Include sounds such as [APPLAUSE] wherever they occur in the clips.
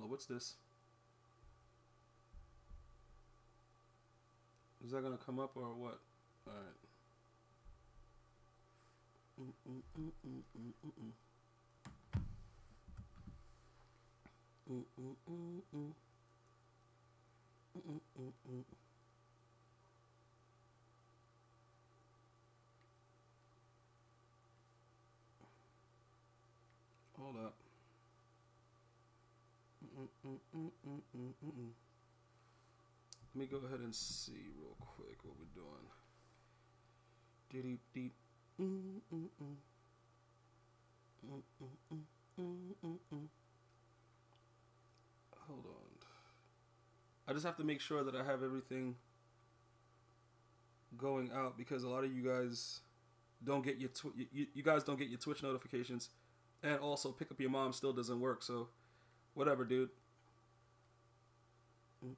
Hold on, what's this? Is that gonna come up or what? All right. Mm, mm, Let me go ahead and see real quick what we're doing. Diddy deep. Hold on. I just have to make sure that I have everything going out because a lot of you guys don't get your you, you guys don't get your Twitch notifications, and also pick up your mom still doesn't work. So, whatever, dude. Mm, mm, mm, mm, mm, mm. Mm, mm, mm. All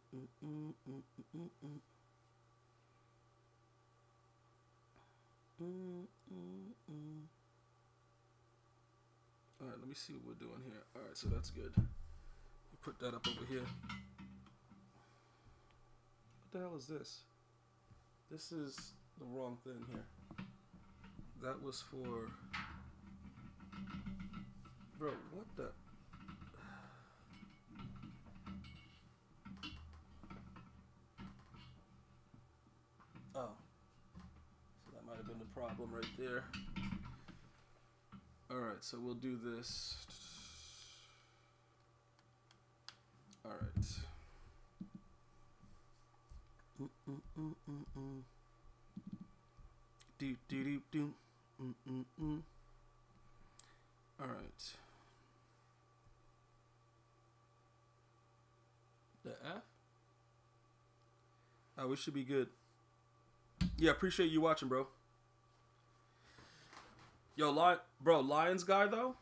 right, let me see what we're doing here. All right, so that's good. Put that up over here. What the hell is this? This is the wrong thing here. That was for. Bro, what the? Oh. So that might have been the problem right there. Alright, so we'll do this. Alright. Mm, mm, mm, mm, mm. Do, do, do, do. Mm, mm, mm. Alright. The F? Oh, we should be good. Yeah, appreciate you watching, bro. Yo, Lion, bro, Lions guy though.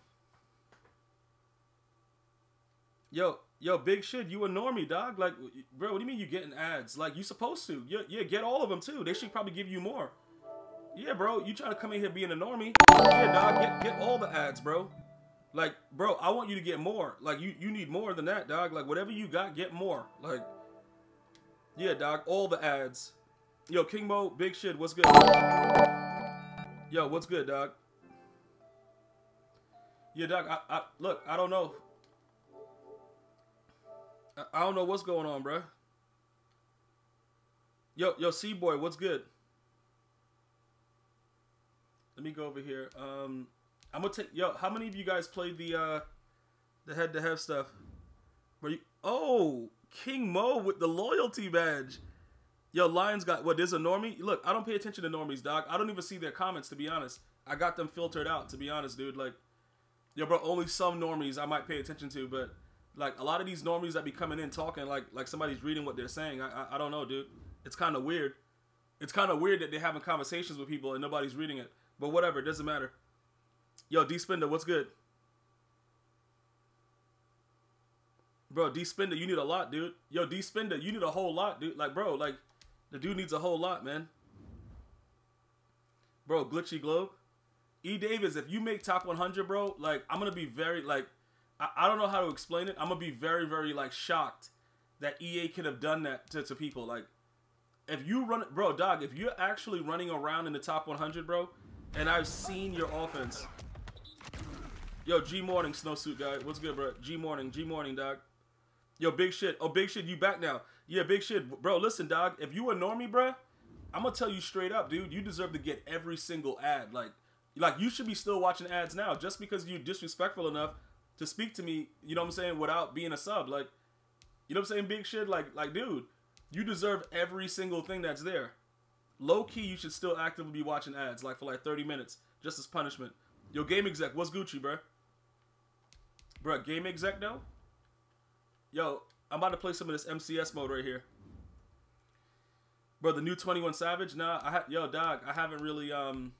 Yo, yo, big shit. You a normie, dog. Like, bro, what do you mean you getting ads? Like, you supposed to. Yeah, yeah, get all of them too. They should probably give you more. Yeah, bro, you trying to come in here being a normie? Yeah, dog, get get all the ads, bro. Like, bro, I want you to get more. Like, you you need more than that, dog. Like, whatever you got, get more. Like, yeah, dog, all the ads. Yo, King Mo, big shit. What's good? Yo, what's good, dog? Yeah, Doc. I, I look. I don't know. I, I don't know what's going on, bro. Yo, yo, C boy, what's good? Let me go over here. Um, I'm gonna take. Yo, how many of you guys played the uh, the head to head stuff? Where you? Oh, King Mo with the loyalty badge. Yo, Lions got what? There's a normie. Look, I don't pay attention to normies, Doc. I don't even see their comments to be honest. I got them filtered out to be honest, dude. Like, yo, bro, only some normies I might pay attention to, but like a lot of these normies that be coming in talking like like somebody's reading what they're saying. I I, I don't know, dude. It's kind of weird. It's kind of weird that they're having conversations with people and nobody's reading it. But whatever, it doesn't matter. Yo, D Spender, what's good? Bro, D Spender, you need a lot, dude. Yo, D Spender, you need a whole lot, dude. Like, bro, like, the dude needs a whole lot, man. Bro, Glitchy Globe. E Davis, if you make top 100, bro, like, I'm gonna be very, like, I, I don't know how to explain it. I'm gonna be very, very, like, shocked that EA could have done that to, to people. Like, if you run, bro, dog, if you're actually running around in the top 100, bro, and I've seen your offense. Yo, G Morning, snowsuit guy. What's good, bro? G Morning, G Morning, dog. Yo, big shit. Oh, big shit. You back now? Yeah, big shit, bro. Listen, dog. If you a normie, bro, I'm gonna tell you straight up, dude. You deserve to get every single ad. Like, like you should be still watching ads now, just because you're disrespectful enough to speak to me. You know what I'm saying? Without being a sub, like, you know what I'm saying? Big shit. Like, like, dude, you deserve every single thing that's there. Low key, you should still actively be watching ads, like for like 30 minutes, just as punishment. Yo, game exec, what's Gucci, bro? Bro, game exec though. Yo, I'm about to play some of this MCS mode right here. Bro, the new 21 Savage. Nah, I ha- yo, dog. I haven't really um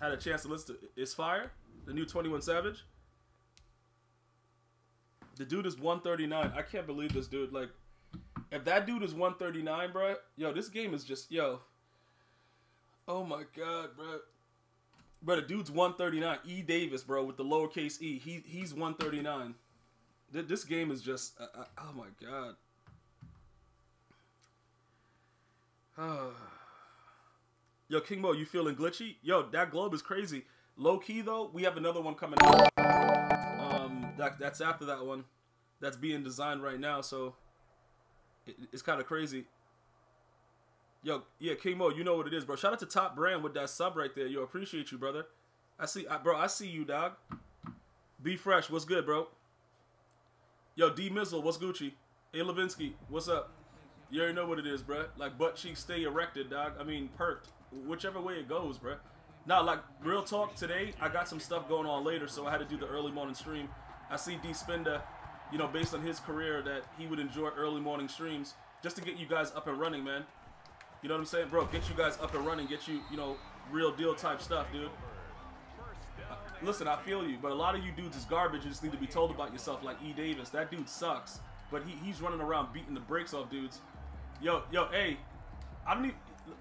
had a chance to listen to. It's fire. The new 21 Savage. The dude is 139. I can't believe this dude. Like, if that dude is 139, bro, yo, this game is just yo. Oh my god, bro. Bro, the dude's 139. E Davis, bro, with the lowercase e. He he's 139. this game is just uh, uh, oh my god. [SIGHS] Yo, King Mo, you feeling glitchy? Yo, that globe is crazy. Low key though, we have another one coming out. Um, that that's after that one, that's being designed right now. So it, it's kind of crazy. Yo, yeah, King Mo, you know what it is, bro. Shout out to Top Brand with that sub right there. Yo, appreciate you, brother. I see, I, bro. I see you, dog. Be fresh. What's good, bro? Yo, D Mizzle, what's Gucci? Hey, Levinsky, what's up? You already know what it is, bro. Like butt cheeks stay erected, dog. I mean, perked. Whichever way it goes, bro. Now, like real talk today, I got some stuff going on later, so I had to do the early morning stream. I see D Spender, you know, based on his career, that he would enjoy early morning streams just to get you guys up and running, man. You know what I'm saying, bro? Get you guys up and running, get you, you know, real deal type stuff, dude. Listen, I feel you, but a lot of you dudes is garbage. You just need to be told about yourself, like E. Davis. That dude sucks, but he, he's running around beating the brakes off dudes. Yo, yo, hey, I don't even,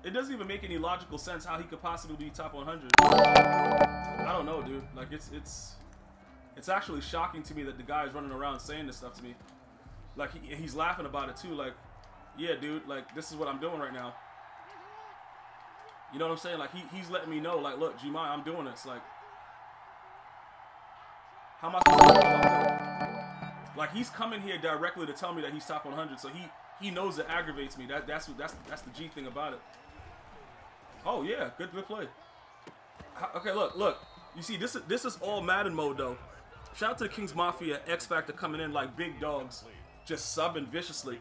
it doesn't even make any logical sense how he could possibly be top 100. I don't know, dude. Like, it's, it's, it's actually shocking to me that the guy is running around saying this stuff to me. Like, he, he's laughing about it, too. Like, yeah, dude, like, this is what I'm doing right now. You know what I'm saying? Like, he, he's letting me know, like, look, G-Mai, I'm doing this. Like, how am I supposed to Like, he's coming here directly to tell me that he's top 100, so he he knows it aggravates me. That that's that's that's the G thing about it. Oh yeah, good good play. Okay, look, look. You see, this is this is all Madden mode though. Shout out to the Kings Mafia X Factor coming in like big dogs, just subbing viciously.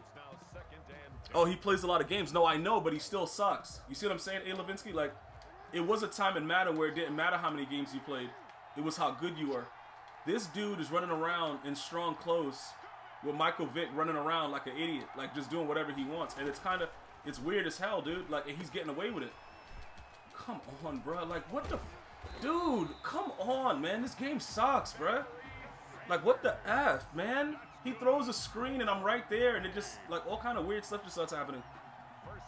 Oh, he plays a lot of games. No, I know, but he still sucks. You see what I'm saying, A. Levinsky? Like, it was a time in Madden where it didn't matter how many games you played. It was how good you were. This dude is running around in strong close with Michael Vick running around like an idiot, like just doing whatever he wants, and it's kind of it's weird as hell, dude. Like he's getting away with it. Come on, bro. Like what the, dude? Come on, man. This game sucks, bro. Like what the f, man? He throws a screen and I'm right there, and it just like all kind of weird stuff just starts happening.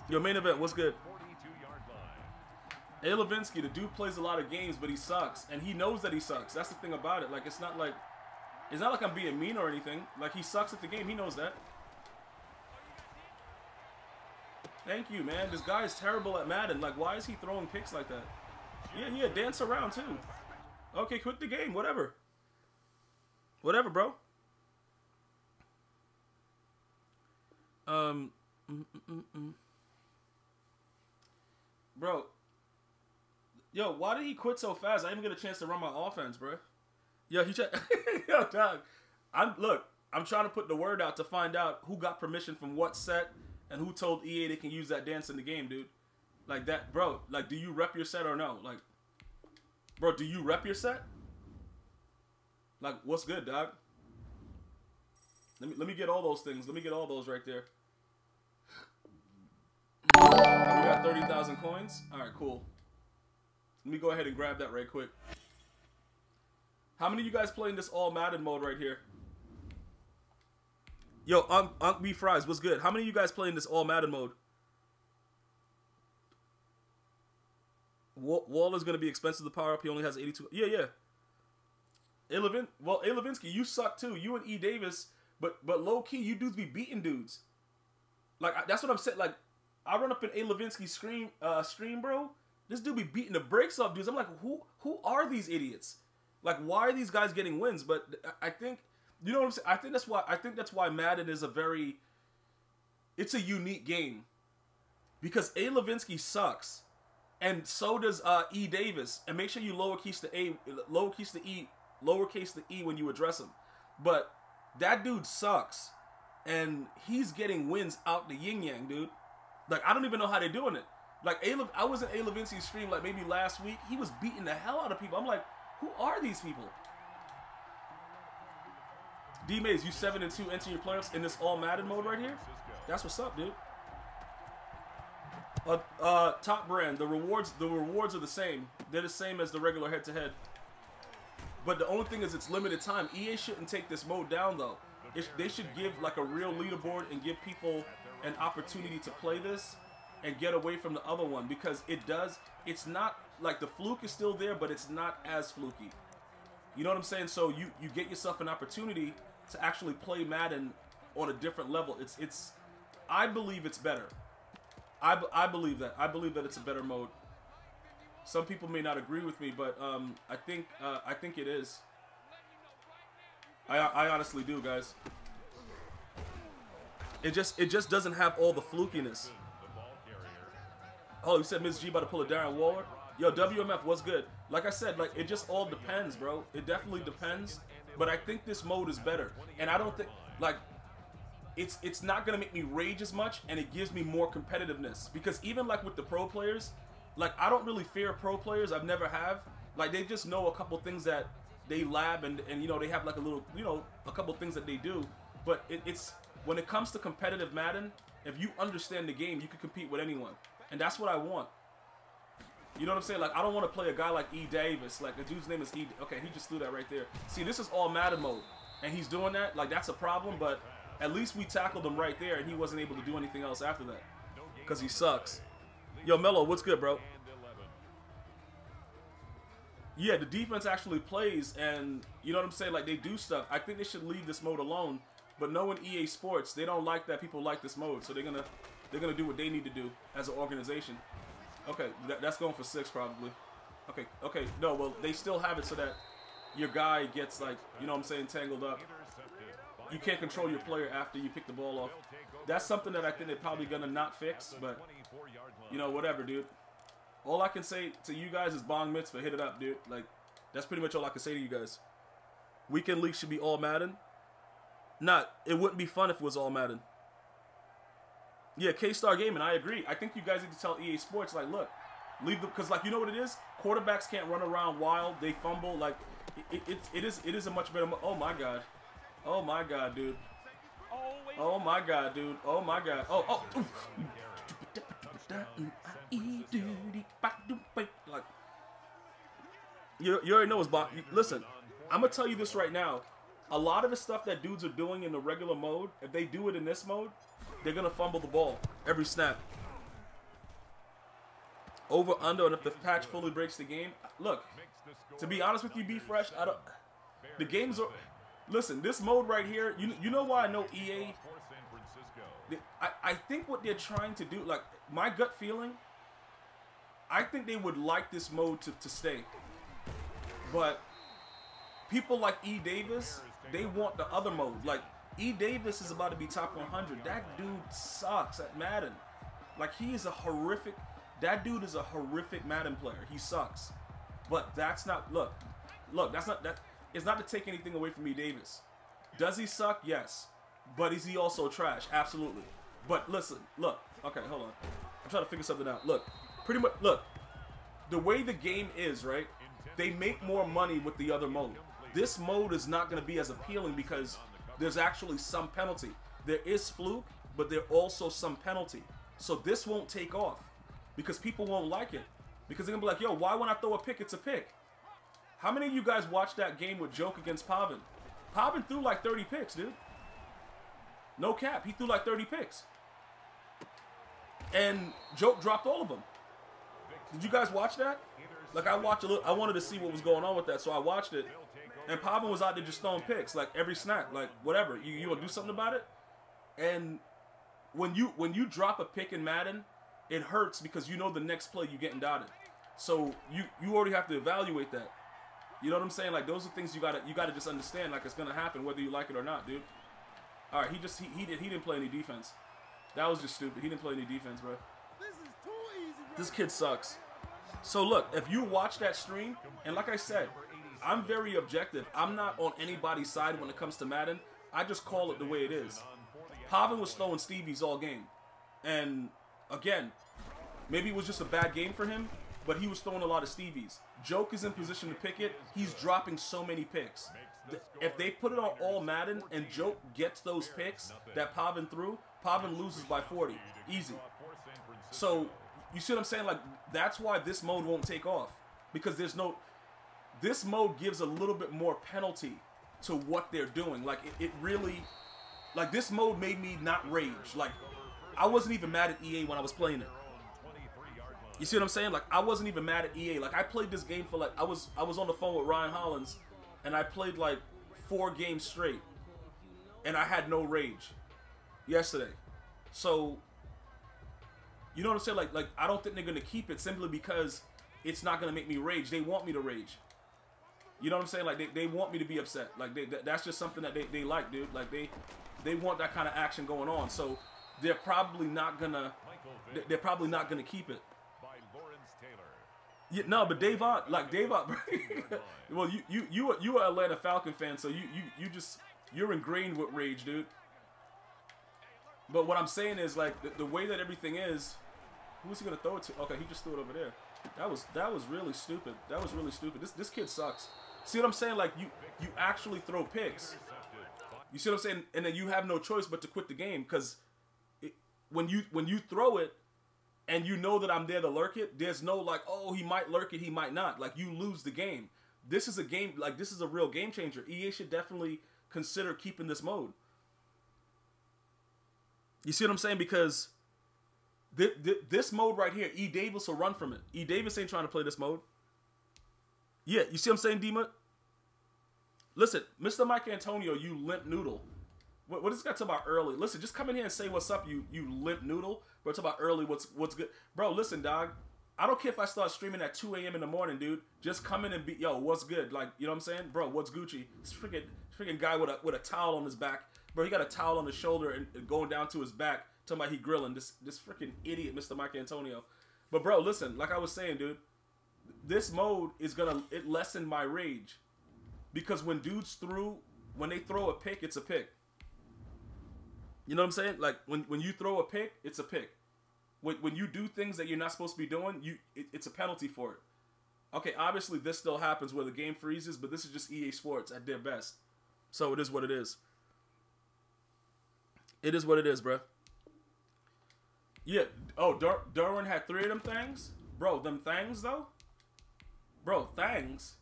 Your main event, what's good? A. Levinsky, the dude plays a lot of games, but he sucks, and he knows that he sucks. That's the thing about it. Like it's not like it's not like I'm being mean or anything. Like, he sucks at the game. He knows that. Thank you, man. This guy is terrible at Madden. Like, why is he throwing picks like that? Yeah, yeah, dance around, too. Okay, quit the game. Whatever. Whatever, bro. Um, mm, mm, mm, bro. Yo, why did he quit so fast? I didn't even get a chance to run my offense, bro. Yo, he check. [LAUGHS] Yo, dog. I'm look. I'm trying to put the word out to find out who got permission from what set and who told EA they can use that dance in the game, dude. Like that, bro. Like, do you rep your set or no? Like, bro, do you rep your set? Like, what's good, dog? Let me let me get all those things. Let me get all those right there. We got thirty thousand coins. All right, cool. Let me go ahead and grab that right quick. How many of you guys playing this all Madden mode right here? Yo, Unc, Unc B Fries, what's good? How many of you guys playing this all Madden mode? Wall is going to be expensive to power up. He only has 82. Yeah, yeah. A. Levin, well, A. You suck too. You and E. Davis, but but low key, you dudes be beating dudes. Like that's what I'm saying. Like I run up in A. Stream, uh, stream, bro. This dude be beating the brakes off dudes. I'm like, who who are these idiots? Like, why are these guys getting wins? But I think you know what I'm saying. I think that's why I think that's why Madden is a very it's a unique game because A. Levinsky sucks, and so does uh, E. Davis. And make sure you lowercase the A, lowercase the E, lowercase the E when you address him. But that dude sucks, and he's getting wins out the yin yang, dude. Like I don't even know how they're doing it. Like A. I was in A. Levinsky's stream like maybe last week. He was beating the hell out of people. I'm like, who are these people? D Mays, you seven and two enter your playoffs in this all Madden mode right here. That's what's up, dude. Uh, uh, top brand. The rewards, the rewards are the same. They're the same as the regular head to head. But the only thing is, it's limited time. EA shouldn't take this mode down though. It, they should give like a real leaderboard and give people an opportunity to play this and get away from the other one because it does. It's not like the fluke is still there, but it's not as fluky. You know what I'm saying? So you you get yourself an opportunity to actually play Madden on a different level. It's it's I believe it's better. I, I believe that. I believe that it's a better mode. Some people may not agree with me, but um, I think uh, I think it is. I, I honestly do, guys. It just it just doesn't have all the flukiness. Oh, you said Ms. G about to pull a Darren Waller? Yo, WMF, was good? Like I said, like it just all depends, bro. It definitely depends. But I think this mode is better, and I don't think like it's it's not gonna make me rage as much, and it gives me more competitiveness. Because even like with the pro players, like I don't really fear pro players. I've never have. Like they just know a couple things that they lab and and you know they have like a little you know a couple things that they do. But it, it's when it comes to competitive Madden, if you understand the game, you can compete with anyone, and that's what I want. You know what I'm saying? Like I don't want to play a guy like E Davis. Like the dude's name is E. Okay, he just threw that right there. See, this is all Madden mode, and he's doing that. Like that's a problem, but at least we tackled him right there, and he wasn't able to do anything else after that because he sucks. Yo, Mello, what's good, bro? Yeah, the defense actually plays, and you know what I'm saying? Like, they do stuff. I think they should leave this mode alone. But knowing EA Sports, they don't like that people like this mode, so they're gonna they're gonna do what they need to do as an organization. Okay, that, that's going for six probably. Okay, okay, no, well they still have it so that your guy gets like you know what I'm saying tangled up. You can't control your player after you pick the ball off. That's something that I think they're probably gonna not fix, but you know whatever, dude. All I can say to you guys is bong mitzvah, hit it up, dude. Like that's pretty much all I can say to you guys. Weekend league should be all Madden. Not, it wouldn't be fun if it was all Madden. Yeah, K-Star Gaming, I agree. I think you guys need to tell EA Sports, like, look, leave them, because, like, you know what it is? Quarterbacks can't run around wild. They fumble. Like, it, it, it, is, it is a much better, oh, my God. Oh, my God, dude. Oh, my God, dude. Oh, my God. Oh, oh. Like, you, you already know what's, Bob. Listen, I'm to tell you this right now a lot of the stuff that dudes are doing in the regular mode, if they do it in this mode, they're gonna fumble the ball every snap. Over under, and if the patch fully breaks the game, look. To be honest with you, be fresh. I don't. The games are. Listen, this mode right here. You you know why I know EA. I I think what they're trying to do, like my gut feeling. I think they would like this mode to, to stay, but people like E Davis they want the other mode. Like E Davis is about to be top 100. That dude sucks at Madden. Like he is a horrific. That dude is a horrific Madden player. He sucks. But that's not. Look, look. That's not that. It's not to take anything away from E Davis. Does he suck? Yes. But is he also trash? Absolutely. But listen, look. Okay, hold on. I'm trying to figure something out. Look, pretty much. Look, the way the game is, right? They make more money with the other mode this mode is not going to be as appealing because there's actually some penalty. There is fluke, but there also some penalty. So this won't take off because people won't like it. Because they're going to be like, yo, why when I throw a pick, it's a pick? How many of you guys watched that game with Joke against Pavin? Pavin threw like 30 picks, dude. No cap. He threw like 30 picks. And Joke dropped all of them. Did you guys watch that? Like I watched a little, I wanted to see what was going on with that, so I watched it. And Pavin was out there just throwing picks, like every snap, like whatever. You you wanna do something about it? And when you when you drop a pick in Madden, it hurts because you know the next play you getting dotted. So you you already have to evaluate that. You know what I'm saying? Like those are things you gotta you gotta just understand. Like it's gonna happen whether you like it or not, dude. All right, he just he he, did, he didn't play any defense. That was just stupid. He didn't play any defense, bro. This easy. Bro. This kid sucks. So look, if you watch that stream, and like I said, I'm very objective. I'm not on anybody's side when it comes to Madden. I just call it the way it is. Pavin was throwing Stevies all game. And again, maybe it was just a bad game for him, but he was throwing a lot of Stevies. Joke is in position to pick it. He's dropping so many picks. If they put it on all Madden and Joke gets those picks that Pavin threw, Pavin loses by 40. Easy. So, you see what I'm saying? Like, that's why this mode won't take off. Because there's no this mode gives a little bit more penalty to what they're doing. Like it, it, really, like this mode made me not rage. Like I wasn't even mad at EA when I was playing it. You see what I'm saying? Like I wasn't even mad at EA. Like I played this game for like I was I was on the phone with Ryan Hollins, and I played like four games straight. and I had no rage yesterday. So you know what I'm saying? Like like I don't think they're gonna keep it simply because it's not gonna make me rage. They want me to rage. You know what I'm saying? Like they, they want me to be upset. Like they, that's just something that they, they like, dude. Like they they want that kind of action going on. So they're probably not gonna they're probably not gonna keep it. Yeah, no, but Davon, like Davon, [LAUGHS] well, you you you are, you are Atlanta Falcon fan, so you you you just you're ingrained with rage, dude. But what I'm saying is like the, the way that everything is, who's he gonna throw it to? Okay, he just threw it over there. That was that was really stupid. That was really stupid. This this kid sucks. See what I'm saying? Like you you actually throw picks. You see what I'm saying? And then you have no choice but to quit the game because when you when you throw it and you know that I'm there to lurk it, there's no like, oh, he might lurk it, he might not. Like you lose the game. This is a game like this is a real game changer. EA should definitely consider keeping this mode. You see what I'm saying? Because th- th- this mode right here, E Davis will run from it. E Davis ain't trying to play this mode. Yeah, you see what I'm saying, Dima? Listen, Mr. Mike Antonio, you limp noodle. What, what got to about early? Listen, just come in here and say what's up, you you limp noodle. Bro, talk about early. What's what's good, bro? Listen, dog. I don't care if I start streaming at 2 a.m. in the morning, dude. Just come in and be yo. What's good? Like you know what I'm saying, bro? What's Gucci? This freaking freaking guy with a with a towel on his back, bro. He got a towel on his shoulder and, and going down to his back. Talking about he grilling. This this freaking idiot, Mr. Mike Antonio. But bro, listen. Like I was saying, dude. This mode is gonna it lessen my rage, because when dudes threw when they throw a pick, it's a pick. You know what I'm saying? Like when when you throw a pick, it's a pick. When when you do things that you're not supposed to be doing, you it, it's a penalty for it. Okay, obviously this still happens where the game freezes, but this is just EA Sports at their best. So it is what it is. It is what it is, bro. Yeah. Oh, Dur- Derwin had three of them things, bro. Them things though, bro. Things.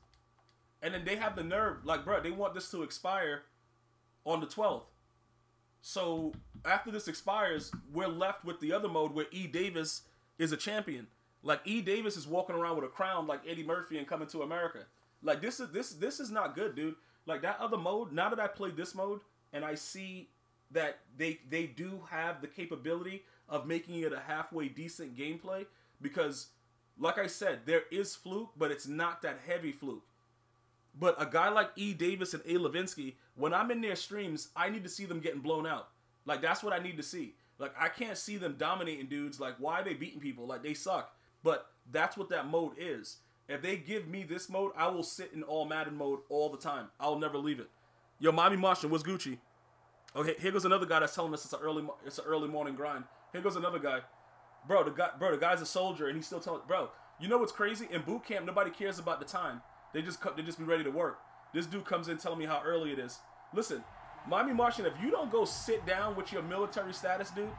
And then they have the nerve, like, bro. They want this to expire on the 12th. So after this expires, we're left with the other mode where E Davis is a champion. Like E Davis is walking around with a crown like Eddie Murphy and coming to America. Like this is this this is not good, dude. Like that other mode. Now that I played this mode and I see that they they do have the capability of making it a halfway decent gameplay because like I said, there is fluke, but it's not that heavy fluke. But a guy like E. Davis and A. Levinsky, when I'm in their streams, I need to see them getting blown out. Like that's what I need to see. Like I can't see them dominating dudes. Like why are they beating people? Like they suck. But that's what that mode is. If they give me this mode, I will sit in all Madden mode all the time. I'll never leave it. Yo, Mommy Martian, what's Gucci? Okay, here goes another guy that's telling us it's an early it's an early morning grind. Here goes another guy. Bro, the guy bro, the guy's a soldier and he's still telling bro, you know what's crazy? In boot camp, nobody cares about the time. They just they just be ready to work. This dude comes in telling me how early it is. Listen, Miami Martian, if you don't go sit down with your military status, dude,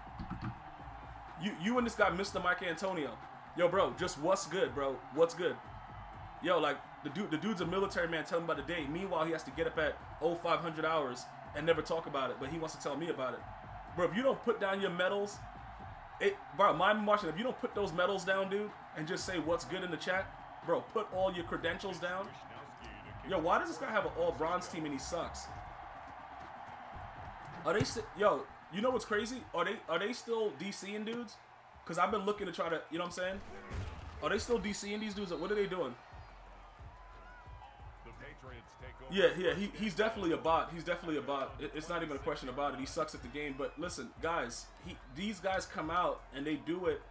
you you and this guy, Mr. Mike Antonio, yo, bro, just what's good, bro? What's good? Yo, like the dude, the dude's a military man telling about the day. Meanwhile, he has to get up at 0500 hours and never talk about it, but he wants to tell me about it. Bro, if you don't put down your medals, it, bro, Miami Martian, if you don't put those medals down, dude, and just say what's good in the chat, Bro, put all your credentials down. Yo, why does this guy have an all bronze team and he sucks? Are they still? Yo, you know what's crazy? Are they are they still DCing dudes? Cause I've been looking to try to, you know what I'm saying? Are they still DCing these dudes? What are they doing? Yeah, yeah, he, he's definitely a bot. He's definitely a bot. It, it's not even a question about it. He sucks at the game. But listen, guys, he these guys come out and they do it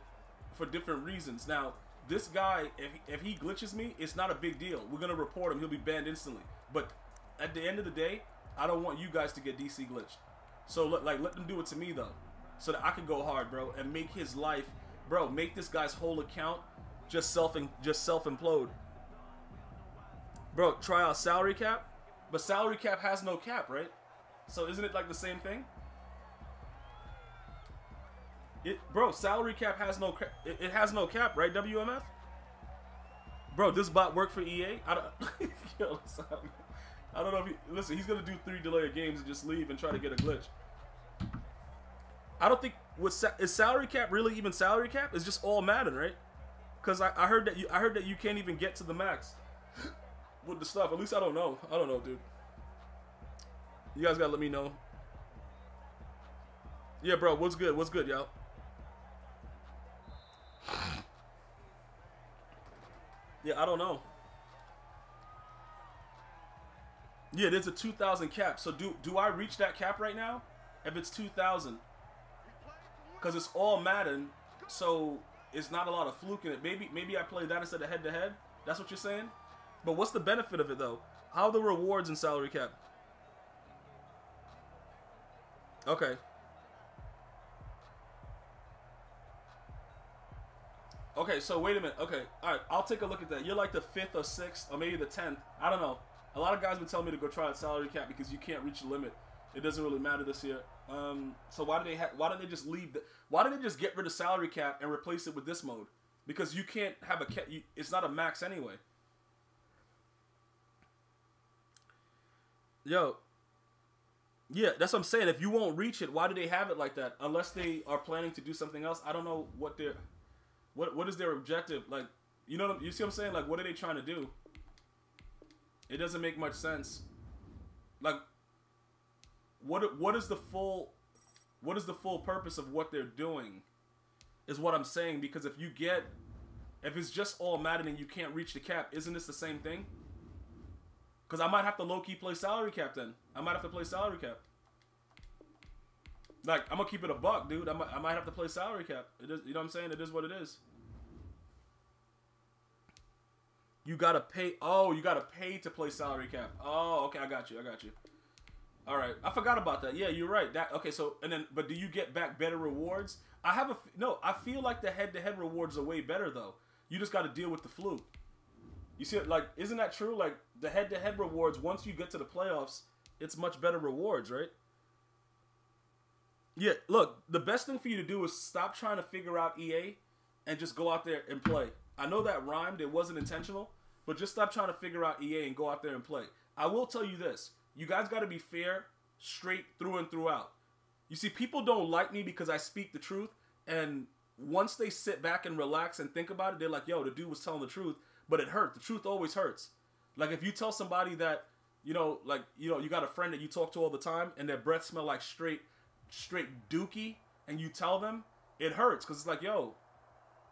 for different reasons. Now, this guy, if, if he glitches me, it's not a big deal. We're gonna report him. He'll be banned instantly. But at the end of the day, I don't want you guys to get DC glitched. So let, like, let them do it to me though, so that I can go hard, bro, and make his life, bro, make this guy's whole account just self just self implode. Bro, try out salary cap, but salary cap has no cap, right? So isn't it like the same thing? It, bro, salary cap has no it, it has no cap, right? WMF. Bro, this bot work for EA. I don't. [LAUGHS] yo, I don't know if he listen. He's gonna do three delay games and just leave and try to get a glitch. I don't think with is salary cap really even salary cap? It's just all Madden, right? Because I, I heard that you I heard that you can't even get to the max [LAUGHS] with the stuff. At least I don't know. I don't know, dude. You guys gotta let me know Yeah, bro. What's good? What's good, yo? Yeah, I don't know. Yeah, there's a 2,000 cap. So do do I reach that cap right now? If it's 2,000, because it's all Madden, so it's not a lot of fluke in it. Maybe maybe I play that instead of head to head. That's what you're saying. But what's the benefit of it though? How are the rewards in salary cap? Okay. Okay, so wait a minute. Okay, all right, I'll take a look at that. You're like the fifth or sixth, or maybe the tenth. I don't know. A lot of guys been telling me to go try out salary cap because you can't reach the limit. It doesn't really matter this year. Um, so why do they ha- why don't they just leave the why don't they just get rid of salary cap and replace it with this mode? Because you can't have a cap. It's not a max anyway. Yo. Yeah, that's what I'm saying. If you won't reach it, why do they have it like that? Unless they are planning to do something else. I don't know what they're what what is their objective? Like, you know, you see what I'm saying? Like, what are they trying to do? It doesn't make much sense. Like, what what is the full what is the full purpose of what they're doing? Is what I'm saying because if you get if it's just all Madden and you can't reach the cap, isn't this the same thing? Because I might have to low key play salary cap then. I might have to play salary cap. Like I'm gonna keep it a buck, dude. I might, I might have to play salary cap. It is, you know what I'm saying? It is what it is. You gotta pay. Oh, you gotta pay to play salary cap. Oh, okay, I got you. I got you. All right, I forgot about that. Yeah, you're right. That okay. So and then, but do you get back better rewards? I have a no. I feel like the head-to-head rewards are way better though. You just got to deal with the fluke. You see, it like, isn't that true? Like the head-to-head rewards, once you get to the playoffs, it's much better rewards, right? Yeah, look, the best thing for you to do is stop trying to figure out EA and just go out there and play. I know that rhymed, it wasn't intentional, but just stop trying to figure out EA and go out there and play. I will tell you this you guys got to be fair, straight through and throughout. You see, people don't like me because I speak the truth, and once they sit back and relax and think about it, they're like, yo, the dude was telling the truth, but it hurt. The truth always hurts. Like if you tell somebody that, you know, like, you know, you got a friend that you talk to all the time and their breath smell like straight straight dookie and you tell them, it hurts because it's like, yo,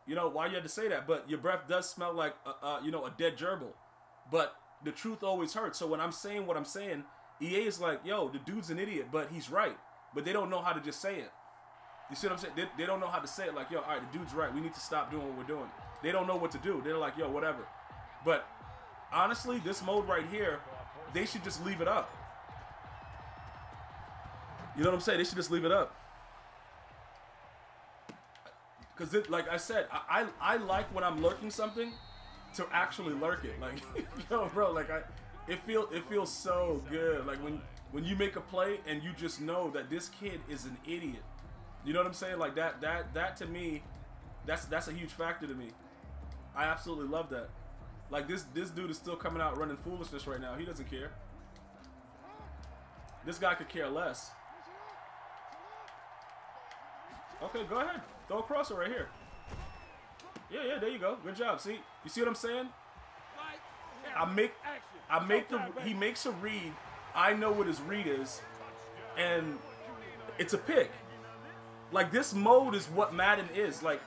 you know, why you had to say that? But your breath does smell like, uh, uh, you know, a dead gerbil. But the truth always hurts. So when I'm saying what I'm saying, EA is like, yo, the dude's an idiot, but he's right. But they don't know how to just say it. You see what I'm saying? They, they don't know how to say it. Like, yo, all right, the dude's right. We need to stop doing what we're doing. They don't know what to do. They're like, yo, whatever. But honestly, this mode right here, they should just leave it up. You know what I'm saying? They should just leave it up. Because, like I said, I, I, I like when I'm lurking something to actually lurk it. Like, [LAUGHS] yo, bro, like I, it feel it feels so good. Like when when you make a play and you just know that this kid is an idiot. You know what I'm saying? Like that that that to me, that's that's a huge factor to me. I absolutely love that. Like this this dude is still coming out running foolishness right now. He doesn't care. This guy could care less. Okay, go ahead. Throw a crosser right here. Yeah, yeah, there you go. Good job. See, you see what I'm saying? I make, I make the. He makes a read. I know what his read is, and it's a pick. Like this mode is what Madden is. Like,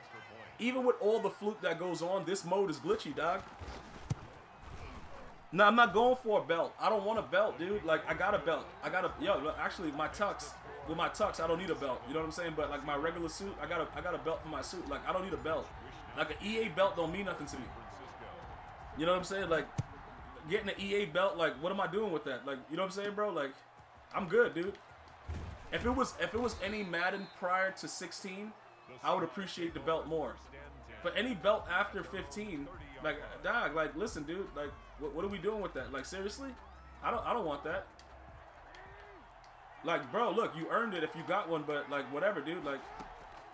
even with all the fluke that goes on, this mode is glitchy, dog. No, I'm not going for a belt. I don't want a belt, dude. Like, I got a belt. I got a yo. Actually, my tux with my tux, I don't need a belt. You know what I'm saying? But like my regular suit, I got a I got a belt for my suit. Like I don't need a belt. Like an EA belt don't mean nothing to me. You know what I'm saying? Like getting an EA belt, like what am I doing with that? Like you know what I'm saying, bro? Like I'm good, dude. If it was if it was any Madden prior to 16, I would appreciate the belt more. But any belt after 15, like dog, like listen, dude, like what, what are we doing with that? Like seriously? I don't I don't want that. Like, bro, look, you earned it if you got one, but like, whatever, dude. Like,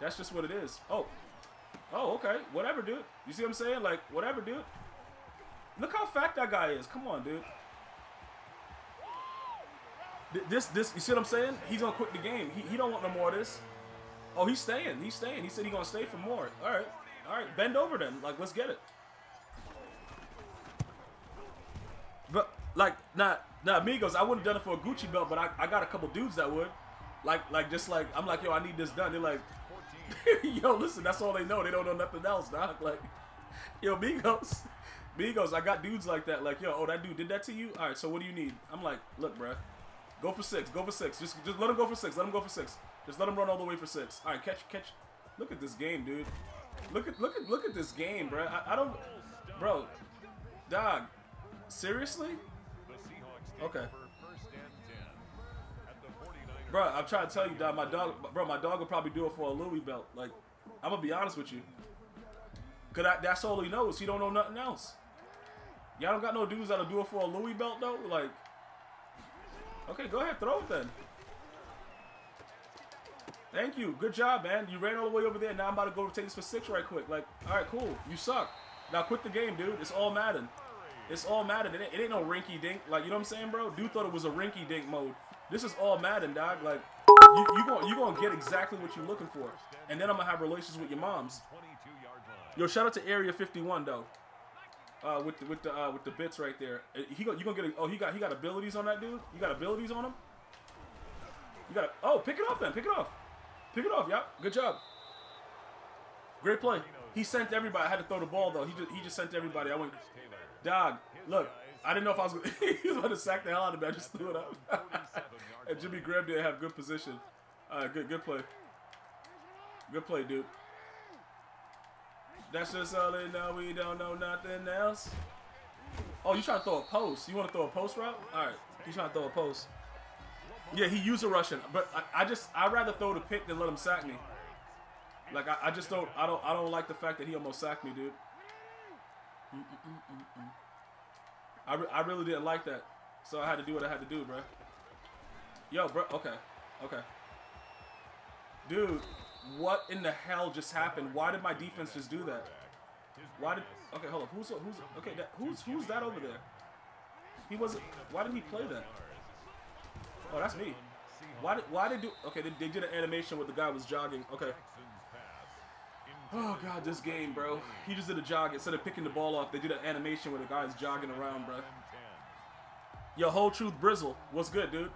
that's just what it is. Oh, oh, okay, whatever, dude. You see what I'm saying? Like, whatever, dude. Look how fat that guy is. Come on, dude. This, this, you see what I'm saying? He's gonna quit the game. He, he don't want no more of this. Oh, he's staying. He's staying. He said he's gonna stay for more. All right, all right. Bend over then. Like, let's get it. But like, not, nah, amigos. I wouldn't have done it for a Gucci belt, but I, I got a couple dudes that would. Like, like just like I'm like, yo, I need this done. They're like, [LAUGHS] yo, listen, that's all they know. They don't know nothing else, dog. [LAUGHS] Like, yo, Migos, Migos. I got dudes like that. Like, yo, oh, that dude did that to you. All right, so what do you need? I'm like, look, bruh, go for six. Go for six. Just, just let him go for six. Let him go for six. Just let him run all the way for six. All right, catch, catch. Look at this game, dude. Look at, look at, look at this game, bruh. I, I don't, bro, dog. Seriously? Okay. Bro, I'm trying to tell you, dog. My dog, bro, my dog will probably do it for a Louis belt. Like, I'm gonna be honest with you. Cause I, that's all he knows. He don't know nothing else. Y'all don't got no dudes that'll do it for a Louis belt though. Like, okay, go ahead, throw it then. Thank you. Good job, man. You ran all the way over there. Now I'm about to go take this for six right quick. Like, all right, cool. You suck. Now quit the game, dude. It's all Madden. It's all Madden. It ain't, it ain't no rinky dink. Like, you know what I'm saying, bro? Dude thought it was a rinky dink mode. This is all Madden, dog. Like, you you gonna you gonna get exactly what you're looking for, and then I'm gonna have relations with your moms. Yo, shout out to Area 51 though. Uh, with the with the uh, with the bits right there. Uh, He go, you gonna get a, oh he got he got abilities on that dude. You got abilities on him. You got oh pick it off then pick it off, pick it off. Yep, good job. Great play. He sent everybody. I had to throw the ball though. He just he just sent everybody. I went, dog. Look, I didn't know if I was. Gonna, [LAUGHS] he was going to sack the hell out of me. I just threw it up. [LAUGHS] and Jimmy Graham didn't have good position. Uh, good good play. Good play, dude. That's just all they know. We don't know nothing else. Oh, you trying to throw a post? You want to throw a post route? All right. He's trying to throw a post. Yeah, he used a Russian, but I, I just I'd rather throw the pick than let him sack me. Like I, I just don't I don't I don't like the fact that he almost sacked me, dude. Mm -mm -mm I, re I really didn't like that, so I had to do what I had to do, bro. Yo, bro. Okay, okay. Dude, what in the hell just happened? Why did my defense just do that? Why did? Okay, hold up. Who's who's okay? That, who's who's that over there? He wasn't. Why did he play that? Oh, that's me. Why did why did do? Okay, they, they did an animation where the guy was jogging. Okay. Oh god, this game, bro. He just did a jog instead of picking the ball off. They did an animation where the guy's jogging around, bro. Yo, whole truth, Brizzle. What's good, dude?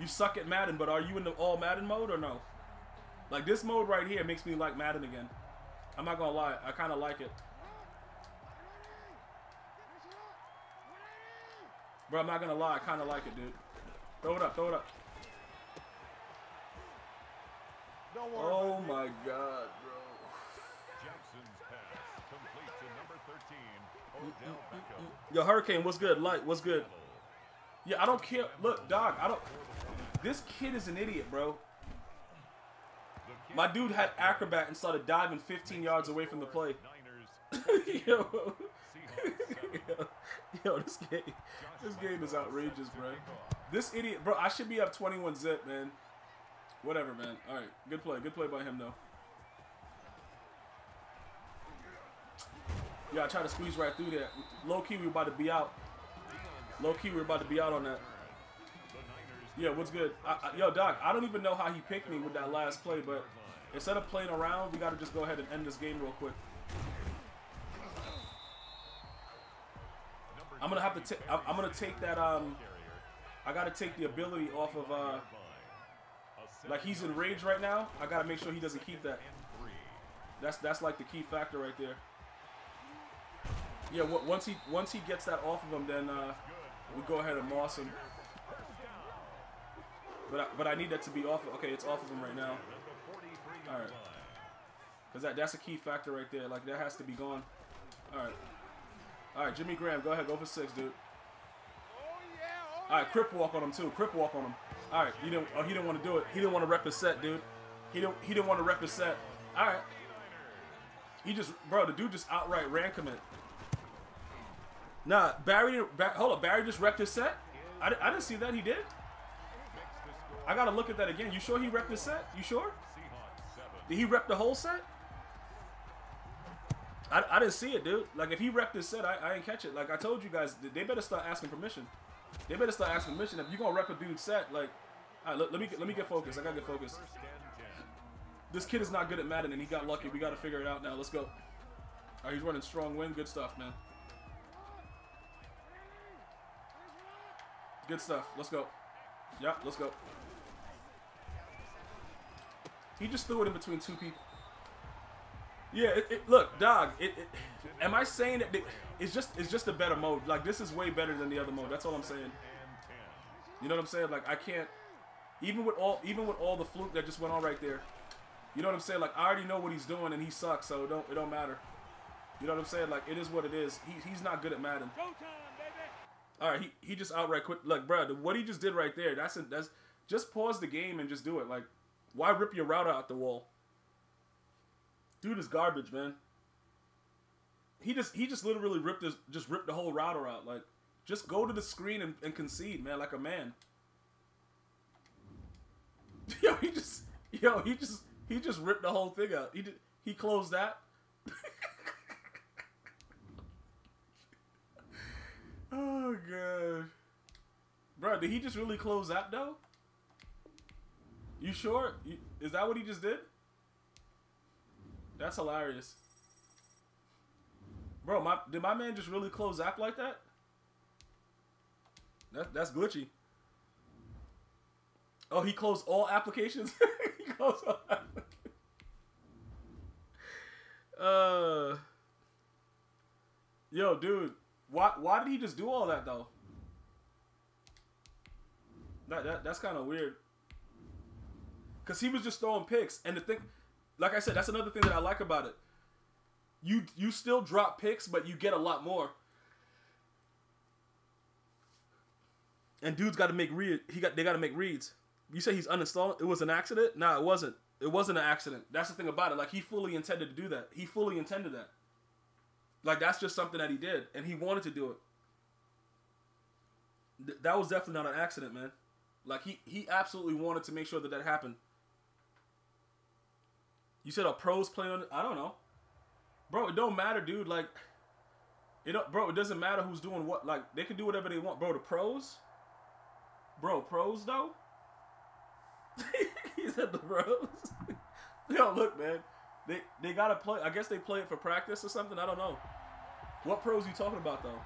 You suck at Madden, but are you in the all Madden mode or no? Like this mode right here makes me like Madden again. I'm not gonna lie, I kind of like it. Bro, I'm not gonna lie, I kind of like it, dude. Throw it up, throw it up. Oh my god, Yo, Hurricane, what's good? Light, what's good? Yeah, I don't care. Look, dog, I don't. This kid is an idiot, bro. My dude had acrobat and started diving 15 yards away from the play. [LAUGHS] yo, yo, [LAUGHS] yo, this game, this game is outrageous, bro. This idiot, bro. I should be up 21 zip, man. Whatever, man. All right, good play, good play by him though. Yeah, I tried to squeeze right through there. Low key, we were about to be out. Low key, we were about to be out on that. Yeah, what's good? I, I, yo, Doc, I don't even know how he picked me with that last play, but instead of playing around, we got to just go ahead and end this game real quick. I'm gonna have to. take. I'm gonna take that. Um, I gotta take the ability off of. Uh, like he's in rage right now. I gotta make sure he doesn't keep that. That's that's like the key factor right there. Yeah, once he once he gets that off of him, then uh, we go ahead and moss him. But I, but I need that to be off. Of, okay, it's off of him right now. All right, because that that's a key factor right there. Like that has to be gone. All right, all right, Jimmy Graham, go ahead, go for six, dude. All right, Crip walk on him too. Crip walk on him. All right, he didn't. Oh, he didn't want to do it. He didn't want to rep his set, dude. He didn't. He didn't want to rep his set. All right. He just, bro, the dude just outright ran commit. Nah, Barry, hold up, Barry just repped his set? I, I didn't see that, he did? I gotta look at that again. You sure he repped his set? You sure? Did he rep the whole set? I, I didn't see it, dude. Like, if he repped his set, I, I didn't catch it. Like, I told you guys, they better start asking permission. They better start asking permission. If you're gonna rep a dude's set, like, all right, let, let me, let me get focused. I gotta get focused. This kid is not good at Madden, and he got lucky. We gotta figure it out now. Let's go. All right, he's running strong win. Good stuff, man. Good stuff. Let's go. Yeah, let's go. He just threw it in between two people. Yeah, it, it, look, dog. It, am I saying that it's just it's just a better mode? Like this is way better than the other mode. That's all I'm saying. You know what I'm saying? Like I can't even with all even with all the fluke that just went on right there. You know what I'm saying? Like I already know what he's doing and he sucks, so it don't it don't matter. You know what I'm saying? Like it is what it is. He, he's not good at Madden. All right, he, he just outright quit. Like, bro, what he just did right there. That's a, that's just pause the game and just do it. Like, why rip your router out the wall? Dude is garbage, man. He just he just literally ripped his just ripped the whole router out. Like, just go to the screen and, and concede, man, like a man. [LAUGHS] Yo, he just yo he just he just ripped the whole thing out. He did he closed that. [LAUGHS] oh god, bro, did he just really close that though? You sure? Is that what he just did? That's hilarious. Bro, my did my man just really close app like that? That that's glitchy. Oh, he closed all applications. [LAUGHS] he closed all applications. Uh, yo, dude, why why did he just do all that though? That, that that's kind of weird. Cause he was just throwing picks, and the thing like I said, that's another thing that I like about it. You you still drop picks, but you get a lot more. And dude's got to make read. He got they got to make reads. You say he's uninstalling. It was an accident? Nah, it wasn't. It wasn't an accident. That's the thing about it. Like he fully intended to do that. He fully intended that. Like that's just something that he did, and he wanted to do it. Th- that was definitely not an accident, man. Like he he absolutely wanted to make sure that that happened. You said a pros play on. I don't know, bro. It don't matter, dude. Like, it don't, bro. It doesn't matter who's doing what. Like, they can do whatever they want, bro. The pros, bro. Pros though. [LAUGHS] he said the pros. [LAUGHS] Yo, look, man. They they gotta play. I guess they play it for practice or something. I don't know. What pros you talking about though?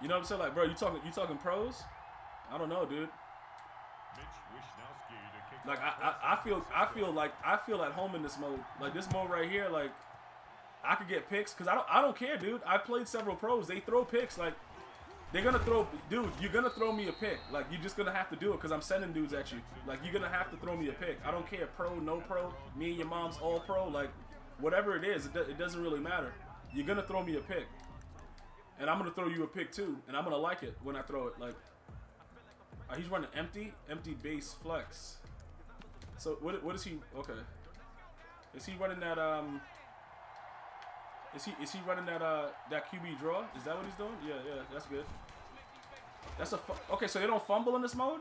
You know what I'm saying? Like, bro, you talking you talking pros? I don't know, dude. Like I, I, I feel I feel like I feel at home in this mode. Like this mode right here, like I could get picks because I don't I don't care, dude. I played several pros. They throw picks like they're gonna throw, dude. You're gonna throw me a pick. Like you're just gonna have to do it because I'm sending dudes at you. Like you're gonna have to throw me a pick. I don't care, pro, no pro. Me and your mom's all pro. Like whatever it is, it, do, it doesn't really matter. You're gonna throw me a pick, and I'm gonna throw you a pick too, and I'm gonna like it when I throw it. Like uh, he's running empty, empty base flex. So what what is he? Okay, is he running that um? Is he is he running that uh that QB draw? Is that what he's doing? Yeah yeah that's good. That's a okay. So they don't fumble in this mode.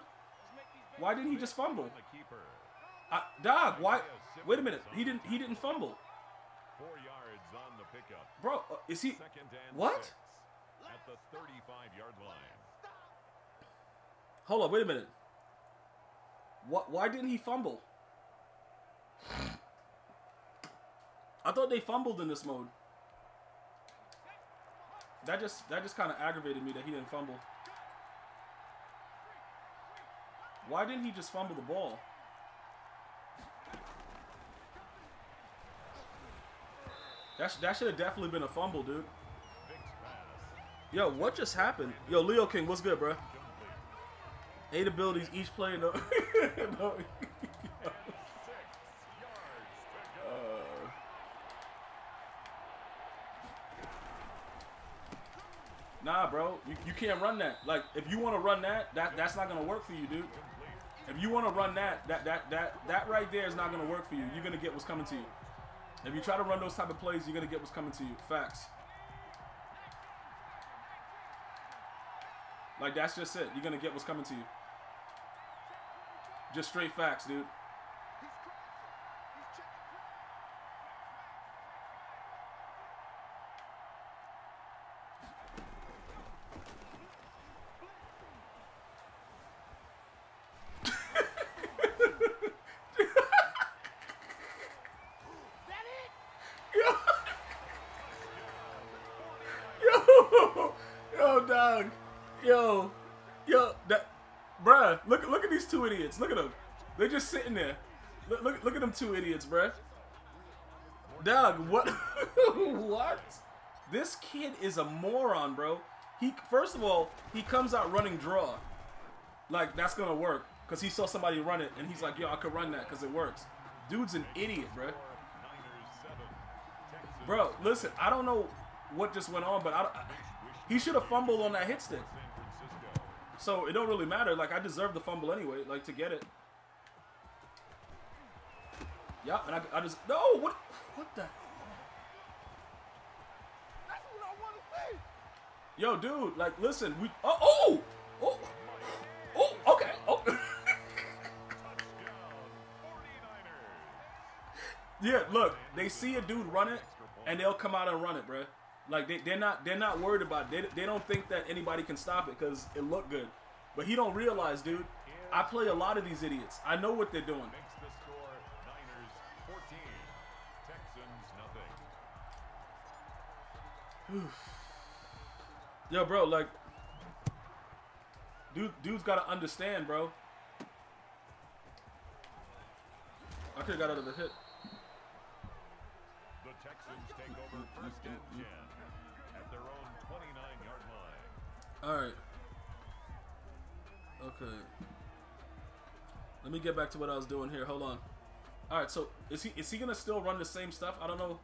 Why didn't he just fumble? Uh, dog, why? Wait a minute. He didn't he didn't fumble. Four yards on the pickup. Bro, uh, is he? What? At the 35 yard line. Hold on, wait a minute. What? Why didn't he fumble? I thought they fumbled in this mode. That just that just kind of aggravated me that he didn't fumble. Why didn't he just fumble the ball? That, that should have definitely been a fumble, dude. Yo, what just happened? Yo, Leo King, what's good, bro? Eight abilities, each player. No, [LAUGHS] no. Nah, bro, you, you can't run that. Like, if you want to run that, that that's not gonna work for you, dude. If you want to run that, that that that that right there is not gonna work for you. You're gonna get what's coming to you. If you try to run those type of plays, you're gonna get what's coming to you. Facts. Like that's just it. You're gonna get what's coming to you. Just straight facts, dude. two idiots. Look at them. They're just sitting there. Look, look, look at them two idiots, bruh. Doug, what? [LAUGHS] what? This kid is a moron, bro. He First of all, he comes out running draw. Like, that's going to work. Because he saw somebody run it, and he's like, yo, I could run that because it works. Dude's an idiot, bruh. Bro, listen, I don't know what just went on, but I, I he should have fumbled on that hit stick. So it don't really matter. Like I deserve the fumble anyway, like to get it. Yeah, and I, I just no. What? What the? That's what I want to see! Yo, dude, like, listen, we. Oh, oh, oh, oh okay, oh. [LAUGHS] yeah, look, they see a dude run it, and they'll come out and run it, bruh. Like they, they're not they're not worried about it. They, they don't think that anybody can stop it because it looked good. But he don't realize, dude. I play a lot of these idiots. I know what they're doing. [SIGHS] Yo, bro, like, dude, dude's gotta understand, bro. I could have got out of the hit. The Texans take over first and 10 at their own 29-yard line. All right. Okay. Let me get back to what I was doing here. Hold on. All right. So is he is he gonna still run the same stuff? I don't know.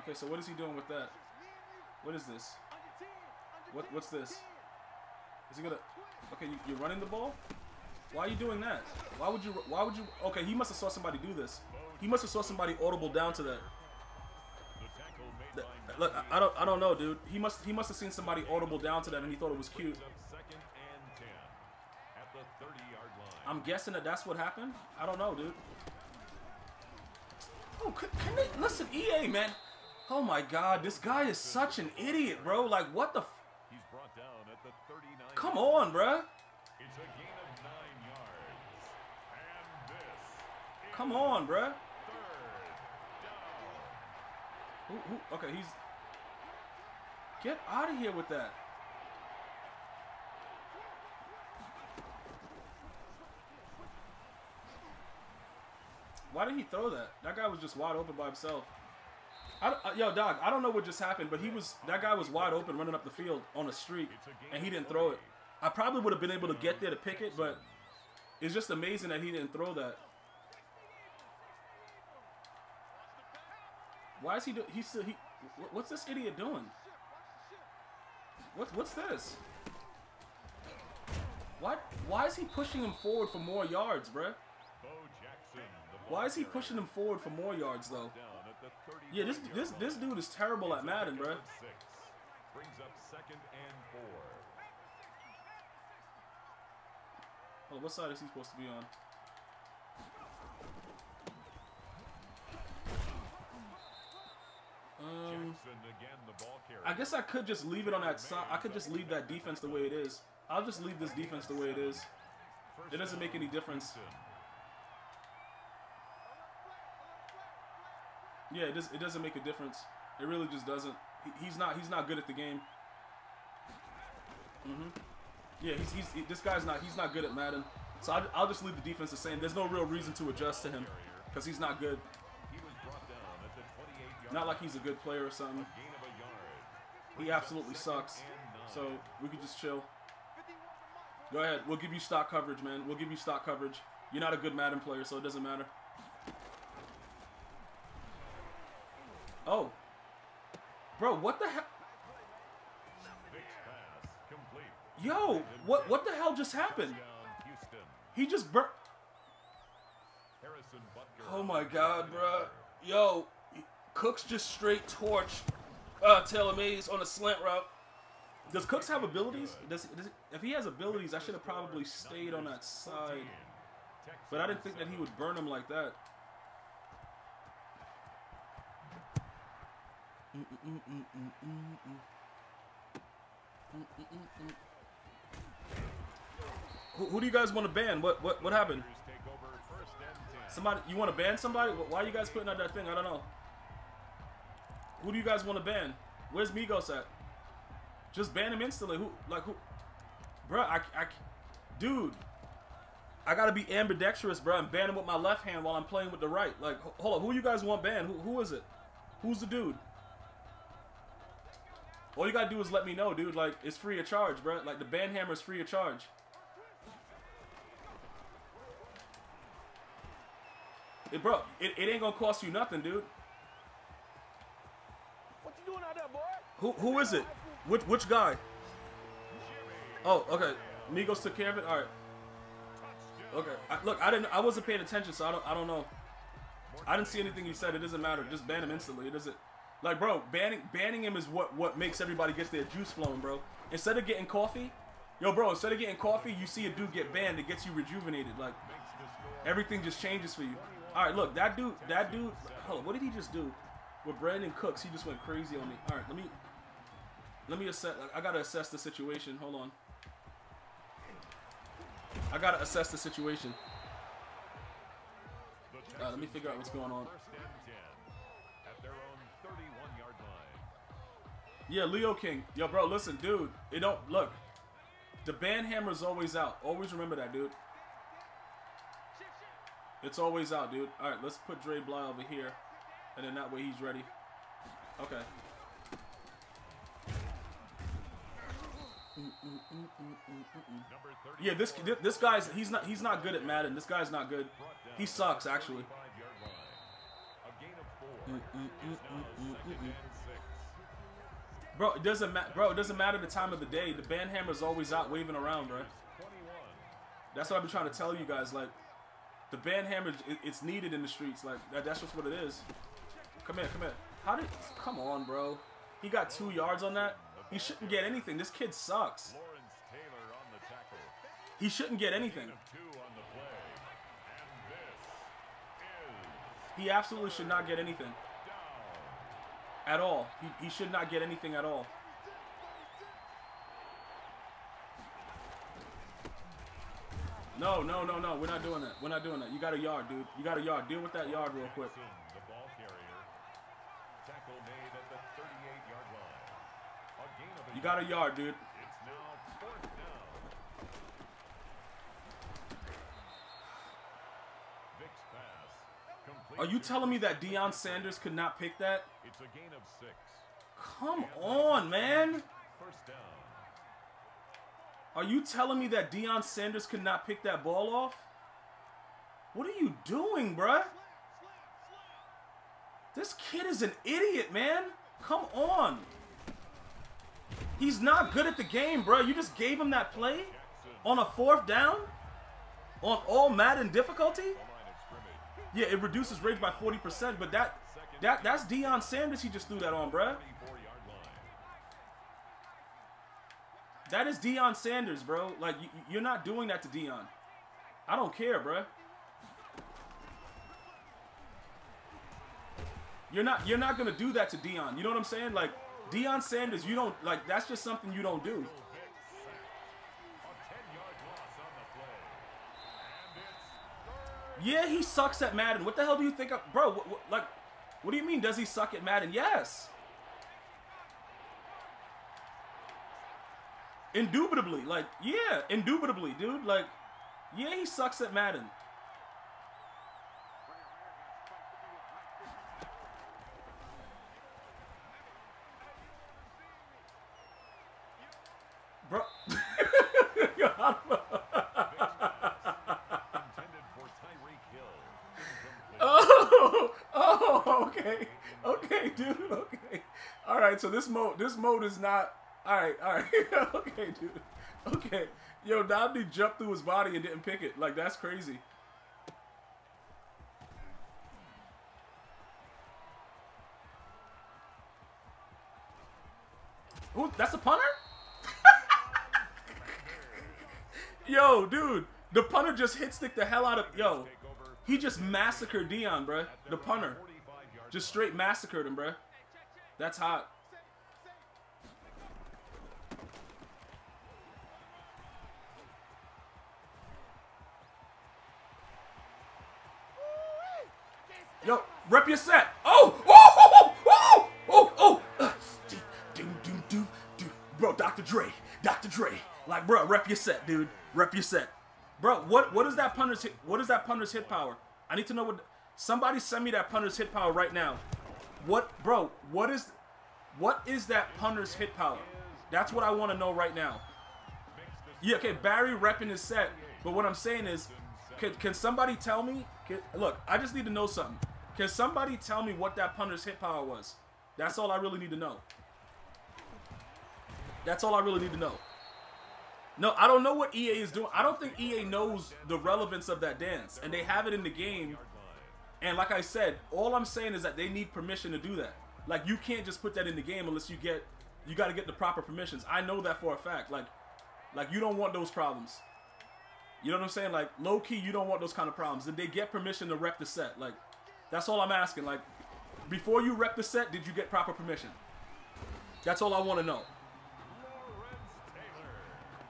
Okay. So what is he doing with that? What is this? What what's this? Is he gonna? Okay, you, you're running the ball. Why are you doing that? Why would you? Why would you? Okay, he must have saw somebody do this. He must have saw somebody audible down to that. Look, I- don't, I don't know, dude. He must, he must have seen somebody audible down to that, and he thought it was cute. second and 10 at the 30-yard line. I'm guessing that that's what happened. I don't know, dude. Oh, can, can they listen, EA, man? Oh my God, this guy is such an idiot, bro. Like, what the? F- He's brought down at the 39. Come on, bro. It's a gain of 9 yards. And this Come on, bro. Okay, he's. Get out of here with that. Why did he throw that? That guy was just wide open by himself. I, uh, yo, dog, I don't know what just happened, but he was that guy was wide open running up the field on a street, and he didn't throw it. I probably would have been able to get there to pick it, but it's just amazing that he didn't throw that. Why is he do? He's still he. What's this idiot doing? What's what's this? What? Why is he pushing him forward for more yards, bruh? Why is he pushing him forward for more yards though? down at the 30 Yeah, this this this dude is terrible at Madden, bruh. Brings up second and four. Oh, what side is he supposed to be on? Um, Jackson again the ball carrier. I guess I could just leave it on that side. I could just leave that defense the way it is. I'll just leave this defense the way it is. It doesn't make any difference. Yeah, it, does, it doesn't make a difference. It really just doesn't. He, he's not he's not good at the game. hmm Yeah, he's, he's he, this guy's not he's not good at Madden. So I, I'll just leave the defense the same. There's no real reason to adjust to him because he's not good. He was brought down at the 28 yard Not like he's a good player or something. He absolutely sucks. So we could just chill. Go ahead. We'll give you stock coverage, man. We'll give you stock coverage. You're not a good Madden player, so it doesn't matter. Oh. Bro, what the hell? Yo, what what the hell just happened? He just burnt. Oh my god, bro. Yo, Cooks just straight torch uh, Taylor Mays on a slant route. Does Cooks have abilities? Does, does if he has abilities, I should have probably stayed on that side. But I didn't think that he would burn him like that. Who, who do you guys want to ban? What what what happened? Take over first and 10. Somebody, you want to ban somebody? Why are you guys putting out that thing? I don't know. Who do you guys want to ban? Where's Migos at? Just ban him instantly. Who, like who? bro. I, I, dude, I gotta be ambidextrous, bro, and ban him with my left hand while I'm playing with the right. Like, hold on, who you guys want banned? Who, who is it? Who's the dude? All you gotta do is let me know, dude. Like, it's free of charge, bro. Like, the ban hammer is free of charge. It, bro, it, it ain't gonna cost you nothing, dude. What you doing out there, boy? Who who is it? Which which guy? Oh, okay. Migos took care of it. All right. Okay. I, look, I didn't. I wasn't paying attention, so I don't. I don't know. I didn't see anything you said. It doesn't matter. Just ban him instantly. It doesn't. Like, bro, banning banning him is what what makes everybody gets their juice flowing, bro. Instead of getting coffee, yo, bro. Instead of getting coffee, you see a dude get banned. It gets you rejuvenated. Like, everything just changes for you. All right, look, that dude. That dude. Hold on. What did he just do? With Brandin Cooks, he just went crazy on me. All right, let me. Let me assess. I gotta assess the situation. Hold on. I gotta assess the situation. Uh, let me figure out what's going on. First and 10 at their own 31-yard line. Yeah, Leo King. Yo, bro, listen, dude. It don't look. The ban hammer's always out. Always remember that, dude. It's always out, dude. All right, let's put Dre Bly over here, and then that way he's ready. Okay. Number 30 Yeah, this this guy's he's not he's not good at Madden. This guy's not good. He sucks actually. 5-yard line. A gain of four. Mm, mm It's mm, now mm, second and six. Bro, it doesn't matter. Bro, it doesn't matter the time of the day. The ban hammer's always out waving around, bro. That's what I've been trying to tell you guys. Like, the ban hammer, it, it's needed in the streets. Like, that, that's just what it is. Come here, come here. How did? Come on, bro. He got two yards on that. He shouldn't get anything. This kid sucks. Lawrence Taylor on the tackle. He shouldn't get anything. Gain of two on the play. And this is He absolutely should not get anything at all. He, he should not get anything at all. No, no, no, no. We're not doing that. We're not doing that. You got a yard, dude. You got a yard. Deal with that yard real quick. Jackson, the ball carrier. Tackle made at the 38-yard line. A gain of a You got a yard, dude. Are you telling me that Deion Sanders could not pick that? It's a gain of six. Come on, man. First down. Are you telling me that Deion Sanders could not pick that ball off? What are you doing, bruh? This kid is an idiot, man. Come on. He's not good at the game, bro. You just gave him that play on a fourth down? On all Madden difficulty? Yeah, it reduces rage by 40%, but that that that's Deion Sanders he just threw that on, bruh. That is Deion Sanders, bro. Like you, you're not doing that to Deion. I don't care, bro. You're not you're not gonna do that to Deion. You know what I'm saying? Like Deion Sanders, you don't like that's just something you don't do. A 10-yard loss on the play. And it's Yeah, he sucks at Madden. What the hell do you think of, bro? What, what, like, what do you mean? Does he suck at Madden? Yes. Indubitably, like, yeah, indubitably, dude. Like, yeah, he sucks at Madden. Bro, Yo, I don't know. intended for Tyreek Hill. Incomplete. Oh, oh, okay, okay, dude, okay. All right, so this mode, this mode is not. All right, all right, [LAUGHS] okay, dude, okay. Yo, Dobney jumped through his body and didn't pick it. Like that's crazy. Ooh, that's a punter. [LAUGHS] Yo, dude, the punter just hit stick the hell out of yo. He just massacred Deion, bruh. The punter. Just straight massacred him, bruh. That's hot. Yo, rep your set. Oh, oh, oh, oh, oh, oh. Uh, do, do, do, do. Bro, Dr. Dre, Dr. Dre, Like, bro, rep your set, dude. Rep your set, bro. What what is that punter's hit? What is that punter's hit power? I need to know what. Somebody send me that punter's hit power right now. What, bro? What is, what is that punter's hit power? That's what I want to know right now. Yeah, okay, Barry repping his set, but what I'm saying is, can, can somebody tell me? Can, look, I just need to know something. Can somebody tell me what that punter's hit power was? That's all I really need to know. That's all I really need to know. No, I don't know what EA is doing. I don't think EA knows the relevance of that dance, and they have it in the game. And like I said, all I'm saying is that they need permission to do that. Like you can't just put that in the game unless you get, you got to get the proper permissions. I know that for a fact. Like, like you don't want those problems. You know what I'm saying? Like low key, you don't want those kind of problems. Did they get permission to rep the set? Like, that's all I'm asking. Like, before you rep the set, did you get proper permission? That's all I want to know.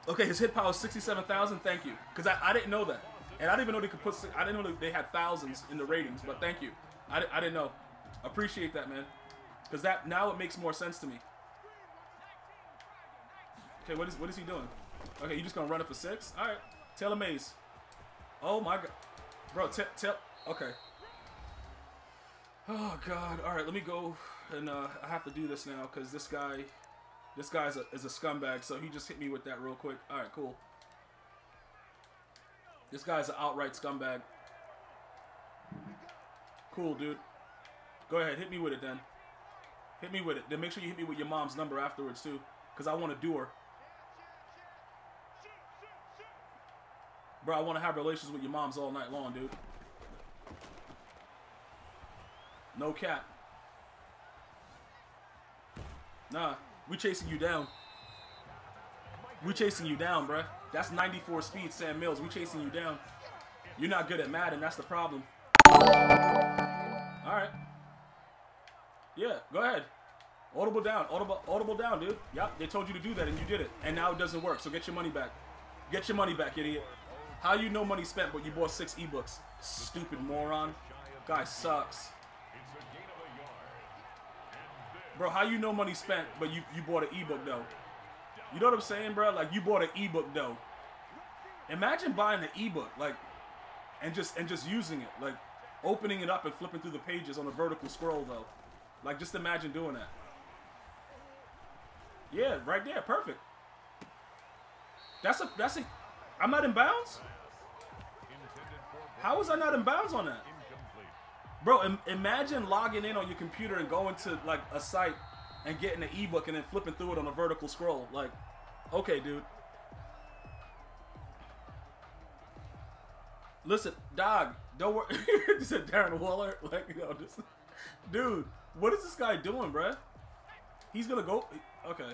Okay, his hit power is 67,000. Thank you. Because I, I didn't know that. And I didn't even know they could put, I didn't know they had thousands in the ratings, but thank you. I, I didn't know. Appreciate that, man. Because that, now it makes more sense to me. Okay, what is, what is he doing? Okay, you just going to run it for six? All right. tell Taylor Mays. Oh, my God. Bro, tell, okay. Oh, God. All right, let me go. And uh, I have to do this now because this guy, this guy is a, is a scumbag, so he just hit me with that real quick. All right, cool. This guy's an outright scumbag. Cool, dude. Go ahead, hit me with it then. Hit me with it. Then make sure you hit me with your mom's number afterwards too, because I want to do her. Bro, I want to have relations with your moms all night long, dude. No cap. Nah, we chasing you down. We chasing you down, bruh. That's 94 speed, Sam Mills. We chasing you down. You're not good at Madden. That's the problem. All right. Yeah, go ahead. Audible down. Audible, audible down, dude. Yep, they told you to do that, and you did it. And now it doesn't work, so get your money back. Get your money back, idiot. How you know money spent, but you bought six ebooks? Stupid moron. Guy sucks. Bro, how you know money spent, but you, you bought an ebook, though? You know what I'm saying, bro? Like, you bought an ebook, though. Imagine buying an ebook, like, and just and just using it. Like, opening it up and flipping through the pages on a vertical scroll, though. Like, just imagine doing that. Yeah, right there. Perfect. That's a, that's a, I'm not in bounds? How was I not in bounds on that? Bro, Im imagine logging in on your computer and going to like a site and getting an ebook and then flipping through it on a vertical scroll. Like, okay, dude. Listen, dog, don't worry. [LAUGHS] you said Darren Waller. [LAUGHS] Like, you know, just, dude, what is this guy doing, bruh? He's gonna go. Okay.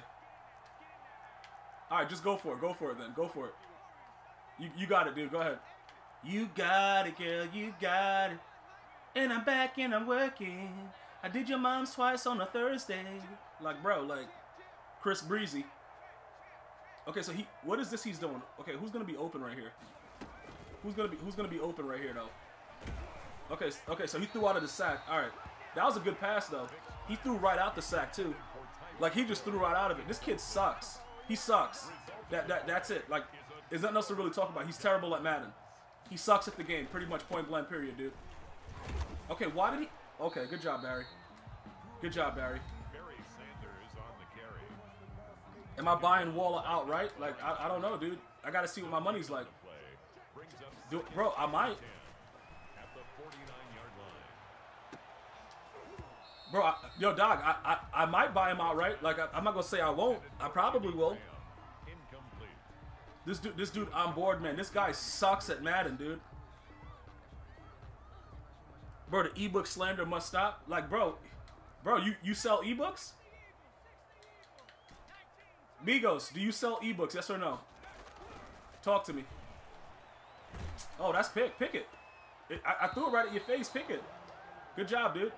All right, just go for it. Go for it then. Go for it. You, you got it, dude. Go ahead. You got it, girl. You got it. And I'm back and I'm working. I did your mom's twice on a Thursday. Like, bro, like Chris Breezy. Okay, so he what is this he's doing? Okay, who's gonna be open right here? Who's gonna be who's gonna be open right here though? Okay, okay, so he threw out of the sack. Alright. That was a good pass though. He threw right out the sack too. Like he just threw right out of it. This kid sucks. He sucks. That that that's it. Like there's nothing else to really talk about. He's terrible at Madden. He sucks at the game, pretty much point blank period, dude. Okay, why did he Okay, good job, Barry. Good job, Barry. Barry Sanders on the carry. Am I buying Waller outright? Like, I, I don't know, dude. I got to see what my money's like. Do, bro, I might. Bro, I, yo, dog, I, I, I might buy him outright. Like, I, I'm not going to say I won't. I probably will. This dude, this dude on board, man. This guy sucks at Madden, dude. Bro, the ebook slander must stop. Like, bro, bro, you, you sell ebooks? Migos, do you sell ebooks? Yes or no? Talk to me. Oh, that's pick. Pick it. it I, I, threw it right at your face. Pick it. Good job, dude.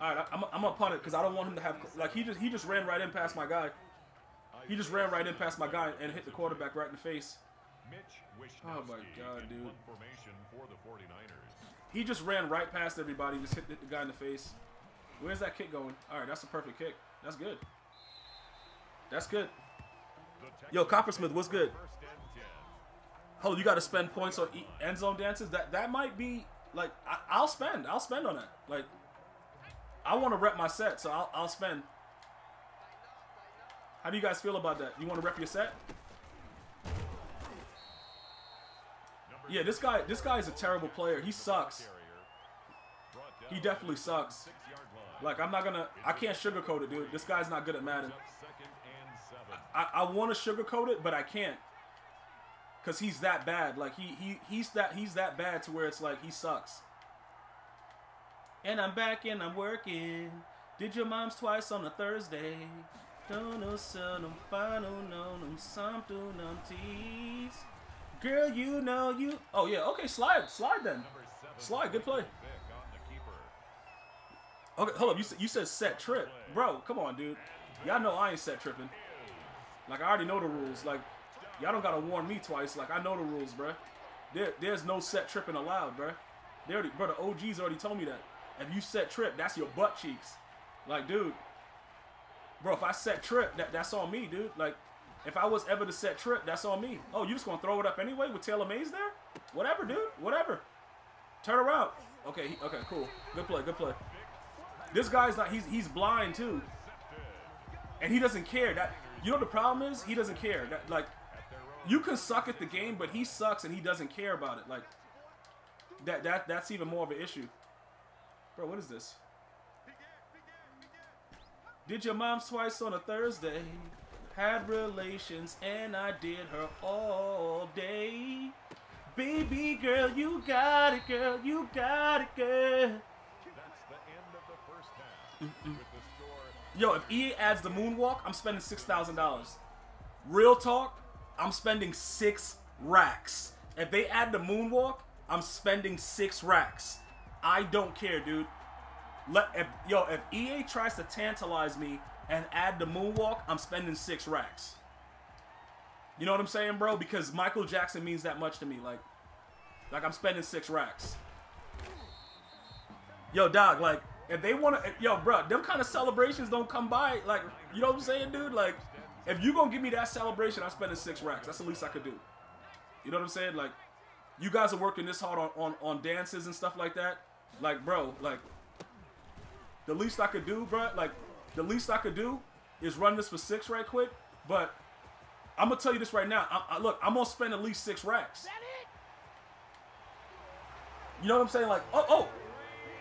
All right, I, I'm, I'm gonna punt it because I don't want him to have like he just he just ran right in past my guy. He just ran right in past my guy and hit the quarterback right in the face. Oh my god, dude. He just ran right past everybody, just hit the guy in the face. Where's that kick going? All right, that's a perfect kick. That's good. That's good. Yo, Coppersmith, what's good? First and 10. Oh, you got to spend points on end zone dances. That that might be like I, I'll spend. I'll spend on that. Like I want to rep my set, so I'll I'll spend. How do you guys feel about that? You want to rep your set? Yeah, this guy this guy is a terrible player. He sucks. He definitely sucks. Like I'm not gonna. I can't sugarcoat it, dude. This guy's not good at Madden. I, I want to sugarcoat it, but I can't. Cause he's that bad. Like he he he's that he's that bad to where it's like he sucks. And I'm back and I'm working. Did your mom's twice on a Thursday? Don't know son um final no no something um tease. Girl, you know you. Oh yeah, okay, slide, slide then. Slide, good play. Vick on the keeper. Okay, hold up. You said you said set trip, bro. Come on, dude. Y'all know I ain't set tripping. Like I already know the rules. Like y'all don't gotta warn me twice. Like I know the rules, bro. There, there's no set tripping allowed, bro. They already, bro. The OGs already told me that. If you set trip, that's your butt cheeks. Like, dude, bro. If I set trip, that that's on me, dude. Like, if I was ever to set trip, that's on me. Oh, you just gonna throw it up anyway with Taylor Mays there? Whatever, dude. Whatever. Turn around. Okay, okay, cool. Good play, good play. This guy's not. He's he's blind too, and he doesn't care. That you know the problem is he doesn't care. That like you can suck at the game, but he sucks and he doesn't care about it. Like that that that's even more of an issue. Bro, what is this? Did your mom's twice on a Thursday? Had relations and I did her all day. Baby girl, you got it, girl, you got it, girl. That's the end of the first half. With the score Yo, if EA adds the moonwalk, I'm spending six thousand dollars. Real talk, I'm spending six racks. If they add the moonwalk, I'm spending six racks. I don't care, dude. Let if, yo, if EA tries to tantalize me and add the moonwalk, I'm spending six racks. You know what I'm saying, bro? Because Michael Jackson means that much to me. Like, like I'm spending six racks. Yo, dog, like, if they want to, yo, bro, them kind of celebrations don't come by. Like, you know what I'm saying, dude? Like, if you gonna give me that celebration, I'm spending six racks. That's the least I could do. You know what I'm saying? Like, you guys are working this hard on, on, on dances and stuff like that. Like, bro, like, the least I could do, bro, like, the least I could do is run this for six right quick. But I'm gonna tell you this right now. I, I, look, I'm gonna spend at least six racks. You know what I'm saying? Like, oh, oh,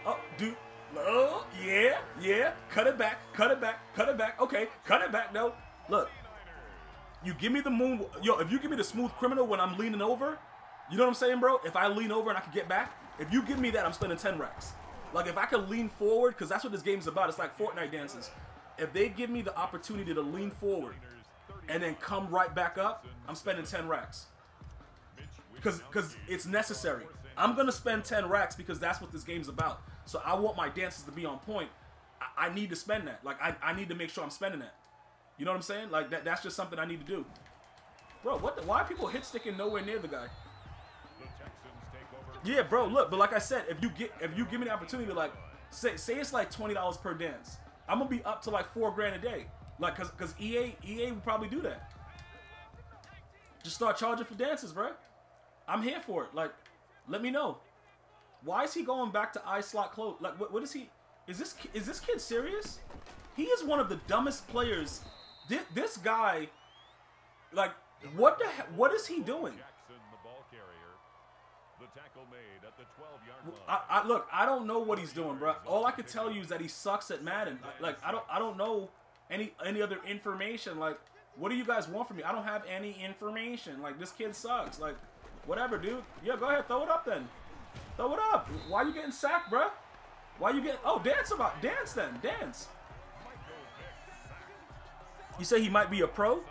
oh, dude. Oh, yeah, yeah. Cut it back, cut it back, cut it back. Okay, cut it back. No, look. You give me the moon, yo. If you give me the smooth criminal when I'm leaning over, you know what I'm saying, bro? If I lean over and I can get back, if you give me that, I'm spending ten racks. Like if I could lean forward, because that's what this game's about. It's like Fortnite dances. If they give me the opportunity to lean forward and then come right back up, I'm spending ten racks because because it's necessary. I'm gonna spend ten racks because that's what this game's about. So I want my dances to be on point. I, I need to spend that. Like I, I need to make sure I'm spending that. You know what I'm saying? Like that that's just something I need to do. Bro, what? The, why are people hit sticking nowhere near the guy? Yeah, bro. Look, but like I said, if you get if you give me the opportunity, like say say it's like twenty dollars per dance, I'm gonna be up to like four grand a day. Like, cause cause EA EA would probably do that. Just start charging for dances, bro. I'm here for it. Like, let me know. Why is he going back to eye slot close? Like, what, what is he? Is this is this kid serious? He is one of the dumbest players. This, this guy, like, what the? What is he doing? Jackson, the ball carrier. The tackle made at the 12-yard line. I, I look, I don't know what he's doing, bro. All I can tell you is that he sucks at Madden. Like I don't I don't know any any other information. Like what do you guys want from me? I don't have any information. Like this kid sucks. Like whatever, dude. Yeah, go ahead, throw it up then. Throw it up. Why are you getting sacked, bro? Why are you getting Oh, dance about dance then. Dance. You say he might be a pro?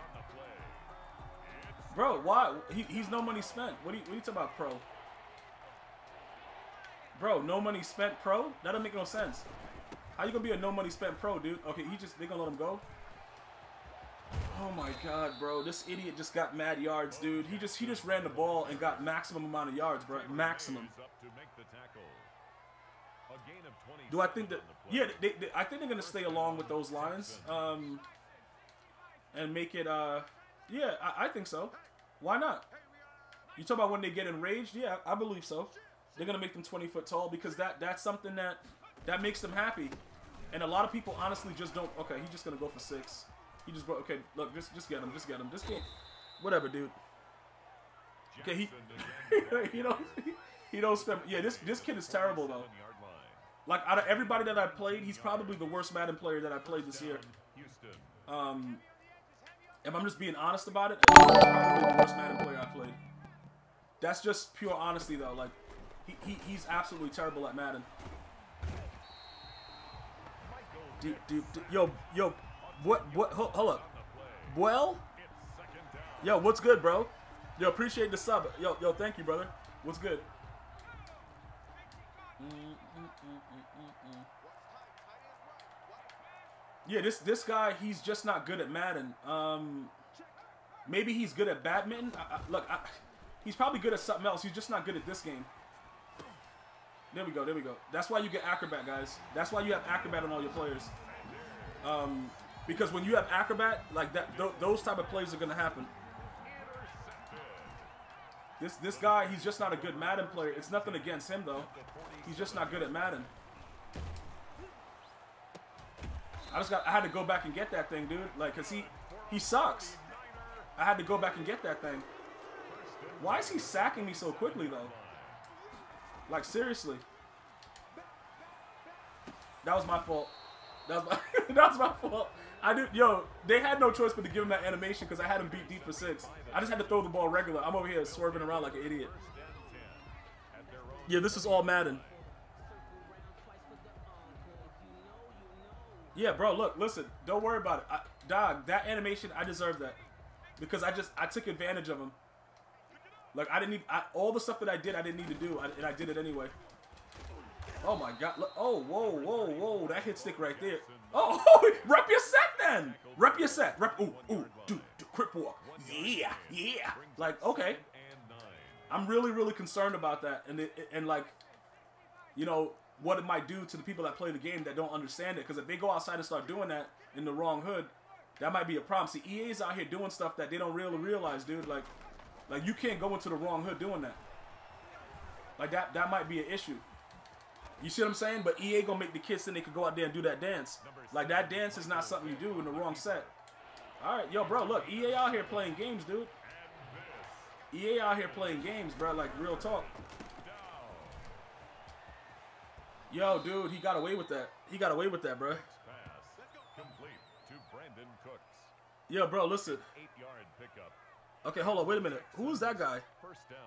Bro, why? He, he's no money spent. What are, you, what are you talking about, pro? Bro, no money spent pro? That don't make no sense. How you gonna be a no money spent pro, dude? Okay, he just they gonna let him go. Oh my god, bro. This idiot just got mad yards, dude. He just he just ran the ball and got maximum amount of yards, bro. Maximum. Is up to make the tackle. A gain of 20 Do I think that? Yeah, they, they, I think they're gonna stay along with those lines, um, and make it uh, Yeah, I, I think so. Why not? You talk about when they get enraged? Yeah, I believe so. They're gonna make them 20 foot tall because that that's something that that makes them happy. And a lot of people honestly just don't. Okay, he's just gonna go for six. He just broke. Okay, look, just just get him, just get him, just get. Whatever, dude. Okay, he Jackson [LAUGHS] again. [LAUGHS] he don't he don't spend. Yeah, this this kid is terrible though. Like out of everybody that I played, he's probably the worst Madden player that I played this year. Um, if I'm just being honest about it, he's probably the worst Madden player I played. That's just pure honesty, though. Like, he, he he's absolutely terrible at Madden. Yo, yo, what, what? Hold, hold up. Well, yo, what's good, bro? Yo, appreciate the sub. Yo, yo, thank you, brother. What's good? Yeah, this this guy, he's just not good at Madden. Um, maybe he's good at badminton. I, I, look, I, he's probably good at something else. He's just not good at this game. There we go. There we go. That's why you get acrobat, guys. That's why you have acrobat on all your players. Um, because when you have acrobat, like that, th- those type of plays are gonna happen. This this guy, he's just not a good Madden player. It's nothing against him though. He's just not good at Madden. I just got I had to go back and get that thing, dude. Like, cause he he sucks. I had to go back and get that thing. Why is he sacking me so quickly though? Like seriously. That was my fault. That was my [LAUGHS] that was my fault. I did yo, they had no choice but to give him that animation because I had him beat deep for six. I just had to throw the ball regular. I'm over here swerving around like an idiot. Yeah, this is all Madden. Yeah, bro. Look, listen. Don't worry about it, I, dog. That animation, I deserve that because I just I took advantage of him. Like I didn't need I, all the stuff that I did. I didn't need to do, I, and I did it anyway. Oh my god! Look, oh, whoa, whoa, whoa! That hit stick right there. Oh, [LAUGHS] rep your set then. Rep your set. Rep. Ooh, ooh, dude, dude, crip walk. Yeah, yeah. Like okay. I'm really, really concerned about that, and it, and like, you know, what it might do to the people that play the game that don't understand it. Because if they go outside and start doing that in the wrong hood, that might be a problem. See, EA's out here doing stuff that they don't really realize, dude. Like, like you can't go into the wrong hood doing that. Like that, that might be an issue. You see what I'm saying? But EA gonna make the kids think they could go out there and do that dance. Like that dance is not something you do in the wrong set. All right, yo, bro, look, EA out here playing games, dude. EA out here playing games, bro. Like real talk. Yo, dude, he got away with that. He got away with that, bro. Pass. Complete to Brandin Cooks. Yo, bro, listen. Eight-yard pickup. Okay, hold on, wait a minute. Who is that guy? First down.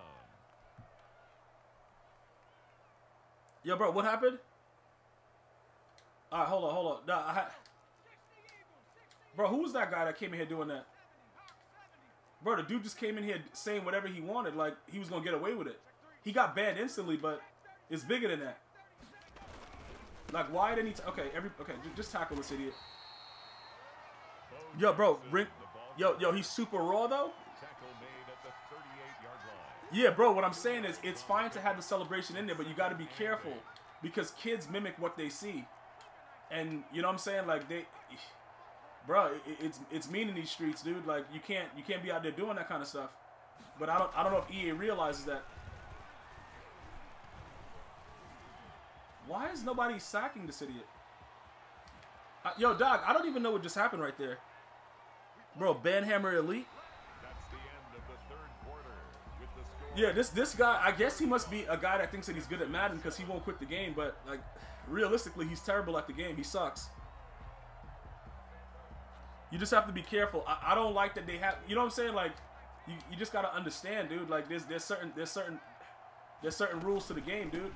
Yo, bro, what happened? All right, hold on, hold on. Nah, I ha- bro, who was that guy that came in here doing that? Bro, the dude just came in here saying whatever he wanted, like he was gonna get away with it. He got banned instantly, but it's bigger than that. Like, why didn't he? Okay, every okay, just tackle this idiot. Yo, bro, bring. Yo, yo, he's super raw though. Tackle made at the 38-yard line. Yeah, bro, what I'm saying is it's fine to have the celebration in there, but you got to be careful because kids mimic what they see. And you know what I'm saying? Like they bro, it, it's it's mean in these streets, dude. Like you can't you can't be out there doing that kind of stuff. But I don't I don't know if EA realizes that. Why is nobody sacking this idiot? Uh, yo, dog, I don't even know what just happened right there. Bro, Banhammer Elite? That's the end of the third quarter with the score. Yeah, this this guy, I guess he must be a guy that thinks that he's good at Madden because he won't quit the game. But like, realistically, he's terrible at the game. He sucks. You just have to be careful. I, I don't like that they have. You know what I'm saying? Like, you, you just gotta understand, dude. Like, there's there's certain there's certain there's certain rules to the game, dude.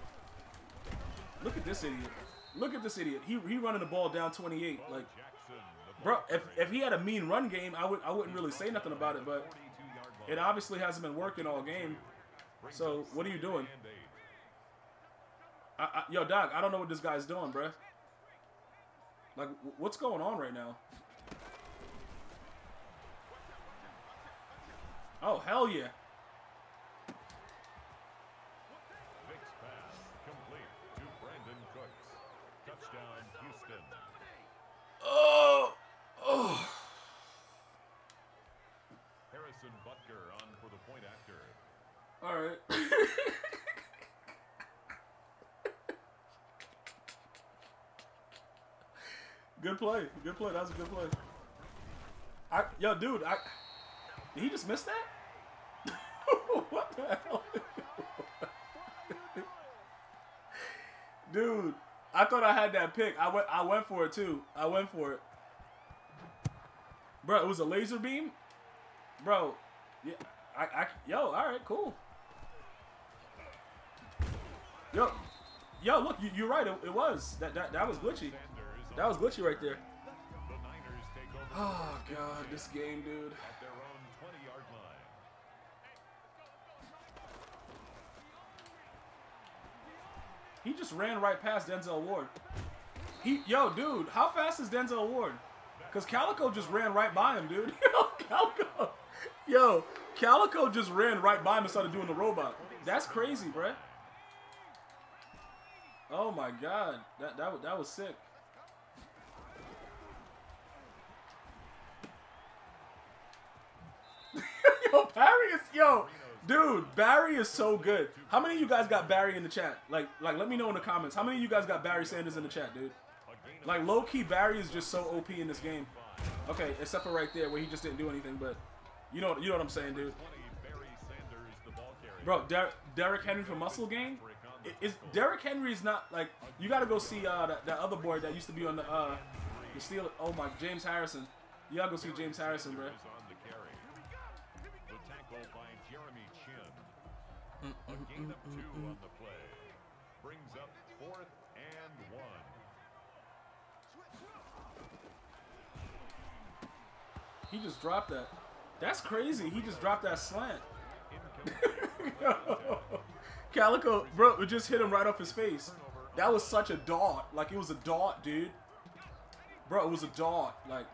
Look at this idiot. Look at this idiot. He he running the ball down 28. Like, bro, if if he had a mean run game, I would I wouldn't really say nothing about it. But it obviously hasn't been working all game. So what are you doing? I, I, yo, Doc, I don't know what this guy's doing, bruh. Like, w- what's going on right now? Oh, hell yeah. Vick's pass complete to Brandin Cooks. Touchdown, Houston. Oh, oh. Jason Butker on for the point after. All right. [LAUGHS] good play. Good play. That was a good play. I, yo, dude, I did he just miss that? [LAUGHS] what the hell? dude, I thought I had that pick. I went I went for it too. I went for it. Bro, it was a laser beam? Bro, yeah, I, I yo, all right, cool. Yo, yo, look, you, you're right. It, it was that, that that was glitchy. That was glitchy right there. Oh god, this game, dude. at their own 20-yard line. He just ran right past Denzel Ward. He, yo, dude, how fast is Denzel Ward? Cause Calico just ran right by him, dude. [LAUGHS] Yo, Calico, yo, Calico just ran right by him and started doing the robot. That's crazy, bruh. Oh my god, that that that was sick. [LAUGHS] yo, Barry is yo, dude. Barry is so good. How many of you guys got Barry in the chat? Like, like, let me know in the comments. How many of you guys got Barry Sanders in the chat, dude? A gain of Like, low key, Barry is just so OP in this game. Okay, except for right there where he just didn't do anything, but you know, you know what I'm saying, dude. 20, Barry Sanders, the ball carrier. Bro, Der- Derrick Henry from Muscle Gang. I- Is Derrick Henry's not like you got to go see uh, that, that other boy that used to be on the uh the Steel. Oh my, James Harrison. You gotta go see James Harrison, bro. Is on the carry. The tackle by Jeremy Chinn. Mm, A mm, gain mm, of two on the play. Brings up fourth and one. He just dropped that. That's crazy. He just dropped that slant. [LAUGHS] Calico, bro, it just hit him right off his face. That was such a dart. Like it was a dart, dude. Bro, it was a dart. Like.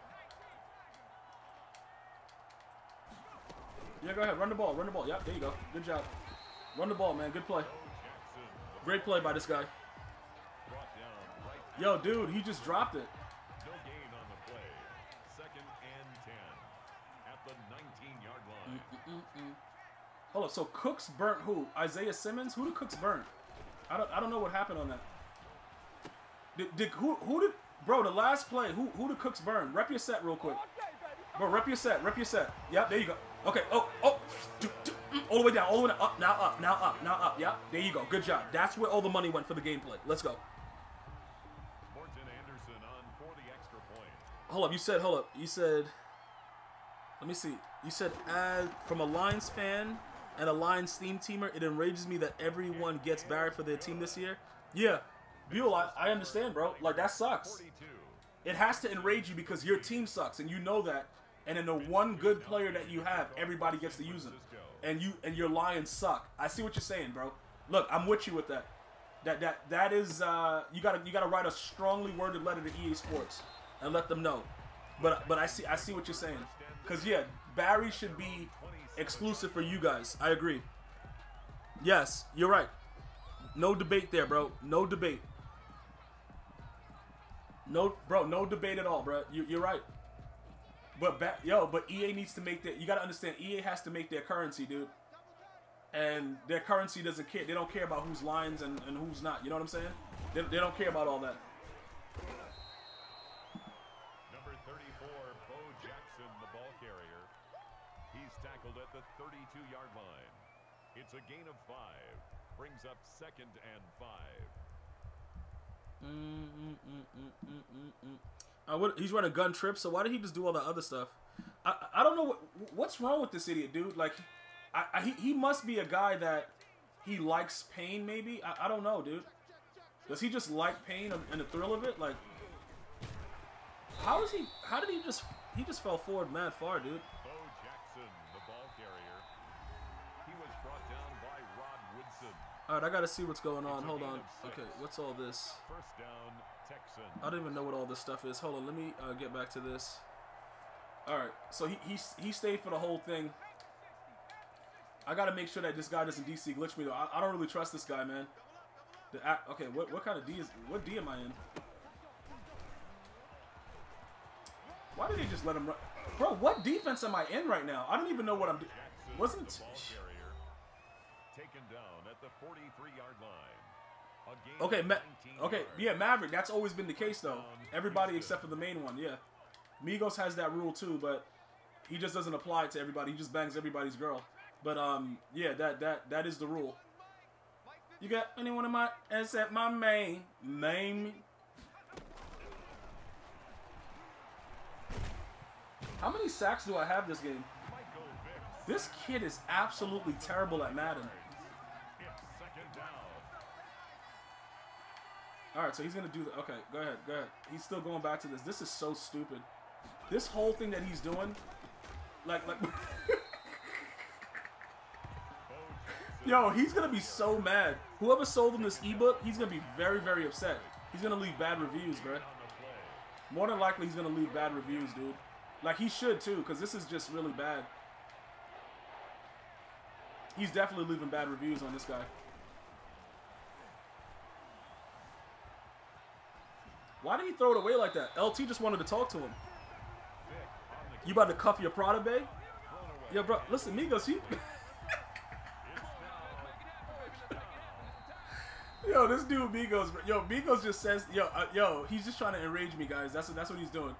Yeah, go ahead. Run the ball. Run the ball. Yep, there you go. Good job. Run the ball, man. Good play. Great play by this guy. Yo, dude, he just dropped it. No gain on the play. Second and ten at the 19-yard line. Hold up. So Cooks burnt who? Isaiah Simmons? Who did Cooks burn? I don't. I don't know what happened on that. Did, did who? Who did? Bro, the last play. Who? Who did Cooks burn? Rep your set real quick. Bro, rep your set. Rep your set. Yep. There you go. Okay. Oh. Oh. Do, do, mm, all the way down. All the way down. Up. Now up. Now up. Now up. Yep. There you go. Good job. That's where all the money went for the gameplay. Let's go. Morten Andersen on for the extra point. Hold up. You said. Hold up. You said. Let me see. You said as from a Lions fan and a Lions theme teamer, it enrages me that everyone gets Barrett for their team this year. Yeah, Buell, I, I understand, bro. Like that sucks. It has to enrage you because your team sucks, and you know that. And in the one good player that you have, everybody gets to use him. And you and your Lions suck. I see what you're saying, bro. Look, I'm with you with that. That that that is uh, you gotta you gotta write a strongly worded letter to EA Sports and let them know. But but I see I see what you're saying. Cause yeah, Barry should be exclusive for you guys. I agree. Yes, you're right. No debate there, bro. No debate. No, bro, no debate at all, bro. You, you're right. But ba- yo, but EA needs to make that. You gotta understand, EA has to make their currency, dude. And their currency doesn't care. They don't care about who's lines and, and who's not. You know what I'm saying? They, they don't care about all that. Number 34, Bo Jackson, the ball carrier. He's tackled at the 32-yard line. It's a gain of five. Brings up second and five. Mm, mm, mm, uh, what, he's running gun trips, so why did he just do all that other stuff? I, I don't know what what's wrong with this idiot, dude. Like, I, I he, he must be a guy that he likes pain, maybe. I, I don't know, dude. Does he just like pain and the thrill of it? Like, how is he? How did he just? He just fell forward mad far, dude. Bo Jackson, the ball carrier. He was brought down by Rod Woodson. All right, I gotta see what's going on. Hold on. Okay, what's all this? First down, Texans. I don't even know what all this stuff is. Hold on, let me uh, get back to this. All right, so he he he stayed for the whole thing. I gotta make sure that this guy doesn't DC glitch me though. I, I don't really trust this guy, man. The act, okay, what what kind of D is what D am I in? Why did they just let him run? Bro, what defense am I in right now? I don't even know what I'm doing. Wasn't the ball carrier, taken down at the 43-yard line. A gain okay, Ma- 19 okay, yeah, Maverick. That's always been the case though. Everybody except for the main one, yeah. Migos has that rule too, but he just doesn't apply it to everybody. He just bangs everybody's girl. But um, yeah, that that that is the rule. You got anyone in my except my main name? How many sacks do I have this game? This kid is absolutely terrible at Madden. It's second down. All right, so he's gonna do the. Okay, go ahead, go ahead. He's still going back to this. This is so stupid. This whole thing that he's doing, like, like, [LAUGHS] yo, he's gonna be so mad. Whoever sold him this ebook, he's gonna be very, very upset. He's gonna leave bad reviews, bro. More than likely, he's gonna leave bad reviews, dude. Like he should too, because this is just really bad. He's definitely leaving bad reviews on this guy. Why did he throw it away like that? LT just wanted to talk to him. You about to cuff your Prada Bay? Yo, bro, listen, Migos, you. [LAUGHS] Yo, this dude Migos, bro- yo, Migos just says, yo, uh, yo, he's just trying to enrage me, guys. That's that's what he's doing.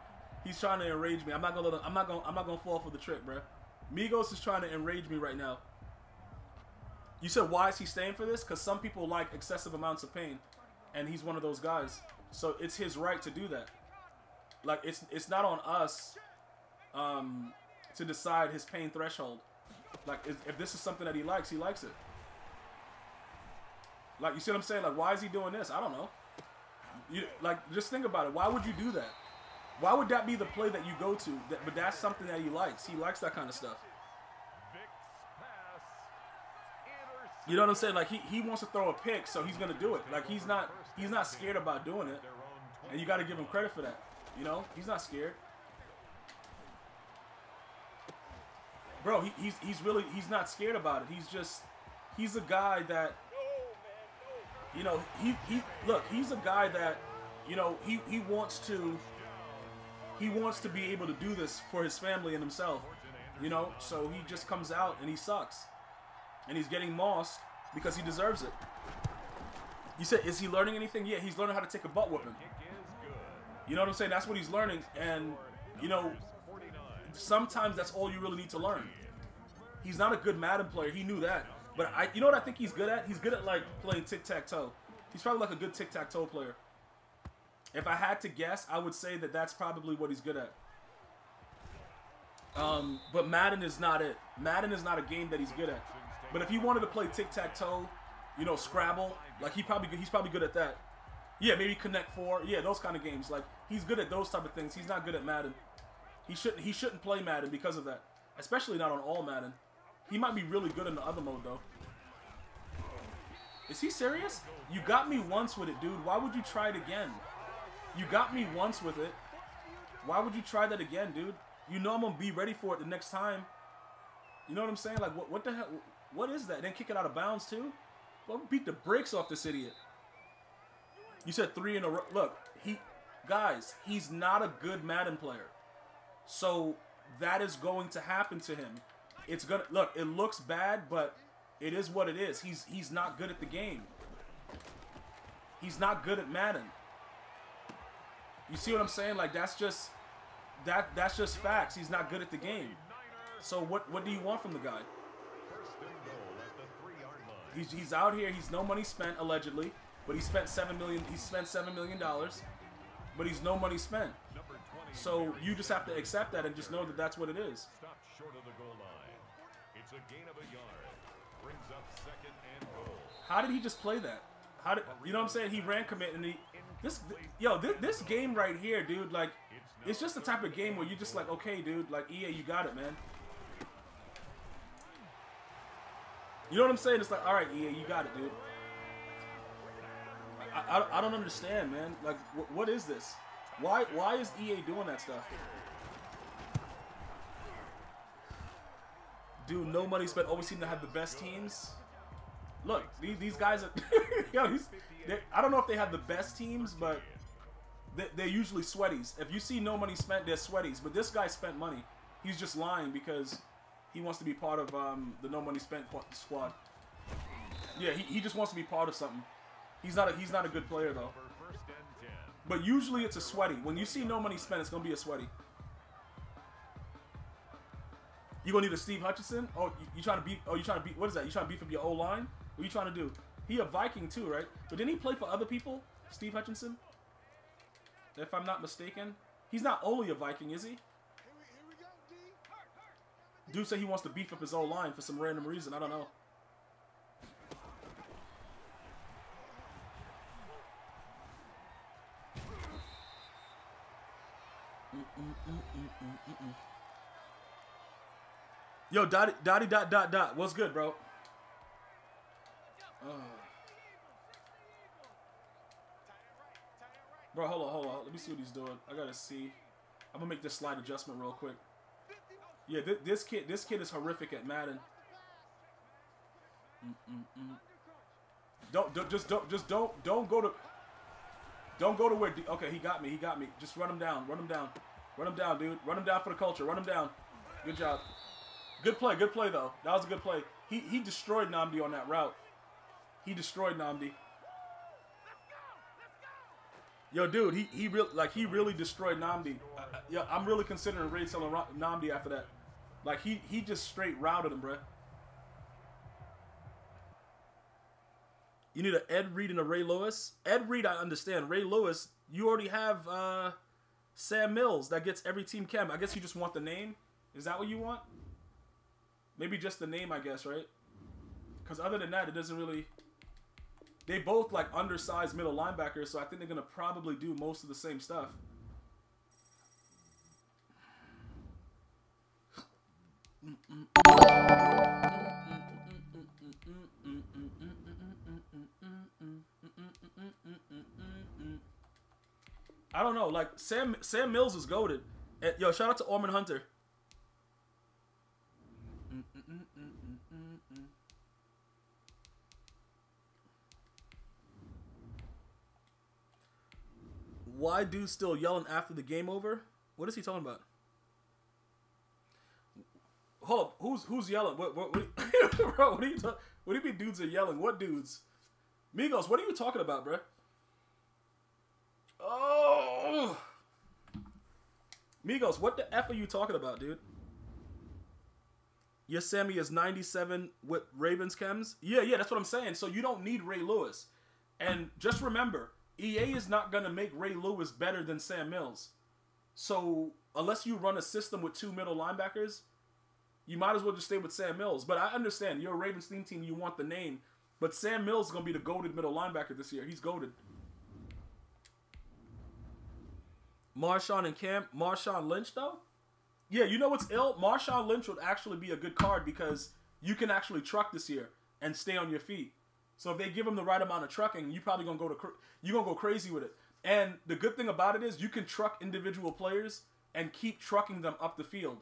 He's trying to enrage me. I'm not gonna him, I'm not gonna I'm not gonna fall for the trick, bro. Migos is trying to enrage me right now. You said why is he staying for this? Because some people like excessive amounts of pain, and he's one of those guys. So it's his right to do that. Like it's it's not on us um, to decide his pain threshold. Like if, this is something that he likes, he likes it. Like you see what I'm saying? Like why is he doing this? I don't know. You like just think about it. Why would you do that? Why would that be the play that you go to? That, but that's something that he likes. He likes that kind of stuff. You know what I'm saying? Like he, he wants to throw a pick, so he's gonna do it. Like he's not he's not scared about doing it, and you got to give him credit for that. You know, he's not scared. Bro, he, he's he's really he's not scared about it. He's just he's a guy that you know he he look he's a guy that you know he he wants to he wants to be able to do this for his family and himself. You know, so he just comes out and he sucks. And he's getting mossed because he deserves it. You said, is he learning anything? Yeah, he's learning how to take a butt good. You know what I'm saying? That's what he's learning. And, you know, sometimes that's all you really need to learn. He's not a good Madden player. He knew that. But I, you know what I think he's good at? He's good at like playing tic tac toe. He's probably like a good tic tac toe player. If I had to guess, I would say that that's probably what he's good at. Um, but Madden is not it. Madden is not a game that he's good at. But if he wanted to play tic tac toe, you know, Scrabble, like he probably good he's probably good at that. Yeah, maybe Connect Four. Yeah, those kind of games. Like he's good at those type of things. He's not good at Madden. He shouldn't he shouldn't play Madden because of that. Especially not on all Madden. He might be really good in the other mode though. Is he serious? You got me once with it, dude. Why would you try it again? You got me once with it. Why would you try that again, dude? You know I'm gonna be ready for it the next time. You know what I'm saying? Like what what the hell what is that? Then kick it out of bounds too? Well, beat the brakes off this idiot. You said three in a row. Look, he guys, he's not a good Madden player. So that is going to happen to him. It's gonna look, it looks bad, but it is what it is. He's he's not good at the game. He's not good at Madden. You see what I'm saying? Like that's just that that's just facts. He's not good at the game. So what what do you want from the guy? First and goal at the three-yard line. He's, he's out here. He's no money spent allegedly, but he spent seven million. He spent seven million dollars, but he's no money spent. So you just have to accept that and just know that that's what it is. Stopped short of the goal line. It's a gain of a yard. Brings up second and goal. How did he just play that? How did you know what I'm saying? He ran commit and he this yo this, this game right here, dude. Like it's just the type of game where you're just like, okay, dude. Like EA, you got it, man. You know what I'm saying? It's like, all right, EA, you got it, dude. I, I, I don't understand, man. Like, wh- what is this? Why why is EA doing that stuff? Dude, no money spent. Always seem to have the best teams. Look, these, these guys are. [LAUGHS] yo, I don't know if they have the best teams, but they, they're usually sweaties. If you see no money spent, they're sweaties. But this guy spent money. He's just lying because he wants to be part of um, the no money spent squad. Yeah, he, he just wants to be part of something. He's not a, he's not a good player though. For first and 10. But usually it's a sweaty. When you see no money spent, it's gonna be a sweaty. You gonna need a Steve Hutchinson? Oh, you, you trying to beat? Oh, you trying to beat? What is that? You trying to beef up your O line? What are you trying to do? He a Viking too, right? But didn't he play for other people? Steve Hutchinson? If I'm not mistaken, he's not only a Viking, is he? Dude said he wants to beef up his O line for some random reason. I don't know. Yo, Dotty, Dotty, dot, dot, dot. What's good, bro? Uh. Bro, hold on, hold on. Let me see what he's doing. I gotta see. I'm gonna make this slide adjustment real quick. Yeah, th- this kid, this kid is horrific at Madden. Mm-mm-mm. Don't, don't, just don't, just don't, don't go to, don't go to where. Okay, he got me. He got me. Just run him down. Run him down. Run him down, dude. Run him down for the culture. Run him down. Good job. Good play. Good play though. That was a good play. He he destroyed Nnamdi on that route. He destroyed Nnamdi. Yo, dude, he he real like he really destroyed Nnamdi. I, I- yo, I'm really considering raid selling Nnamdi after that. Like he he just straight routed him, bruh. You need an Ed Reed and a Ray Lewis. Ed Reed, I understand. Ray Lewis, you already have uh, Sam Mills that gets every team chem. I guess you just want the name. Is that what you want? Maybe just the name, I guess, right? Because other than that, it doesn't really. They both like undersized middle linebackers, so I think they're gonna probably do most of the same stuff. I don't know. Like Sam Sam Mills is goaded. Yo, shout out to Orman Hunter. Why dude still yelling after the game over? What is he talking about? Hold up, who's who's yelling? What what, what [LAUGHS] bro? What are you talking? What do you mean dudes are yelling? What dudes? Migos, what are you talking about, bro? Oh, Migos, what the f are you talking about, dude? Your Sammy is 97 with Ravens chems. Yeah, yeah, that's what I'm saying. So you don't need Ray Lewis. And just remember, EA is not going to make Ray Lewis better than Sam Mills. So unless you run a system with two middle linebackers, you might as well just stay with Sam Mills. But I understand you're a Ravens theme team, you want the name. But Sam Mills is going to be the goaded middle linebacker this year. He's goaded. Marshawn and Cam, Marshawn Lynch though? Yeah, you know what's ill? Marshawn Lynch would actually be a good card because you can actually truck this year and stay on your feet. So if they give him the right amount of trucking, you probably gonna go to cr- you gonna go crazy with it. And the good thing about it is you can truck individual players and keep trucking them up the field.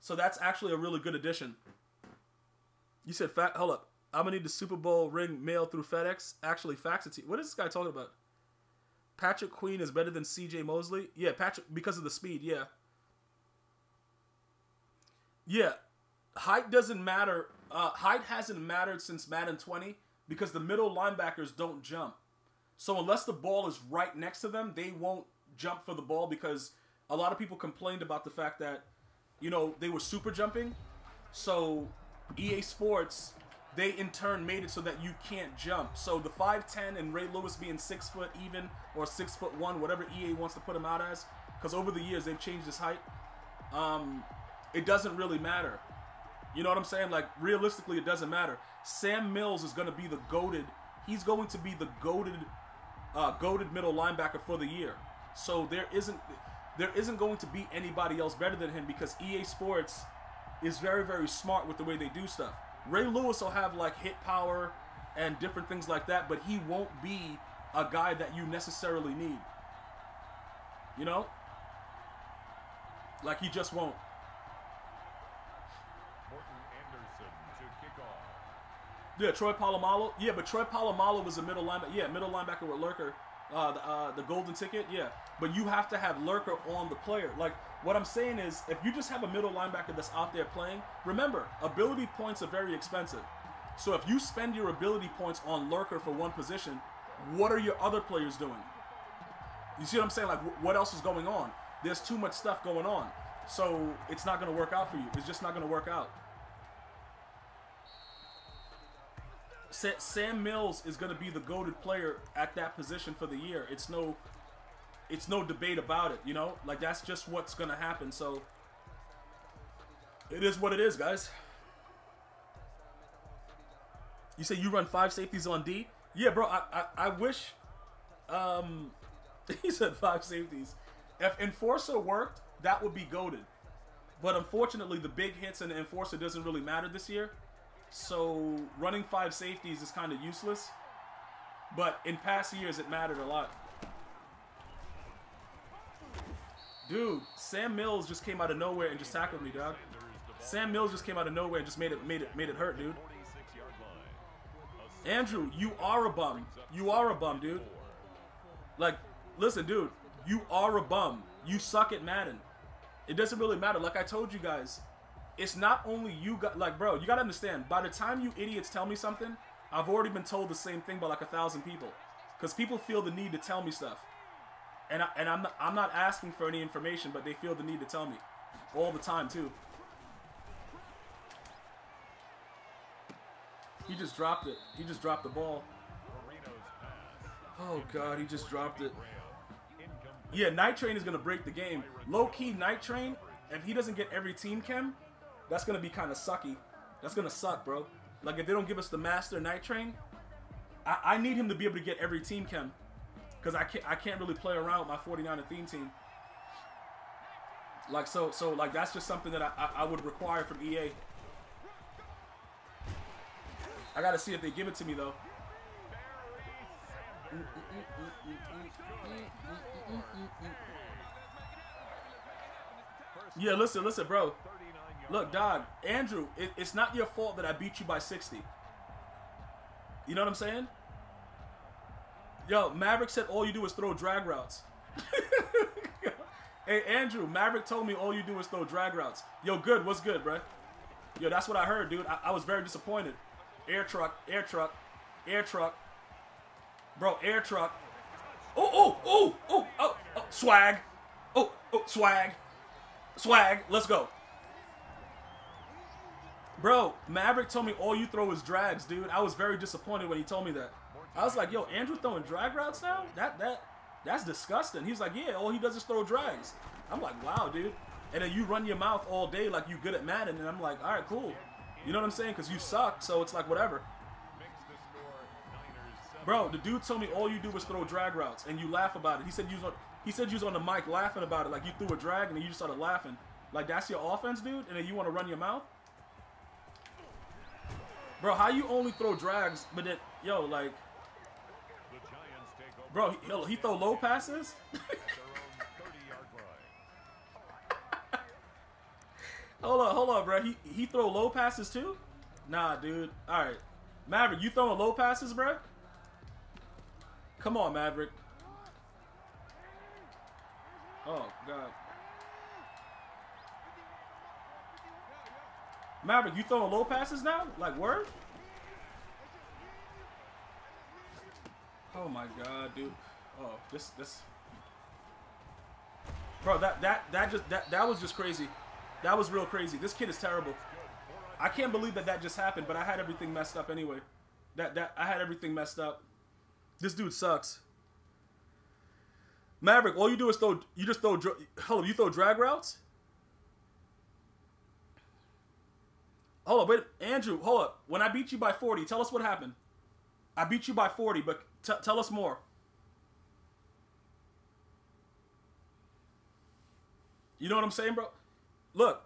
So that's actually a really good addition. You said fat. Hold up. I'm gonna need the Super Bowl ring mailed through FedEx. Actually, fax it to you. What is this guy talking about? Patrick Queen is better than C.J. Mosley. Yeah, Patrick because of the speed. Yeah. Yeah, height doesn't matter. Uh, height hasn't mattered since Madden 20 because the middle linebackers don't jump. So unless the ball is right next to them, they won't jump for the ball because a lot of people complained about the fact that, you know, they were super jumping. So EA Sports, they in turn made it so that you can't jump. So the 5'10 and Ray Lewis being six foot even or six foot one, whatever EA wants to put him out as, because over the years they've changed his height. Um, it doesn't really matter. You know what I'm saying? Like realistically, it doesn't matter. Sam Mills is going to be the goaded. He's going to be the goaded, uh, goaded middle linebacker for the year. So there isn't, there isn't going to be anybody else better than him because EA Sports is very, very smart with the way they do stuff. Ray Lewis will have like hit power and different things like that, but he won't be a guy that you necessarily need. You know? Like he just won't. Morten Andersen to kick off. Yeah, Troy Polamalu. Yeah, but Troy Polamalu was a middle linebacker. Yeah, middle linebacker with Lurker. Uh, the, uh, the golden ticket, yeah. But you have to have lurker on the player. Like what I'm saying is, if you just have a middle linebacker that's out there playing, remember ability points are very expensive. So if you spend your ability points on lurker for one position, what are your other players doing? You see what I'm saying? Like wh- what else is going on? There's too much stuff going on. So it's not going to work out for you. It's just not going to work out. Sam Mills is going to be the goaded player at that position for the year. It's no, it's no debate about it. You know, like that's just what's going to happen. So it is what it is, guys. You say you run five safeties on D? Yeah, bro. I I, I wish. Um, [LAUGHS] he said five safeties. If Enforcer worked, that would be goaded. But unfortunately, the big hits and the Enforcer doesn't really matter this year. So running five safeties is kind of useless. But in past years, it mattered a lot. Dude, Sam Mills just came out of nowhere and just tackled me, dog. Sam Mills just came out of nowhere and just made it made it made it hurt, dude. Andrew, you are a bum. You are a bum, dude. Like, listen, dude, you are a bum. You suck at Madden. It doesn't really matter. Like I told you guys, it's not only you got like, bro. You gotta understand. By the time you idiots tell me something, I've already been told the same thing by like a thousand people, because people feel the need to tell me stuff, and I, and I'm not, I'm not asking for any information, but they feel the need to tell me, all the time too. He just dropped it. He just dropped the ball. Oh god, he just dropped it. Yeah, Night Train is gonna break the game. Low key, Night Train. If he doesn't get every team chem, that's gonna be kind of sucky. That's gonna suck, bro. Like if they don't give us the master Night Train, I, I need him to be able to get every team chem, because I can't I can't really play around with my 49 theme team. Like so so like that's just something that I, I, I would require from EA. I gotta see if they give it to me though. Yeah, listen, listen, bro. 39-yard Look, dog, Andrew, it, it's not your fault that I beat you by 60. You know what I'm saying? Yo, Maverick said all you do is throw drag routes. [LAUGHS] hey, Andrew, Maverick told me all you do is throw drag routes. Yo, good, what's good, bruh? Yo, that's what I heard, dude. I, I was very disappointed. Air truck, air truck, air truck. Bro, air truck. Oh, oh, oh, oh, oh, oh, swag. Oh, oh, swag. Swag, let's go. Bro, Maverick told me all you throw is drags, dude. I was very disappointed when he told me that. I was like, yo, Andrew throwing drag routes now? That that that's disgusting. He's like, yeah, all he does is throw drags. I'm like, wow, dude. And then you run your mouth all day like you good at Madden, and I'm like, all right, cool. You know what I'm saying? Because you suck, so it's like whatever. Bro, the dude told me all you do is throw drag routes, and you laugh about it. He said you was on, he said you was on the mic laughing about it, like you threw a drag, and then you just started laughing. Like that's your offense, dude, and then you want to run your mouth. Bro, how you only throw drags, but then yo, like, bro, he, he throw low passes. at their own 30-yard line. hold on, hold on, bro. He he throw low passes too? Nah, dude. All right, Maverick, you throwing low passes, bro? Come on, Maverick. Oh God. Maverick, you throwing low passes now? Like word? Oh my God, dude. Oh, this this. Bro, that that that just that that was just crazy. That was real crazy. This kid is terrible. I can't believe that that just happened, but I had everything messed up anyway. That that I had everything messed up. This dude sucks. Maverick, all you do is throw. You just throw. up, you throw drag routes. Hold up, wait, Andrew. Hold up. When I beat you by forty, tell us what happened. I beat you by forty, but t- tell us more. You know what I'm saying, bro? Look,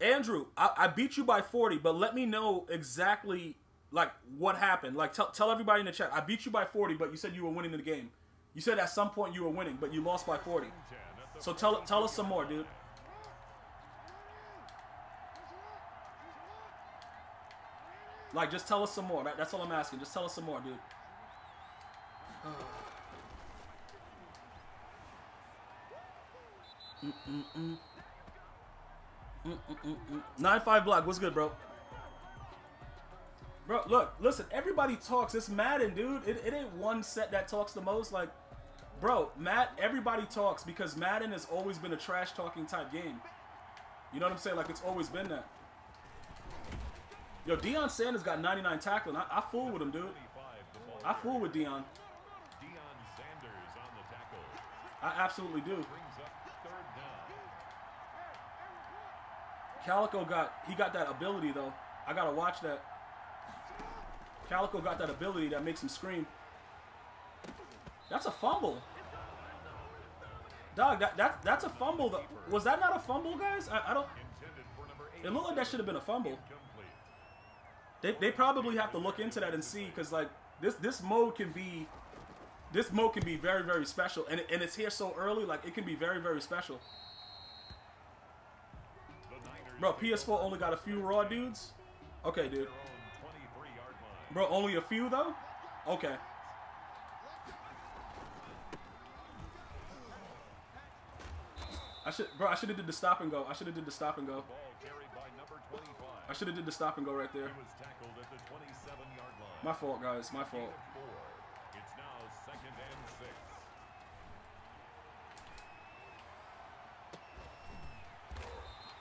Andrew, I, I beat you by 40, but let me know exactly like what happened. Like tell tell everybody in the chat. I beat you by 40, but you said you were winning the game. You said at some point you were winning, but you lost by 40. 10 at the So tell tell us some more, dude. Like, just tell us some more. That, that's all I'm asking. Just tell us some more, dude. Nine five block. What's good, bro? Bro, look, listen. Everybody talks. It's Madden, dude. It, it ain't one set that talks the most. Like, bro, Matt. Everybody talks because Madden has always been a trash talking type game. You know what I'm saying? Like, it's always been that. Yo, Deion Sanders got 99 tackling. I, I fool with him, dude. 25, the ball I fool with Deion. I absolutely do. Calico got he got that ability though. I gotta watch that. Calico got that ability that makes him scream. That's a fumble. Dog, that, that that's a fumble. Though. Was that not a fumble, guys? I, I don't. It looked like that should have been a fumble. They, they probably have to look into that and see because like this this mode can be this mode can be very very special and and it's here so early like it can be very very special. Bro, PS4 only got a few raw dudes. Okay, dude. their own 23-yard line. Bro, only a few though? Okay. I should bro, I should have did the stop and go. I should have did the stop and go. Ball carried by number 25. I should have did the stop and go right there. Was tackled at the 27-yard line. My fault, guys. My fault. It's now second and six.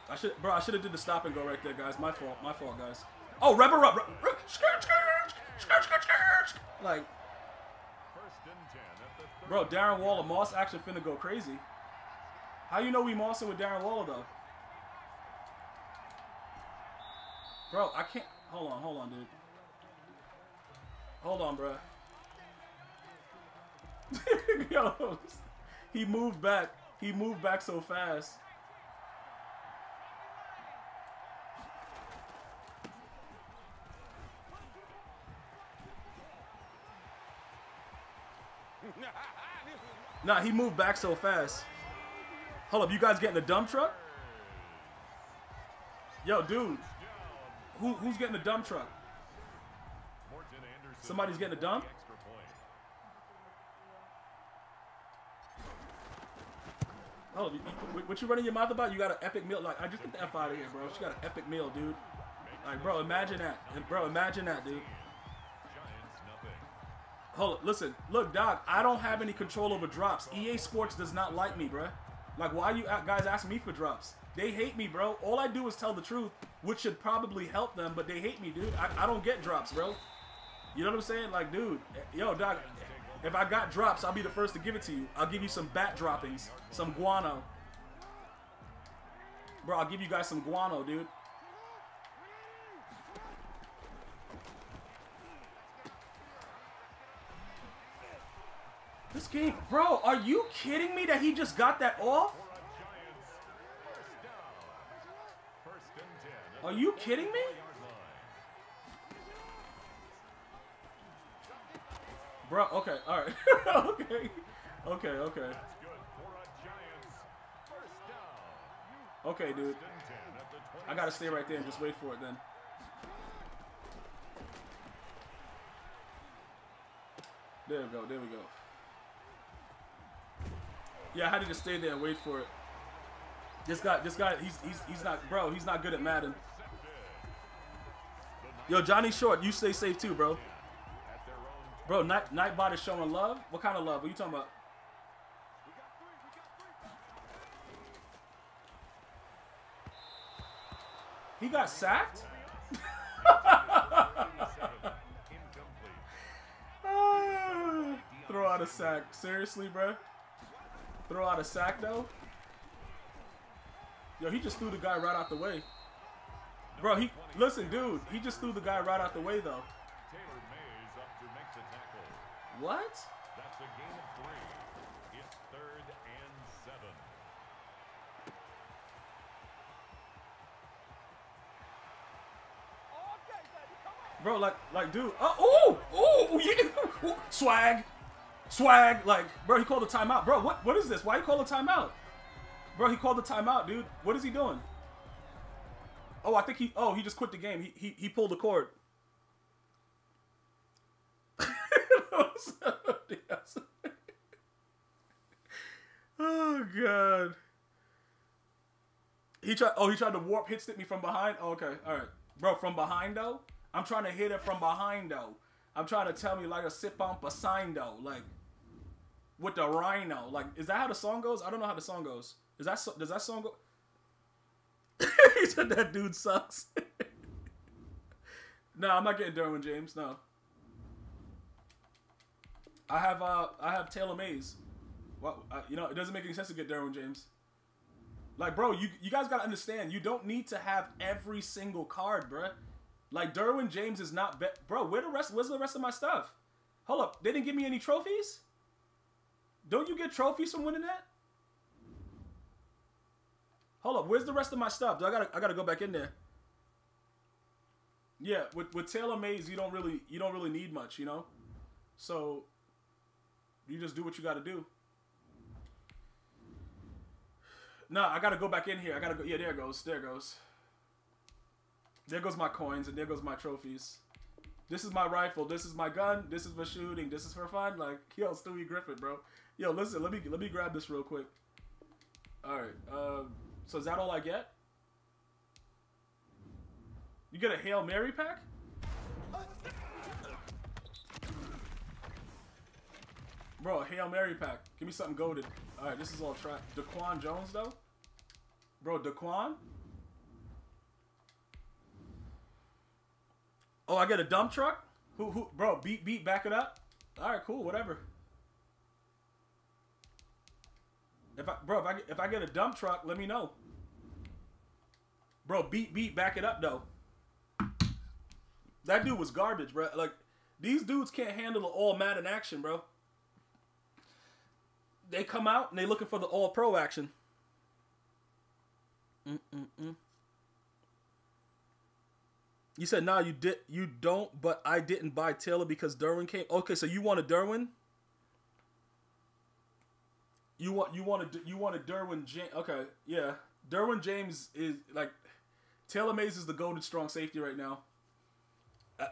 I should bro, I should have did the stop and go right there, guys. My fault. My fault, guys. Oh, rev her up. Rev, rev, skirt, skirt, skirt, skirt, skirt. Like, First and 10 at the bro, Darren Waller, Moss action finna go crazy. How you know we mossing with Darren Waller though? Bro, I can't. Hold on, hold on, dude. Hold on, bro. [LAUGHS] Yo, he moved back. He moved back so fast. Nah, he moved back so fast. Hold up, you guys getting a dump truck? Yo, dude, who who's getting a dump truck? Somebody's getting a dump? Extra point. Hold up, you- you- what you running your mouth about? You got an epic meal? Like, I just get the f out of here, bro. She got an epic meal, dude. Like, bro, imagine that, And, bro. Imagine that, dude. Hold up, listen, look, Doc. I don't have any control over drops. EA Sports does not like me, bro. Like, why you guys asking me for drops? They hate me, bro. All I do is tell the truth, which should probably help them, but they hate me, dude. I, I don't get drops, bro. You know what I'm saying? Like, dude, eh, yo, Doc, if I got drops, I'll be the first to give it to you. I'll give you some bat droppings, some guano. Bro, I'll give you guys some guano, dude. This game, bro, are you kidding me that he just got that off? For a Giants first down. First and 10 at Are you kidding me? Bro, okay, alright. [LAUGHS] okay. Okay, okay. Okay, dude. First and 10 at the I gotta stay right there and just wait for it then. There we go, there we go. Yeah, I had to just stay there and wait for it. This guy, this guy, he's he's he's not, bro. He's not good at Madden. Yo, Johnny Short, you stay safe too, bro. Bro, Night Nightbot is showing love. What kind of love? What are you talking about? He got sacked. 27. [LAUGHS] Incomplete. Throw out a sack. Seriously, bro? Throw out a sack, though? Yo, he just threw the guy right out the way. Bro, he listen, dude. He just threw the guy right out the way, though. Taylor Mays up to make the tackle. What? That's a gain of three. It's third and seven. Bro, like, like, dude. Oh, ooh, ooh, yeah. [LAUGHS] Swag, swag. Like, bro, he called a timeout. Bro, what, what is this? Why you call a timeout? Bro, he called a timeout, dude. What is he doing? Oh, I think he. Oh, he just quit the game. He he, he pulled the cord. [LAUGHS] oh god. He tried. Oh, he tried to warp hit stick me from behind. Oh, okay, all right, bro. From behind though, I'm trying to hit it from behind though. I'm trying to tell me like a sip sign though, like with the rhino. Like, is that how the song goes? I don't know how the song goes. Is that so, does that song go? [LAUGHS] he said that dude sucks. [LAUGHS] no, I'm not getting Derwin James. No. I have uh I have Taylor Mays. Well, uh, you know, it doesn't make any sense to get Derwin James. Like, bro, you you guys gotta understand, you don't need to have every single card, bruh. Like, Derwin James is not, be- bro. Where the rest? Where's the rest of my stuff? Hold up, they didn't give me any trophies. Don't you get trophies from winning that? Hold up, where's the rest of my stuff? Do I gotta I gotta go back in there. Yeah, with with Taylor Mays, you don't really you don't really need much, you know. So you just do what you got to do. No, I got to go back in here. I got to go. Yeah, there goes. There goes. There goes my coins, and there goes my trophies. This is my rifle. This is my gun. This is for shooting. This is for fun. Like, yo, Stewie Griffin, bro. Yo, listen. Let me let me grab this real quick. All right. Uh, so is that all I get? You get a Hail Mary pack? Bro, Hail Mary pack. Give me something goaded. Alright, this is all track. Daquan Jones, though? Bro, Daquan? Oh, I get a dump truck? Who, who, bro, beat, beat, back it up? Alright, cool, whatever. If I, bro, if I, if I get a dump truck, let me know. Bro, beat, beat, back it up, though. That dude was garbage, bro. Like, these dudes can't handle the all Madden action, bro they come out and they looking for the all pro action. Mm-mm-mm. You said nah, you did you don't, but I didn't buy Taylor because Derwin came. Okay, so you want a Derwin? You want you want to you want a Derwin James? Okay, yeah, Derwin James is like Taylor Mays is the golden strong safety right now.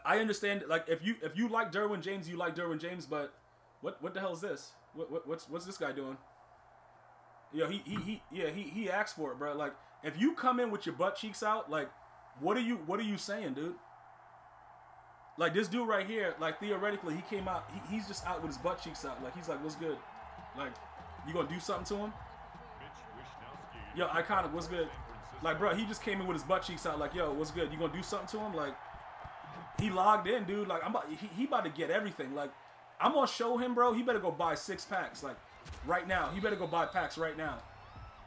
I understand like if you if you like Derwin James, you like Derwin James, but what what the hell is this? What, what, what's what's this guy doing? Yeah, he, he he yeah he he asked for it, bro. Like if you come in with your butt cheeks out, like what are you what are you saying, dude? Like this dude right here, like theoretically he came out, he, he's just out with his butt cheeks out. Like he's like, what's good? Like you gonna do something to him? Yo, I kind of what's good? Like bro, he just came in with his butt cheeks out. Like yo, what's good? You gonna do something to him? Like he logged in, dude. Like I'm about, he, he about to get everything. Like I'm gonna show him, bro. He better go buy six packs, like right now. He better go buy packs right now,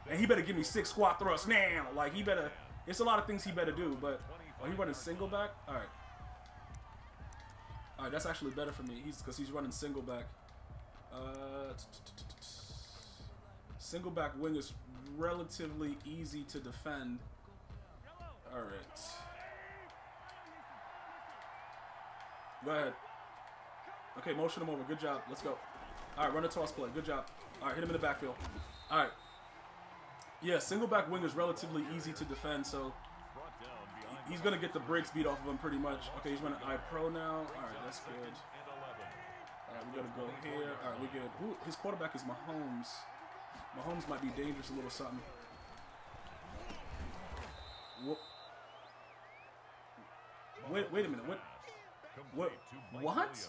and he better give me six squat thrusts now. Like he better. It's a lot of things he better do, but oh, he running single back. All right, all right. That's actually better for me. He's because he's running single back. Uh, single back wing is relatively easy to defend. All right. Go ahead. Okay, motion him over. Good job. Let's go. All right, run a toss play. Good job. All right, hit him in the backfield. All right. Yeah, single back wing is relatively easy to defend, so he's going to get the brakes beat off of him pretty much. Okay, he's running I Pro now. All right, that's good. All right, we got to go here. All right, we good. Who, his quarterback is Mahomes. Mahomes might be dangerous a little something. Wait, wait a minute. What? What? What?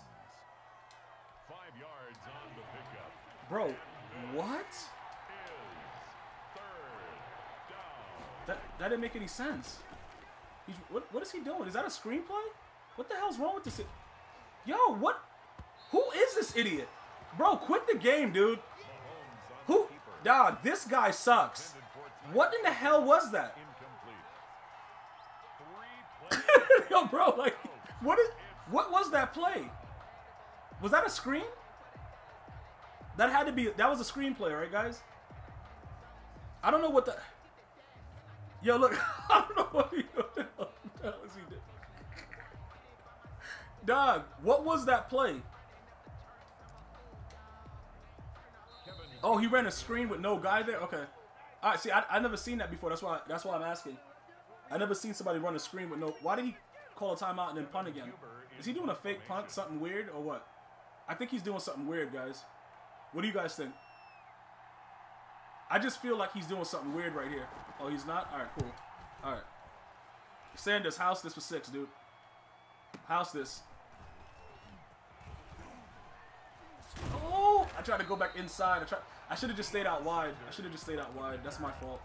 Bro, what? That that didn't make any sense. He's what what is he doing? Is that a screenplay? What the hell's wrong with this? Yo, what? Who is this idiot? Bro, quit the game, dude. Who? Dog, this guy sucks. What in the hell was that? [LAUGHS] Yo, bro, like, what is? What was that play? Was that a screen? That had to be. That was a screenplay, right, guys? I don't know what the. Yo, look. [LAUGHS] I don't know what he, [LAUGHS] what the hell is he doing. Dog, what was that play? Oh, he ran a screen with no guy there. Okay. All right. See, I I never seen that before. That's why that's why I'm asking. I never seen somebody run a screen with no. Why did he call a timeout and then punt again? Is he doing a fake punt, something weird, or what? I think he's doing something weird, guys. What do you guys think? I just feel like he's doing something weird right here. Oh, he's not? All right, cool. All right. Sanders, house this for six, dude. House this. Oh! I tried to go back inside. I tried. I should have just stayed out wide. I should have just stayed out wide. That's my fault.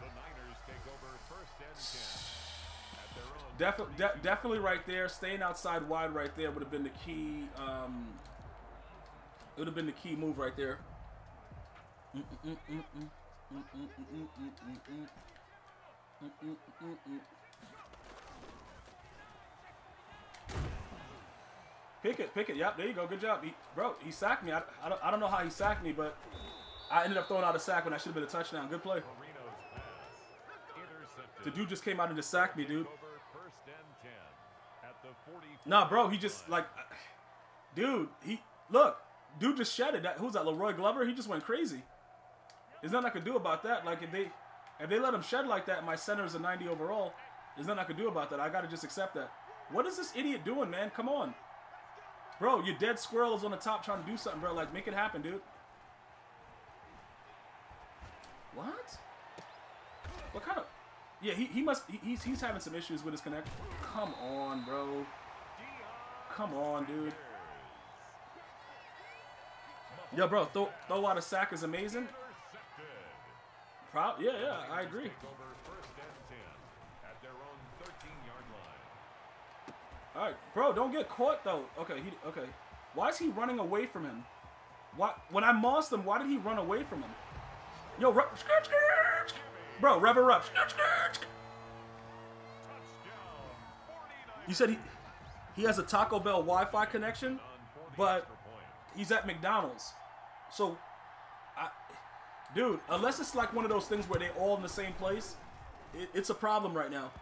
The Niners take over first and 10 at their own Definitely, de- definitely right there. Staying outside wide right there would have been the key. Um, it would have been the key move right there. Pick it, pick it. Yep, there you go. Good job, he, bro. He sacked me. I, I, don't, I don't know how he sacked me, but I ended up throwing out a sack when I should have been a touchdown. Good play. The dude just came out and just sacked me, dude. Over first and 10 at the 44 Nah, bro, he just like, dude, he look, dude just shedded that. Who's that? La'Roi Glover? He just went crazy. There's nothing I could do about that. Like if they, if they let him shed like that, my center is a 90 overall. There's nothing I could do about that. I gotta just accept that. What is this idiot doing, man? Come on, bro. Your dead squirrel is on the top trying to do something, bro. Like make it happen, dude. What? What kind of? Yeah, he, he must. He, he's he's having some issues with his connect. Come on, bro. Come on, dude. Yo, bro, throw, throw out a sack is amazing. Proud, yeah, yeah, I agree. Take over first and 10 at their own 13-yard line. All right, bro, don't get caught though. Okay, he okay. Why is he running away from him? Why when I mossed him, why did he run away from him? Yo, ru- skirt, skirt, skirt. bro, rev her up. Skirt, skirt. You said he he has a Taco Bell Wi-Fi connection, but he's at McDonald's. So, I, dude, unless it's like one of those things where they all in the same place, it, it's a problem right now.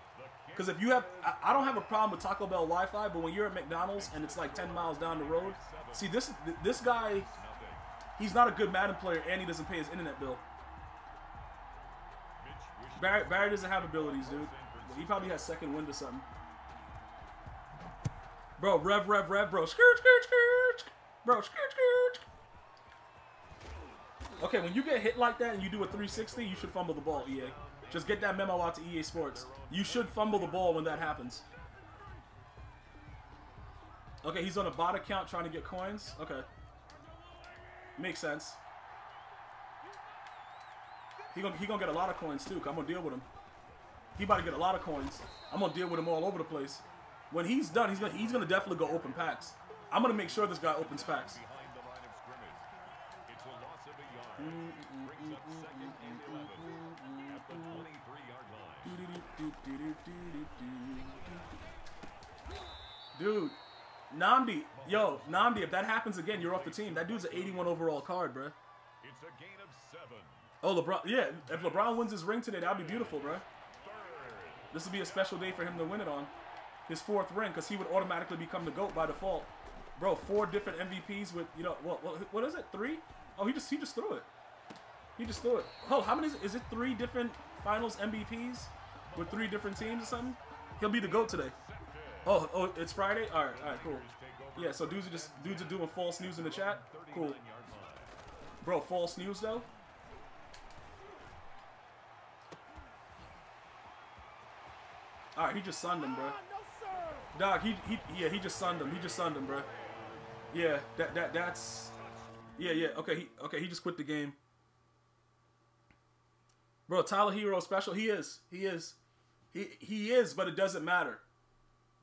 Because if you have, I, don't have a problem with Taco Bell Wi-Fi, but when you're at McDonald's and it's like 10 miles down the road, see this this guy, he's not a good Madden player and he doesn't pay his internet bill. Barry, Barry doesn't have abilities, dude. He probably has second wind or something. Bro, rev, rev, rev, bro. Skirt, skirt. skirt. Bro, skirt, skirt. Okay, when you get hit like that and you do a 360, you should fumble the ball, EA. Just get that memo out to EA Sports. You should fumble the ball when that happens. Okay, he's on a bot account trying to get coins. Okay. Makes sense. He gonna, he gonna get a lot of coins too, 'cause I'm gonna deal with him. He about to get a lot of coins. I'm gonna deal with him all over the place. When he's done, he's gonna he's gonna definitely go open packs. I'm gonna make sure this guy opens packs. behind the line of scrimmage. It's a loss of a yard. Brings up second and 11 at the 23-yard line. Dude, Nnamdi, yo, Nnamdi, if that happens again, you're off the team. That dude's an 81 overall card, bro. It's a gain of seven. Oh, LeBron, yeah, if LeBron wins his ring today, that'd be beautiful, bro. This would be a special day for him to win it on. His fourth ring, because he would automatically become the GOAT by default. Bro, four different MVPs with, you know, what, what, what is it? Three? Oh, he just he just threw it. He just threw it. Oh, how many is it? Is it three different finals MVPs with three different teams or something? He'll be the GOAT today. Oh, oh, it's Friday? Alright, alright, cool. Yeah, so dudes are just dudes are doing false news in the chat. Cool. 39-yard line. Bro, false news though? Alright, he just sunned him, bro. Dog, he he yeah, he just sunned him. He just sunned him, bro. Yeah, that that that's Yeah, yeah. Okay, he okay, he just quit the game. Bro, Tyler Herro special. He is. He is. He he is, but it doesn't matter.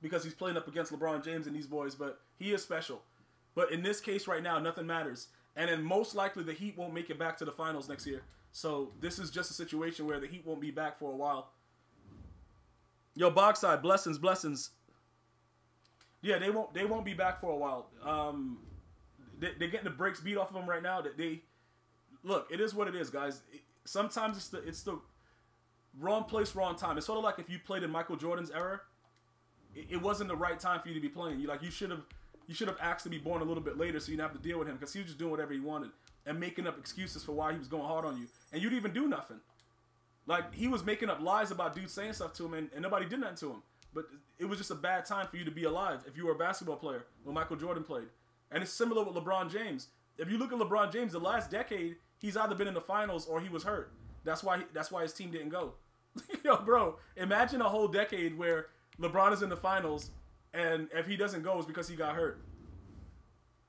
Because he's playing up against LeBron James and these boys, but he is special. But in this case right now, nothing matters. And then most likely the Heat won't make it back to the finals next year. So this is just a situation where the Heat won't be back for a while. Yo, Bogside, blessings, blessings. Yeah, they won't. They won't be back for a while. Um, they, they're getting the brakes beat off of them right now. That they look. It is what it is, guys. It- sometimes it's the it's the wrong place, wrong time. It's sort of like if you played in Michael Jordan's era. It, it wasn't the right time for you to be playing. You like you should have you should have asked to be born a little bit later, so you didn't have to deal with him because he was just doing whatever he wanted and making up excuses for why he was going hard on you, and you didn't even do nothing. Like he was making up lies about dudes saying stuff to him, and, and nobody did nothing to him. But it was just a bad time for you to be alive if you were a basketball player when Michael Jordan played. And it's similar with LeBron James. If you look at LeBron James, the last decade he's either been in the finals or he was hurt. That's why that's why his team didn't go. [LAUGHS] Yo, bro, imagine a whole decade where LeBron is in the finals and if he doesn't go, it's because he got hurt.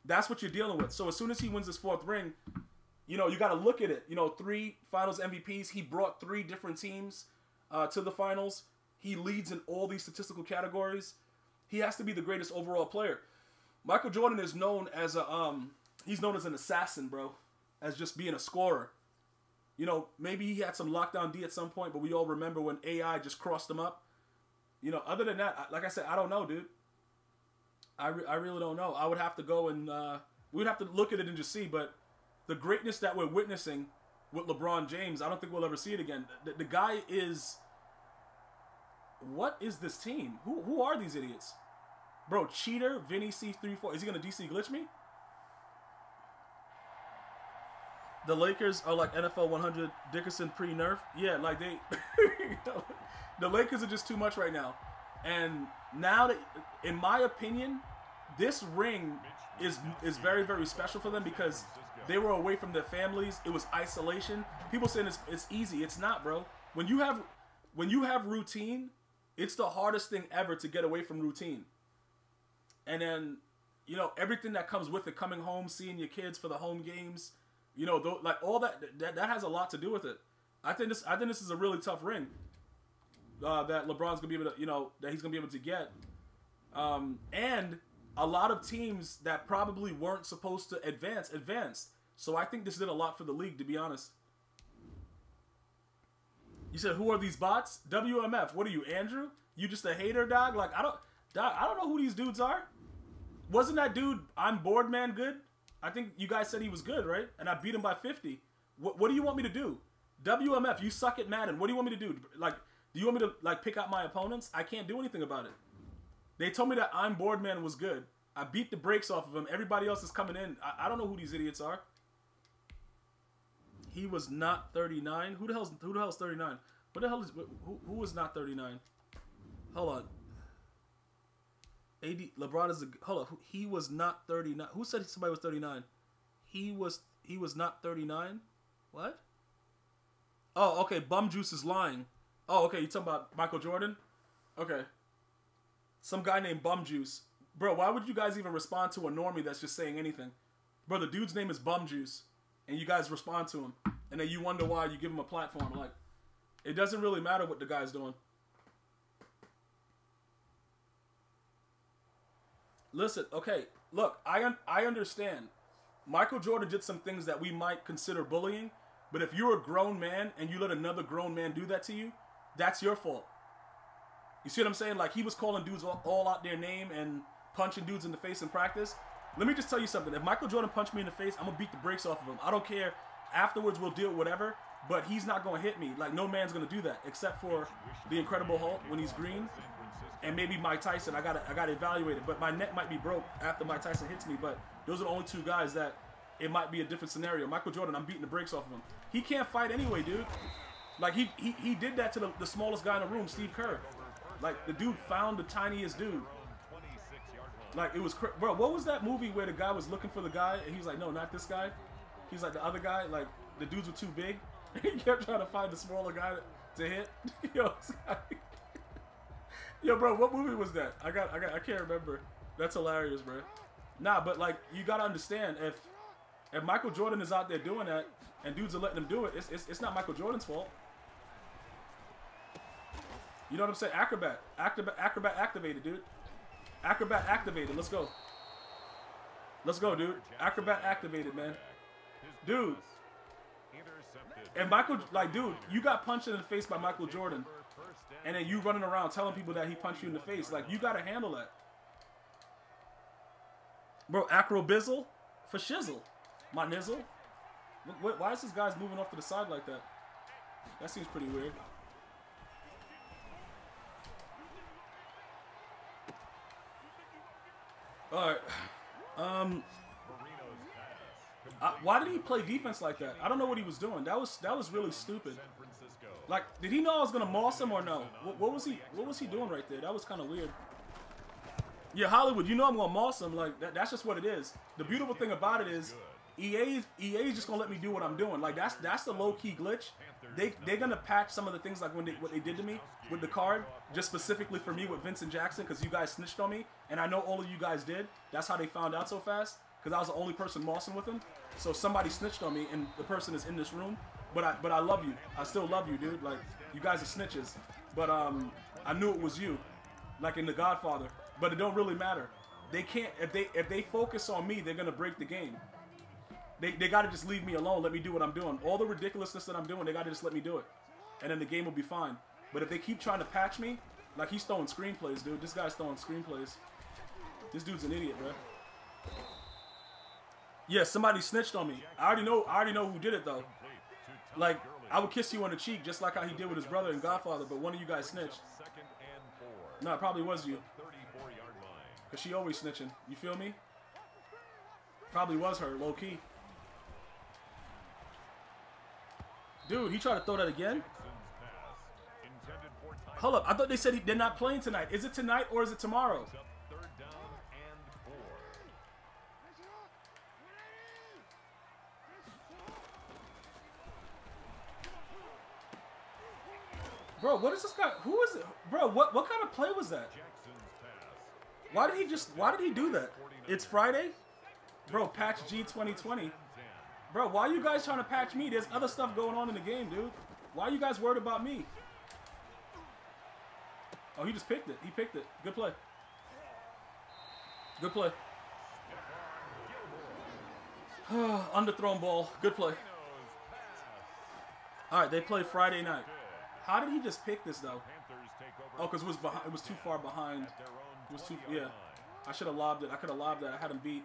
That's what you're dealing with. So as soon as he wins his fourth ring, you know, you got to look at it. You know, three finals MVPs. He brought three different teams uh, to the finals. He leads in all these statistical categories. He has to be the greatest overall player. Michael Jordan is known as a um he's known as an assassin, bro, as just being a scorer. You know, maybe he had some lockdown D at some point, but we all remember when AI just crossed him up. You know, other than that, like I said, I don't know, dude. I, re- I really don't know. I would have to go and uh, we'd have to look at it and just see. But the greatness that we're witnessing with LeBron James, I don't think we'll ever see it again. The, the guy is. What is this team? Who who are these idiots? Bro, cheater, Vinny C34. Is he gonna DC glitch me? The Lakers are like NFL 100 Dickerson pre nerf. Yeah, like they. [LAUGHS] the Lakers are just too much right now. And now that, in my opinion, this ring is is very very special for them because they were away from their families. It was isolation. People saying it's it's easy. It's not, bro. When you have when you have routine, it's the hardest thing ever to get away from routine. And then, you know, everything that comes with it, coming home, seeing your kids for the home games, you know, th- like all that, that that has a lot to do with it. I think this I think this is a really tough ring uh, that LeBron's gonna be able to, you know, that he's gonna be able to get. Um, and a lot of teams that probably weren't supposed to advance advanced. So I think this did a lot for the league, to be honest. You said, "Who are these bots?" WMF. What are you, Andrew? You just a hater, dog? Like I don't, dog. I don't know who these dudes are. Wasn't that dude? I'm bored, man. Good. I think you guys said he was good, right? And I beat him by 50. What, what do you want me to do? WMF, you suck at Madden. What do you want me to do? Like, do you want me to like pick out my opponents? I can't do anything about it. They told me that I'm bored, man was good. I beat the brakes off of him. Everybody else is coming in. I, I don't know who these idiots are. He was not 39. Who the hell's who the hell's 39? What the hell is who, who was not 39? Hold on. AD LeBron is a hold on. He was not 39. Who said somebody was 39? He was he was not 39. What? Oh, okay. Bum Juice is lying. Oh, okay. You talking about Michael Jordan? Okay. Some guy named Bum Juice. Bro, why would you guys even respond to a normie that's just saying anything? Bro, the dude's name is Bum Juice, and you guys respond to him, and then you wonder why you give him a platform. Like, it doesn't really matter what the guy's doing. Listen, okay, look, I un- I understand. Michael Jordan did some things that we might consider bullying, but if you're a grown man and you let another grown man do that to you, that's your fault. You see what I'm saying? Like he was calling dudes all, all out their name and punching dudes in the face in practice. Let me just tell you something. If Michael Jordan punched me in the face, I'm gonna beat the brakes off of him. I don't care. Afterwards, we'll deal with whatever. But he's not gonna hit me. Like no man's gonna do that, except for the Incredible Hulk when he's green, and maybe Mike Tyson. I gotta I gotta evaluate it. But my neck might be broke after Mike Tyson hits me. But those are the only two guys that it might be a different scenario. Michael Jordan, I'm beating the brakes off of him. He can't fight anyway, dude. Like he he, he did that to the, the smallest guy in the room, Steve Kerr. Like the dude found the tiniest dude. Like it was, bro. What was that movie where the guy was looking for the guy and he was like, no, not this guy. He's like the other guy. Like the dudes were too big. [LAUGHS] he kept trying to find the smaller guy to hit. [LAUGHS] Yo, [LAUGHS] yo, bro, what movie was that? I got, I got, I can't remember. That's hilarious, bro. Nah, but like you gotta understand if if Michael Jordan is out there doing that and dudes are letting him do it, it's it's, it's not Michael Jordan's fault. You know what I'm saying? Acrobat. Acrobat, acrobat activated, dude. Acrobat activated. Let's go. Let's go, dude. Acrobat activated, man. Dude. And Michael, like, dude, you got punched in the face by Michael Jordan. And then you running around telling people that he punched you in the face. Like, you got to handle that. Bro, Acro Bizzle for shizzle. My nizzle. Why is this guy's moving off to the side like that? That seems pretty weird. All right. Um. I, why did he play defense like that? I don't know what he was doing. That was that was really stupid. Like, did he know I was gonna moss him or no? What, what was he What was he doing right there? That was kind of weird. Yeah, Hollywood, you know I'm gonna moss him. Like that, that's just what it is. The beautiful thing about it is, EA EA is just gonna let me do what I'm doing. Like that's that's the low key glitch. They they're gonna patch some of the things like when they what they did to me with the card, just specifically for me with Vincent Jackson, because you guys snitched on me, and I know all of you guys did. That's how they found out so fast, because I was the only person mossing with him. So somebody snitched on me, and the person is in this room. But I but I love you. I still love you, dude. Like you guys are snitches. But um, I knew it was you, like in The Godfather. But it don't really matter. They can't if they if they focus on me, they're gonna break the game. They, they gotta just leave me alone, let me do what I'm doing. All the ridiculousness that I'm doing, they gotta just let me do it. And then the game will be fine. But if they keep trying to patch me, like he's throwing screenplays, dude. This guy's throwing screenplays. This dude's an idiot, bro. Yeah, somebody snitched on me. I already know I already know who did it though. Like, I would kiss you on the cheek just like how he did with his brother in Godfather, but one of you guys snitched. And. No, it probably was you. 34 yard line. Cause she always snitching. You feel me? Probably was her, low key. Dude, he tried to throw that again. Hold up, I thought they said he, they're not playing tonight. Is it tonight or is it tomorrow? Up third down and four. Bro, what is this guy? Who is it? Bro, what what kind of play was that? Why did he just? Why did he do that? It's Friday, bro. Patch G 2020. 10. Bro, why are you guys trying to patch me? There's other stuff going on in the game, dude. Why are you guys worried about me? Oh, he just picked it. He picked it. Good play. Good play. [SIGHS] Underthrown ball. Good play. All right, they play Friday night. How did he just pick this though? Oh, because it was behind. It was too far behind. at their own It was too. Yeah, I should have lobbed it. I could have lobbed that. I had him beat.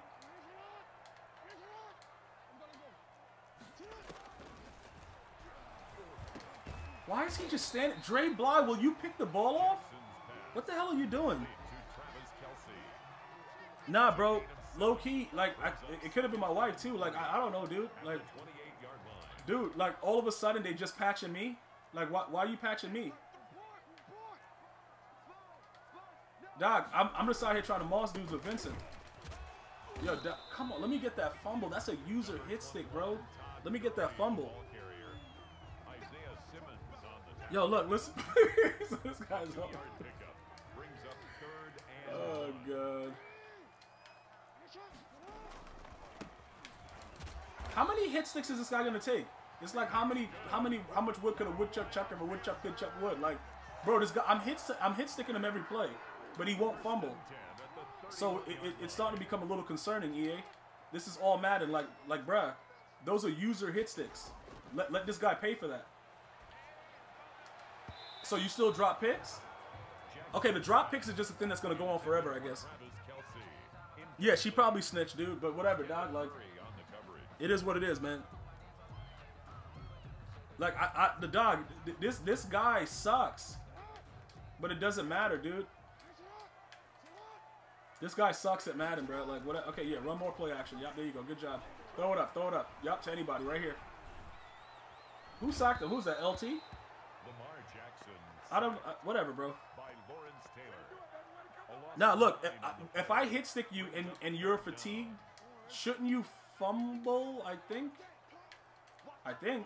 Why is he just standing? Dre Bly, will you pick the ball off? What the hell are you doing? To Travis Kelce. Nah, bro. Low key, like I, it could have been my wife too. Like I, I don't know, dude. Like, 28 yard line. dude, like all of a sudden they just patching me. Like, why, why are you patching me? Dog, I'm, I'm just out here trying to moss dudes with Vincent. Yo, Doc, come on, let me get that fumble. That's a user hit stick, bro. Let me get that fumble. Yo, look, listen. [LAUGHS] this guy's up. Oh. God. How many hit sticks is this guy gonna take? It's like how many, how many, how much wood could a woodchuck chuck if a woodchuck could chuck wood? Like, bro, this guy, I'm hit, I'm hit sticking him every play, but he won't fumble. 10 at the 30 So it, it, it's starting to become a little concerning, EA. This is all Madden. Like, like, bruh, those are user hit sticks. Let, let this guy pay for that. So you still drop picks? Okay, the drop picks is just a thing that's gonna go on forever, I guess. Yeah, she probably snitched, dude. But whatever, dog. Like, it is what it is, man. Like, I, I the dog. th- This this guy sucks. But it doesn't matter, dude. This guy sucks at Madden, bro. Like, what? Okay, yeah, run more play action. Yep, there you go. Good job. Throw it up. Throw it up. Yep, to anybody right here. Who sacked him? Who's that? LT? Lamar Jackson. I don't. Uh, whatever, bro. By Lawrence Taylor. Now look, if I, if I hit stick you and and you're fatigued, shouldn't you fumble? I think. I think.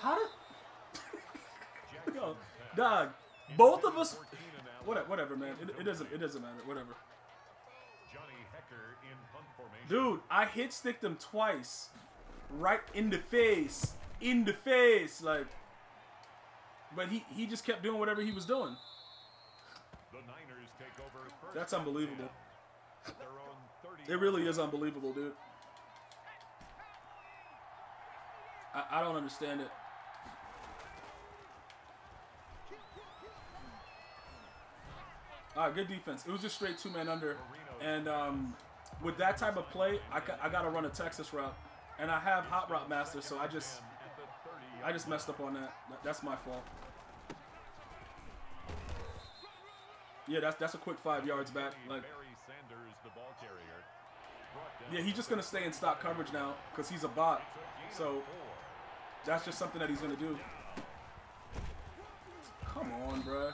How did? [LAUGHS] Yo, dog. Both of us. 14 and out. Whatever, whatever, man. It, it doesn't. It doesn't matter. Whatever. Johnny Hekker in formation. Dude, I hit sticked him twice. Right in the face. In the face. Like But he he just kept doing whatever he was doing. The Niners take over first That's unbelievable. 10 at their own 30 It really is unbelievable, dude. I, I don't understand it. Right, good defense. It was just straight two man under, and um, with that type of play, I, I got to run a Texas route, and I have hot route master, so I just at the 30 I just messed up on that. That- That's my fault. Yeah, that's that's a quick five yards back. Like, yeah, he's just gonna stay in stock coverage now because he's a bot. So that's just something that he's gonna do. Come on, bruh.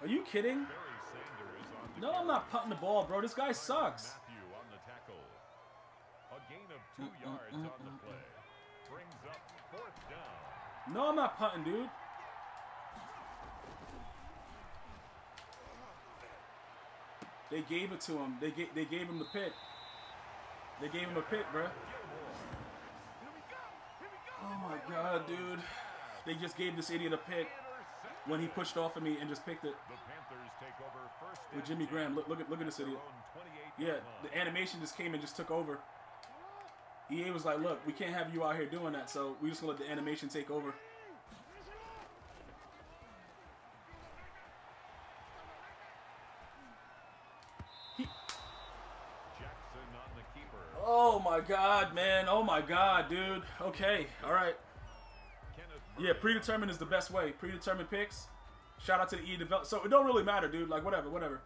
Are you kidding? Barry Sanders the No, I'm not putting the ball, bro. This guy sucks. Matthew on the tackle. A gain of two yards on the play. Brings up fourth down. No, I'm not punting, dude. They gave it to him. They gave they gave him the pick. They gave him a pick, bro. Oh my god, dude. They just gave this idiot a pick when he pushed off of me and just picked it The Panthers take over first with Jimmy. Graham. Look look at look at this idiot. Yeah, the animation just came and just took over. EA was like, look, we can't have you out here doing that, so we just gonna let the animation take over. Jackson on the keeper. Oh my god, man. Oh my god, dude. Okay, alright. Yeah, predetermined is the best way. Predetermined picks. Shout out to the E develop. So it don't really matter, dude. Like whatever, whatever.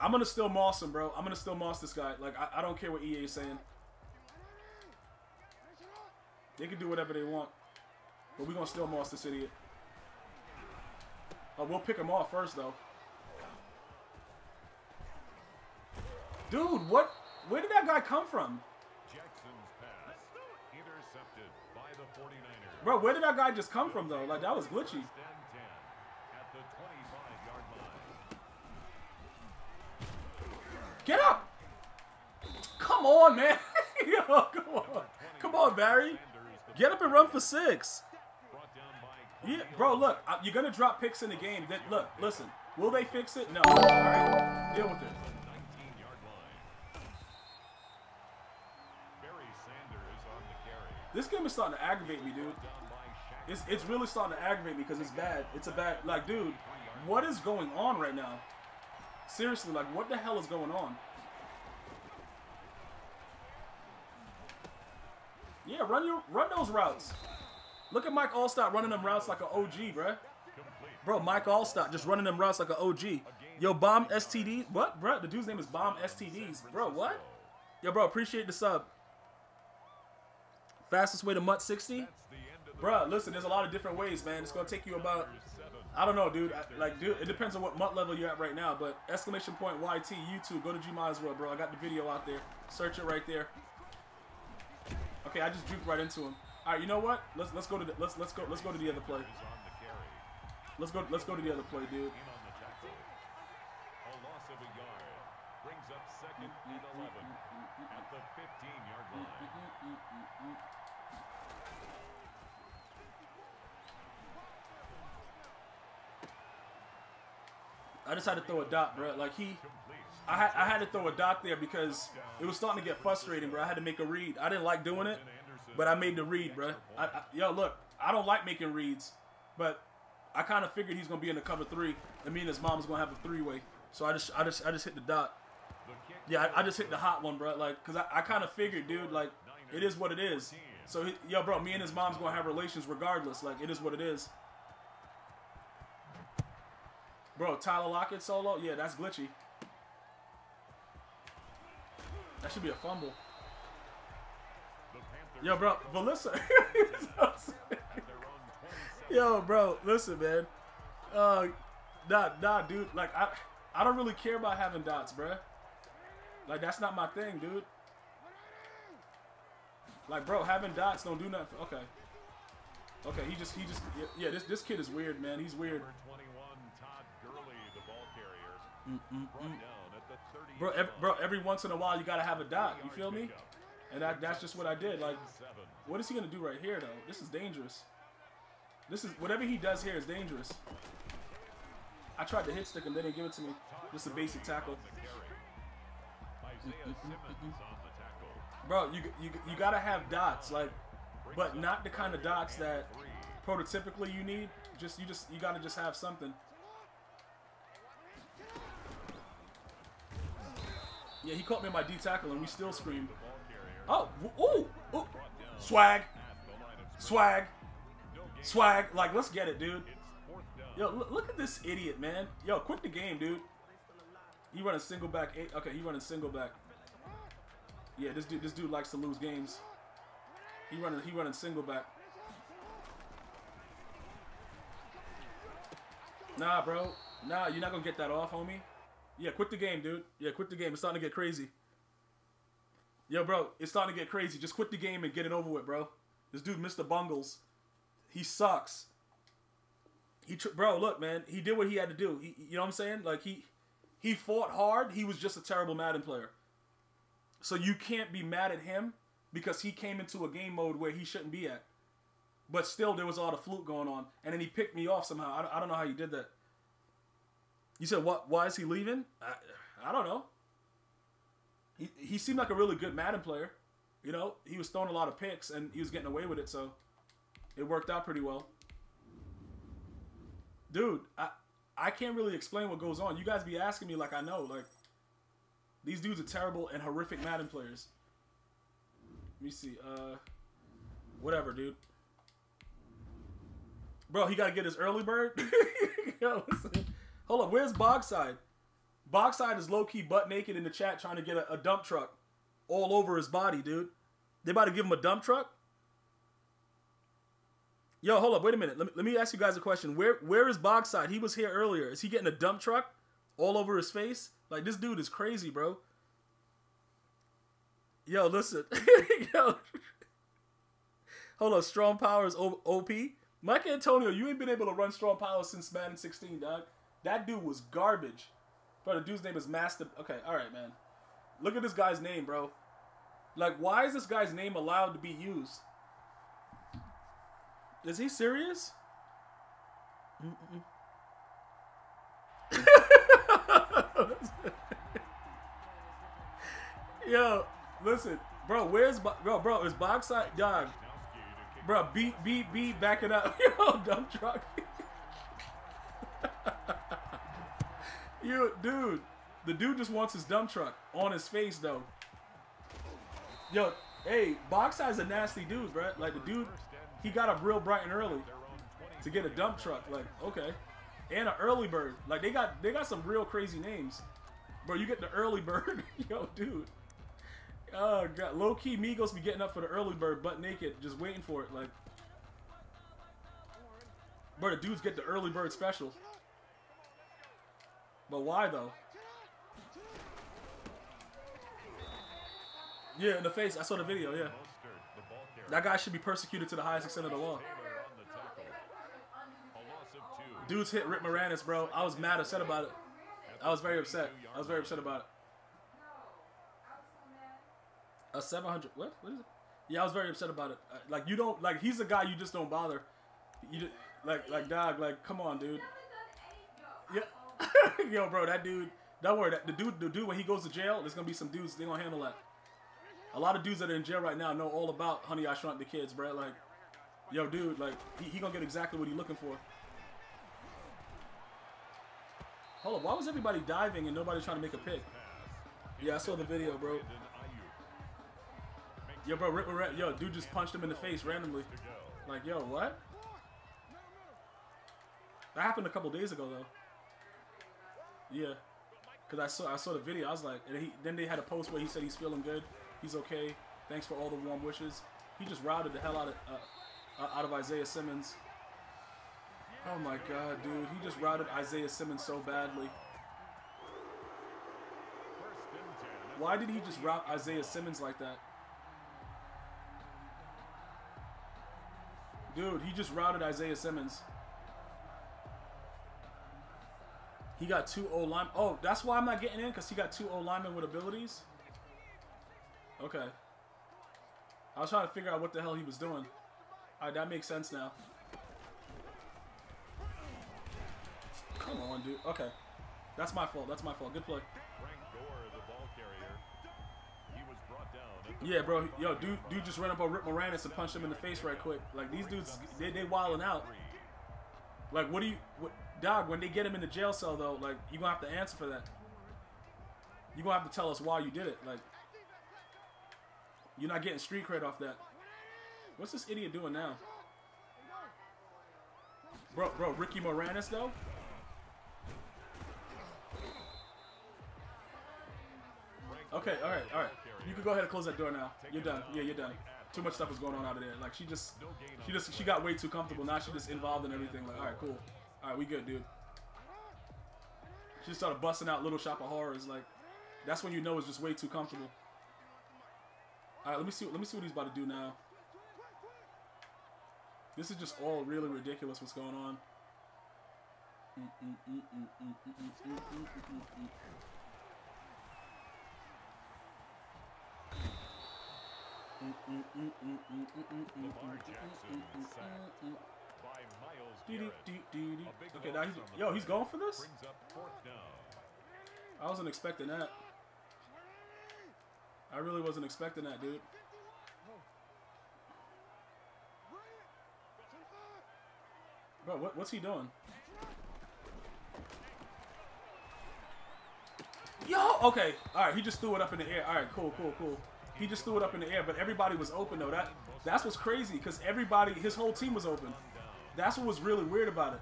I'm gonna still moss him, bro. I'm gonna still moss this guy. Like I, I don't care what EA is saying. They can do whatever they want, but we gonna still moss this idiot. Oh, we'll pick him off first though. Dude, what? Where did that guy come from, Jackson's pass. Intercepted by the 49ers. Bro? Where did that guy just come from though? Like that was glitchy. First and 10 at the 25 yard line. Get up! Come on, man. [LAUGHS] Yo, come on. Come on, Barry. Get up and run for six. brought down by Yeah, bro, look, uh, you're gonna drop picks in the game. That look, listen. Will they fix it? No. All right, deal with it. 19 yard line. Barry Sanders on the carry. This game is starting to aggravate me, dude. It's it's really starting to aggravate me because it's bad. It's a bad like, dude. What is going on right now? Seriously, like, what the hell is going on? Yeah, run your run those routes. Look at Mike Alstott running them routes like an OG, bruh. Bro, Mike Alstott just running them routes like an OG. Yo, Bomb STD. What, bro? The dude's name is Bomb STDs. Bro, what? Yo, bro, appreciate the sub. Fastest way to MUT 60? That's the end of the Bro, listen, there's a lot of different ways, man. It's gonna take you about. I don't know, dude. I, like, dude, it depends on what MUT level you're at right now. But exclamation point YT YouTube. Go to G as well, bro. I got the video out there. Search it right there. Okay, I just juked right into him. All right, you know what? Let's let's go to the, let's let's go let's go to the other play. Let's go let's go to the other play, dude. Brings up second and 11 at the 15 yard line. I just had to throw a dot, bro. Like he, I had I had to throw a dot there because it was starting to get frustrating, bro. I had to make a read. I didn't like doing it, but I made the read, bro. I, I, yo, look, I don't like making reads, but I kind of figured he's gonna be in the cover three, and me and his mom's gonna have a three way. So I just I just I just hit the dot. Yeah, I, I just hit the hot one, bro. Like, cause I, I kind of figured, dude, like it is what it is. So he, yo, bro, me and his mom's gonna have relations regardless. Like it is what it is. Bro, Tyler Lockett solo? Yeah, that's glitchy. That should be a fumble. Yo, bro, 27. [LAUGHS] Yo, bro, listen, man. Uh, nah, nah, dude. Like, I, I don't really care about having dots, bro. Like, that's not my thing, dude. Like, bro, having dots don't do nothing. Okay. Okay, he just, he just, yeah, yeah, this, this kid is weird, man. He's weird. Number 21, Todd Gurley, the ball carrier. Brought down at the 30 Bro, ev bro, every once in a while you gotta have a dot. You feel me? And that, that's just what I did. Like, what is he gonna do right here, though? This is dangerous. This is whatever he does here is dangerous. I tried to hit stick him, they didn't give it to me. Just a basic tackle. Bro, you, you you gotta have dots, like, but not the kind of dots that prototypically you need. Just you just you gotta just have something. Yeah, he caught me in my D tackle and we still screamed. Oh, ooh, ooh, swag, swag, swag. Like, let's get it, dude. Yo, look, look at this idiot, man. Yo, quit the game, dude. He running single back eight. Okay, he running single back. Yeah, this dude, this dude likes to lose games. He running, he running single back. Nah, bro. Nah, you're not gonna get that off, homie. Yeah, quit the game, dude. Yeah, quit the game. It's starting to get crazy. Yo, bro, it's starting to get crazy. Just quit the game and get it over with, bro. This dude, Mr. Bungles, he sucks. He, bro, look, man, he did what he had to do. He, you know what I'm saying? Like he, he fought hard. He was just a terrible Madden player. So you can't be mad at him because he came into a game mode where he shouldn't be at. But still, there was a lot of fluke going on, and then he picked me off somehow. I I don't know how you did that. You said what? Why is he leaving? I, I don't know. He he seemed like a really good Madden player. You know, he was throwing a lot of picks and he was getting away with it, so it worked out pretty well. Dude, I I can't really explain what goes on. You guys be asking me like I know. Like these dudes are terrible and horrific Madden players. Let me see. Uh, whatever, dude. Bro, he gotta get his early bird. [LAUGHS] Yo, listen. Hold up, where's Bogside? Bogside is low key butt naked in the chat trying to get a, a dump truck all over his body, dude. They about to give him a dump truck? Yo, hold up, wait a minute. Let me, let me ask you guys a question. Where where is Bogside? He was here earlier. Is he getting a dump truck all over his face? Like this dude is crazy, bro. Yo, listen. [LAUGHS] Yo. Hold up, Strong Powers o- OP. Mike Antonio, you ain't been able to run Strong Power since Madden 16, dog. That dude was garbage. Bro, the dude's name is Master. Okay, all right, man. Look at this guy's name, bro. Like, why is this guy's name allowed to be used? Is he serious? [LAUGHS] Yo, listen, bro. Where's bro? Bro, is Boxside dog? Bro, beat, beat, beat, back it up. [LAUGHS] Yo, dump truck. You, dude. The dude just wants his dump truck on his face, though. Yo, hey, Boxide's a nasty dude, bro. Like the dude, he got up real bright and early to get a dump truck. Like, okay, and an early bird. Like they got they got some real crazy names, bro. You get the early [LAUGHS] bird, yo, dude. Oh god, low key Migos be getting up for the early bird, butt naked, just waiting for it. Like, bro, the dudes get the early bird special. But why though? Yeah, in the face. I saw the video. Yeah, that guy should be persecuted to the highest extent of the law. Dudes hit Rick Moranis, bro. I was mad upset about it. I was very upset. I was very upset about it. A 700. What? What is it? Yeah, I was very upset about it. Uh, Like you don't like he's a guy you just don't bother. You just, like like dog like come on, dude. Yeah. [LAUGHS] Yo, bro, that dude. Don't worry. That, the dude, the dude when he goes to jail, there's gonna be some dudes they gonna handle that. A lot of dudes that are in jail right now know all about Honey I Shrunk the Kids, bro. Like, yo, dude, like he, he gonna get exactly what he looking for. Hold up, why was everybody diving and nobody trying to make a pick? Yeah, I saw the video, bro. Yo, bro, Rick Moran- yo, dude just punched him in the face randomly. Like, yo, what? That happened a couple days ago, though. Yeah, cause I saw I saw the video. I was like, and he then they had a post where he said he's feeling good, he's okay. Thanks for all the warm wishes. He just routed the hell out of uh, out of Isaiah Simmons. Oh my god, dude, he just routed Isaiah Simmons so badly. Why did he just route Isaiah Simmons like that? Dude, he just routed Isaiah Simmons. He got two O line. Oh, that's why I'm not getting in because he got two O linemen with abilities. Okay. I was trying to figure out what the hell he was doing. All right, that makes sense now. Come on, dude. Okay, that's my fault. That's my fault. Good play. Yeah, bro. Yo, dude, dude just ran up on Rick Moranis and punched him in the face right quick. Like these dudes, they they wilding out. Like, what do you, what, dog? When they get him in the jail cell, though, like you're gonna have to answer for that. You're gonna have to tell us why you did it. Like, you're not getting street cred off that. What's this idiot doing now? Bro, bro, Ricky Moranis though. Okay, all right, all right. You can go ahead and close that door now. You're done. Yeah, you're done. Too much stuff is going on out of there. Like she just, she just, she got way too comfortable. Now she just involved in everything. Like, all right, cool. All right, we good, dude. She started busting out Little Shop of Horrors. Like, that's when you know it's just way too comfortable. All right, let me see. Let me see what he's about to do now. This is just all really ridiculous. What's going on? By Myles Garrett. A big Okay, now he's loss on the yo, he's going for this. Brings up fourth down. I wasn't expecting that. I really wasn't expecting that, dude. Bro, what, what's he doing? Yo, okay, all right. He just threw it up in the air. All right, cool, cool, cool. He just threw it up in the air, but everybody was open though. That that's what's crazy because everybody, his whole team was open. That's what was really weird about it.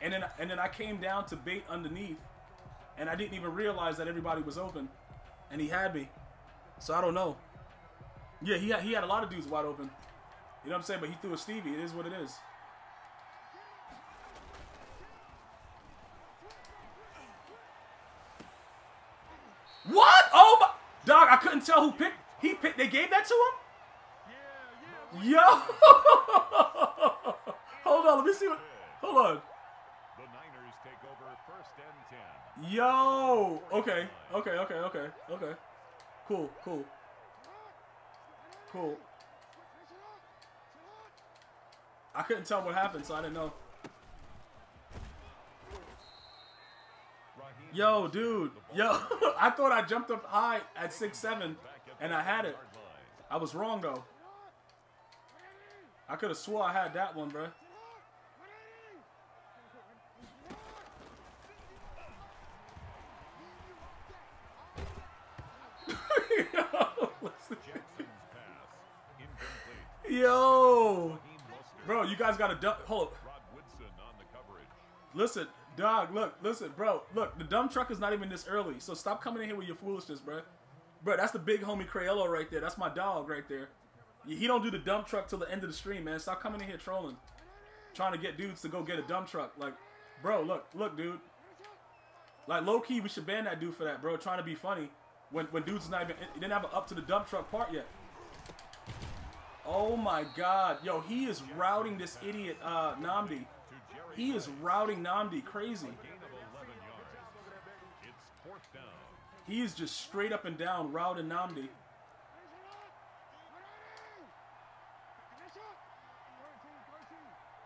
And then and then I came down to bait underneath, and I didn't even realize that everybody was open, and he had me. So I don't know. Yeah, he had, he had a lot of dudes wide open. You know what I'm saying? But he threw a Stevie. It is what it is. What? Oh my dog! I couldn't tell who picked. He picked. They gave that to him. Yo! [LAUGHS] Hold on. Let me see what. Hold on. The Niners take over first and 10. Yo. Okay. Okay. Okay. Okay. Okay. Cool. Cool. Cool. I couldn't tell what happened, so I didn't know. Yo, dude. Yo, [LAUGHS] I thought I jumped up high at six seven, and I had it. I was wrong though. I could have swore I had that one, bruh. Yo, listen. Jackson's pass incomplete. Yo, bro, you guys gotta du- hold. Up. Listen, dog, look, listen, bro, look, the dumb truck is not even this early, so stop coming in here with your foolishness, bro. Bro, that's the big homie Crayola right there. That's my dog right there. He don't do the dump truck till the end of the stream, man. Stop coming in here trolling, trying to get dudes to go get a dump truck. Like, bro, look, look, dude. Like low key, we should ban that dude for that, bro. Trying to be funny when when dudes not even he didn't have an up to the dump truck part yet. Oh my God, yo, he is routing this idiot uh, Nnamdi. He is routing Nnamdi crazy. gain of 11 yards. It's fourth down. He is just straight up and down routing Nnamdi.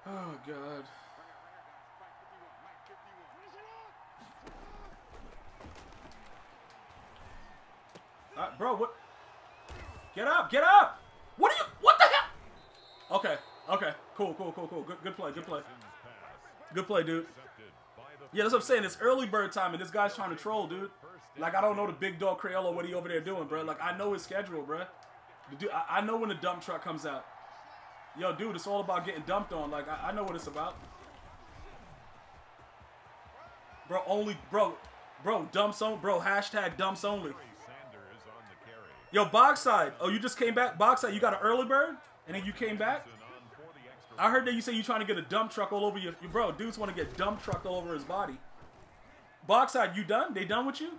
Oh god. Uh, bro, what? Get up! Get up! What are you? What the hell? Okay, okay, cool, cool, cool, cool. Good, good play, good play, good play, dude. Yeah, that's what I'm saying. It's early bird time, and this guy's trying to troll, dude. Like, I don't know the big dog Crayola what he over there doing, bro. Like, I know his schedule, bro. Dude, I, I know when the dump truck comes out. Yo, dude, it's all about getting dumped on. Like, I, I know what it's about. Bro, only, bro, bro, dumps on, bro, hashtag dumps only. Yo, Boxside. Oh, you just came back? Boxside, you got an early bird? And then you came back? I heard that you say you're trying to get a dump truck all over your, your bro. Dudes want to get dump trucked all over his body. Boxside, you done? They done with you?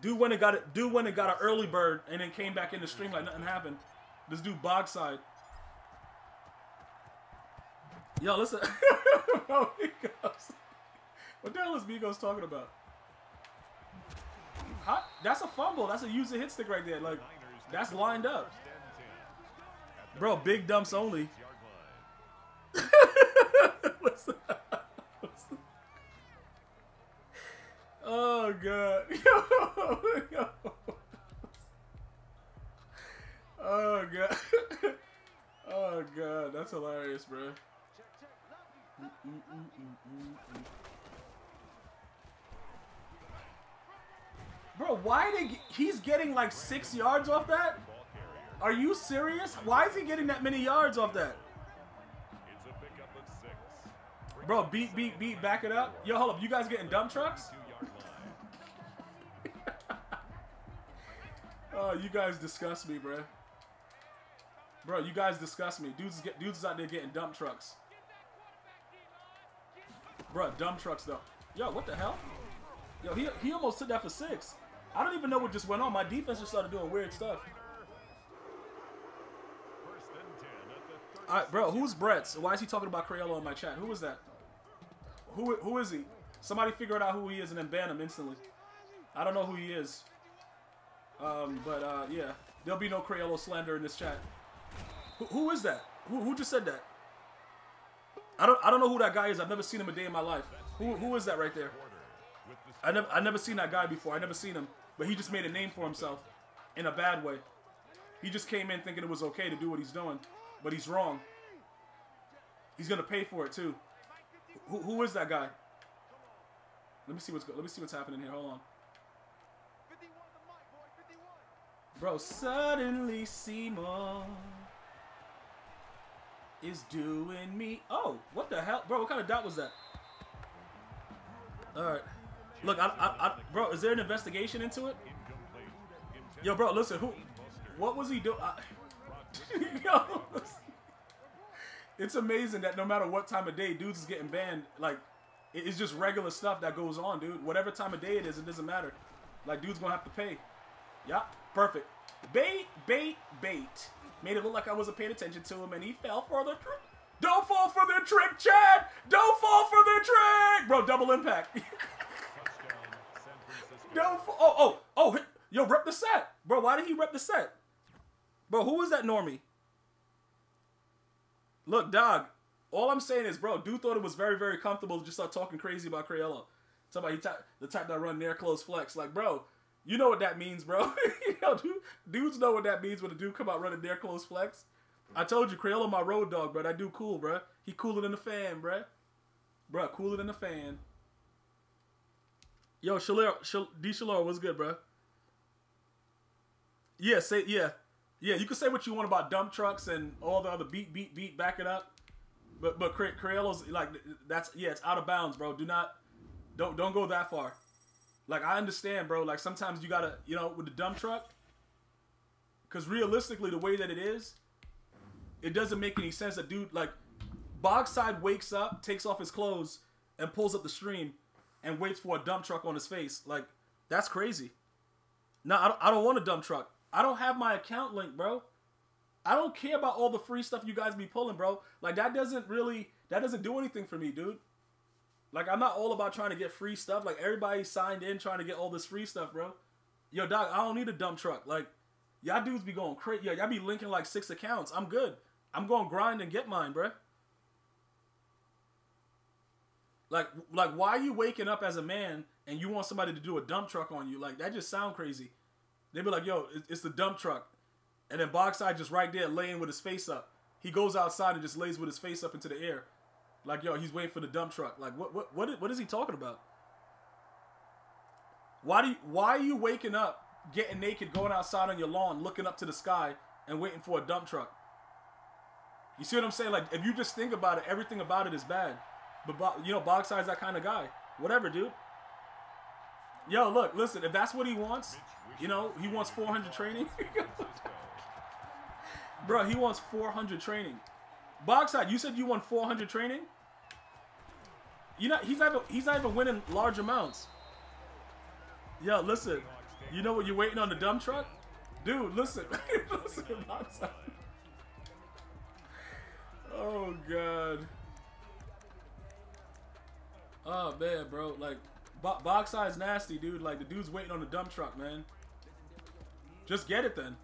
Dude went and got it. Dude went and got an early bird and then came back in the stream like nothing happened. This dude Bogside. Yo, listen. [LAUGHS] Oh, Migos. What the hell is Migos talking about? How, that's a fumble. That's a user hit stick right there. Like, that's lined up. first and 10 at the Bro, big dumps only. [LAUGHS] Oh god. [LAUGHS] Oh god. [LAUGHS] Oh god, that's hilarious, bro. Mm, mm, mm, Bro, why did He's getting like six yards off that. Are you serious? Why is he getting that many yards off that? Bro, beat, beat, beat, back it up. Yo, hold up. You guys getting dump trucks? [LAUGHS] Oh, you guys disgust me, bro. Bro, you guys disgust me. Dudes, get, dudes out there getting dump trucks. Bro, dumb trucks though. Yo, what the hell? Yo, he, he almost took that for six. I don't even know what just went on. My defense just started doing weird stuff. First and 10 at the All right, bro, who's Brett's? Why is he talking about Crayola in my chat? Who is that? Who who is he? Somebody figure out who he is and then ban him instantly. I don't know who he is. Um, but uh, yeah, there'll be no Crayola slander in this chat. Who, who is that? Who, who just said that? I don't I don't know who that guy is. I've never seen him a day in my life. Who who is that right there? I never I never seen that guy before. I never seen him, but he just made a name for himself in a bad way. He just came in thinking it was okay to do what he's doing, but he's wrong. He's gonna pay for it too. Who, who is that guy? Let me see what's let me see what's happening here. Hold on, bro. Suddenly Seymour is doing me. Oh, what the hell, bro? What kind of dot was that? All right. Look, I, I, I, bro, is there an investigation into it? Yo, bro, listen, who, what was he doing? [LAUGHS] Yo, it's amazing that no matter what time of day, dudes is getting banned. Like, it's just regular stuff that goes on, dude. Whatever time of day it is, it doesn't matter. Like, dude's gonna have to pay. Yeah, perfect. Bait, bait, bait. Made it look like I wasn't paying attention to him, and he fell for the trick. Don't fall for the trick, Chad. Don't fall for the trick, bro. Double impact. [LAUGHS] oh, oh, oh, yo, rep the set, bro. Why did he rep the set, bro? Who was that normie? Look, dog. All I'm saying is, bro, dude thought it was very, very comfortable to just start talking crazy about Crayola. Somebody he the type that run near close flex, like, bro, you know what that means, bro. [LAUGHS] Yo, dude, dudes know what that means when a dude come out running near close flex. I told you, Crayola my road dog, bro. That dude cool, bro. He cooler than the fan, bro. Bro, cooler than the fan. Yo, Shalor, Shal- D. Shalor, what's good, bro? Yeah, say yeah, yeah. You can say what you want about dump trucks and all the other beat, beat, beat, back it up. But but Cray- Crayola's like that's yeah, it's out of bounds, bro. Do not don't don't go that far. Like I understand, bro. Like sometimes you gotta you know with the dump truck, because realistically the way that it is, it doesn't make any sense. That dude like Bogside wakes up, takes off his clothes, and pulls up the stream, and waits for a dump truck on his face. Like that's crazy. No, I don't, I don't want a dump truck. I don't have my account link, bro. I don't care about all the free stuff you guys be pulling, bro. Like that doesn't really that doesn't do anything for me, dude. Like I'm not all about trying to get free stuff. Like everybody signed in trying to get all this free stuff, bro. Yo, dog, I don't need a dump truck. Like y'all dudes be going crazy. Yo, y'all be linking like six accounts. I'm good. I'm going grind and get mine, bro. Like, like, why are you waking up as a man and you want somebody to do a dump truck on you? Like, that just sound crazy. They be like, "Yo, it's the dump truck," and then Bogside just right there laying with his face up. He goes outside and just lays with his face up into the air, like, "Yo, he's waiting for the dump truck." Like, what, what, what, what is he talking about? Why do you, why are you waking up, getting naked, going outside on your lawn, looking up to the sky, and waiting for a dump truck? You see what I'm saying? Like, if you just think about it, everything about it is bad. But you know, Bogside's that kind of guy. Whatever, dude. Yo, look, listen. If that's what he wants, you know, he wants 400 training. [LAUGHS] Bro, he wants 400 training. Bogside, you said you want 400 training. You know, he's not. Even, he's not even winning large amounts. Yo, listen. You know what? You're waiting on the dump truck, dude. Listen, [LAUGHS] listen, Bogside. Oh god. Oh man, bro. Like, bo- box size nasty, dude. Like the dude's waiting on the dump truck, man. Just get it then.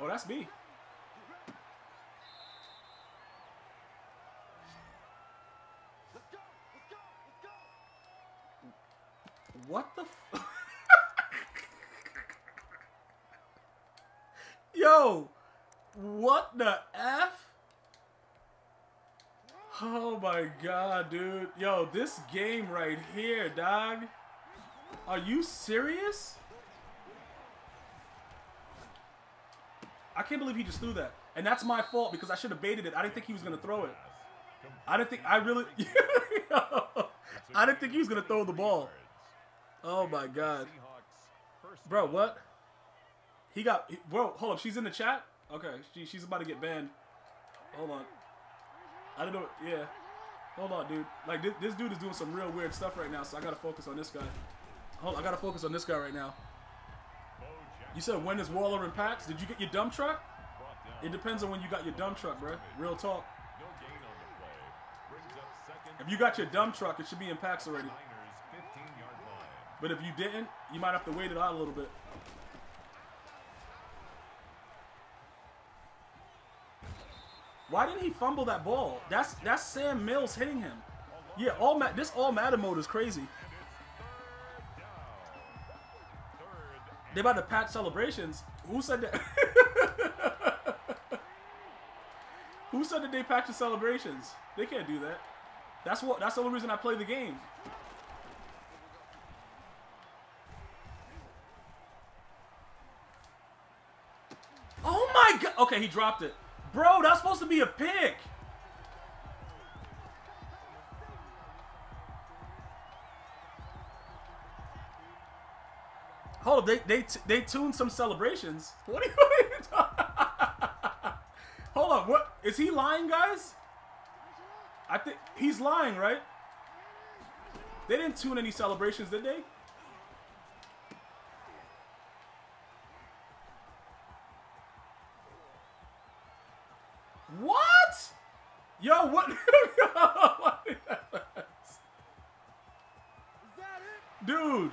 Oh, that's me. What the [LAUGHS] f- Yo, what the F? Oh my god, dude. Yo, this game right here, dog. Are you serious? I can't believe he just threw that. And that's my fault because I should have baited it. I didn't think he was going to throw it. I didn't think I really [LAUGHS] I didn't think he was going to throw the ball. Oh my god. Bro, what? He got he- bro. Hold up, she's in the chat. Okay, she, she's about to get banned. Hold on. I don't know. Yeah. Hold on, dude. Like this, this dude is doing some real weird stuff right now, so I gotta focus on this guy. Hold, on, I gotta focus on this guy right now. You said when is Waller in packs? Did you get your dump truck? It depends on when you got your dump truck, bro. Real talk. If you got your dump truck, it should be in packs already. Niners 15-yard line. But if you didn't, you might have to wait it out a little bit. Why didn't he fumble that ball? That's that's Sam Mills hitting him. Yeah, all ma- this all matter mode is crazy. They about to patch celebrations. Who said that? [LAUGHS] Who said that they patch the celebrations? They can't do that. That's what. That's the only reason I play the game. Oh my god! Okay, he dropped it. Bro, that's supposed to be a pick. Hold up, they they they tuned some celebrations. [LAUGHS] What are you, what are you talking? Hold up, what is he lying, guys? I think he's lying, right? They didn't tune any celebrations, did they? Dude.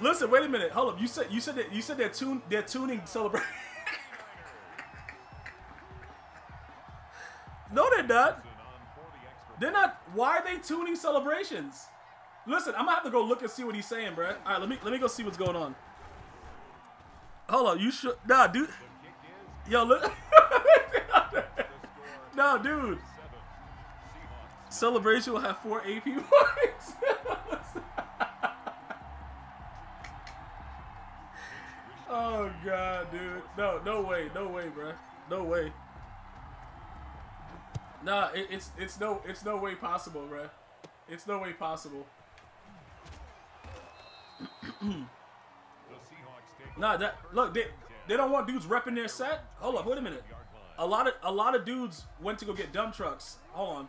Listen, wait a minute. Hold up. You said you said that you said they're tune they're tuning celebrate. [LAUGHS] no, they're not. They're not. Why are they tuning celebrations? Listen, I'm gonna have to go look and see what he's saying, bruh. All right, let me let me go see what's going on. Hold on, you should nah, dude. Yo, look. [LAUGHS] no, dude. Celebration will have four AP points. [LAUGHS] oh god, dude. No, no way, no way, bruh. No way. Nah, it, it's it's no it's no way possible, bruh. It's no way possible. [CLEARS THROAT] Nah, that look they they don't want dudes repping their set. Hold up, wait a minute. A lot of a lot of dudes went to go get dump trucks. Hold on.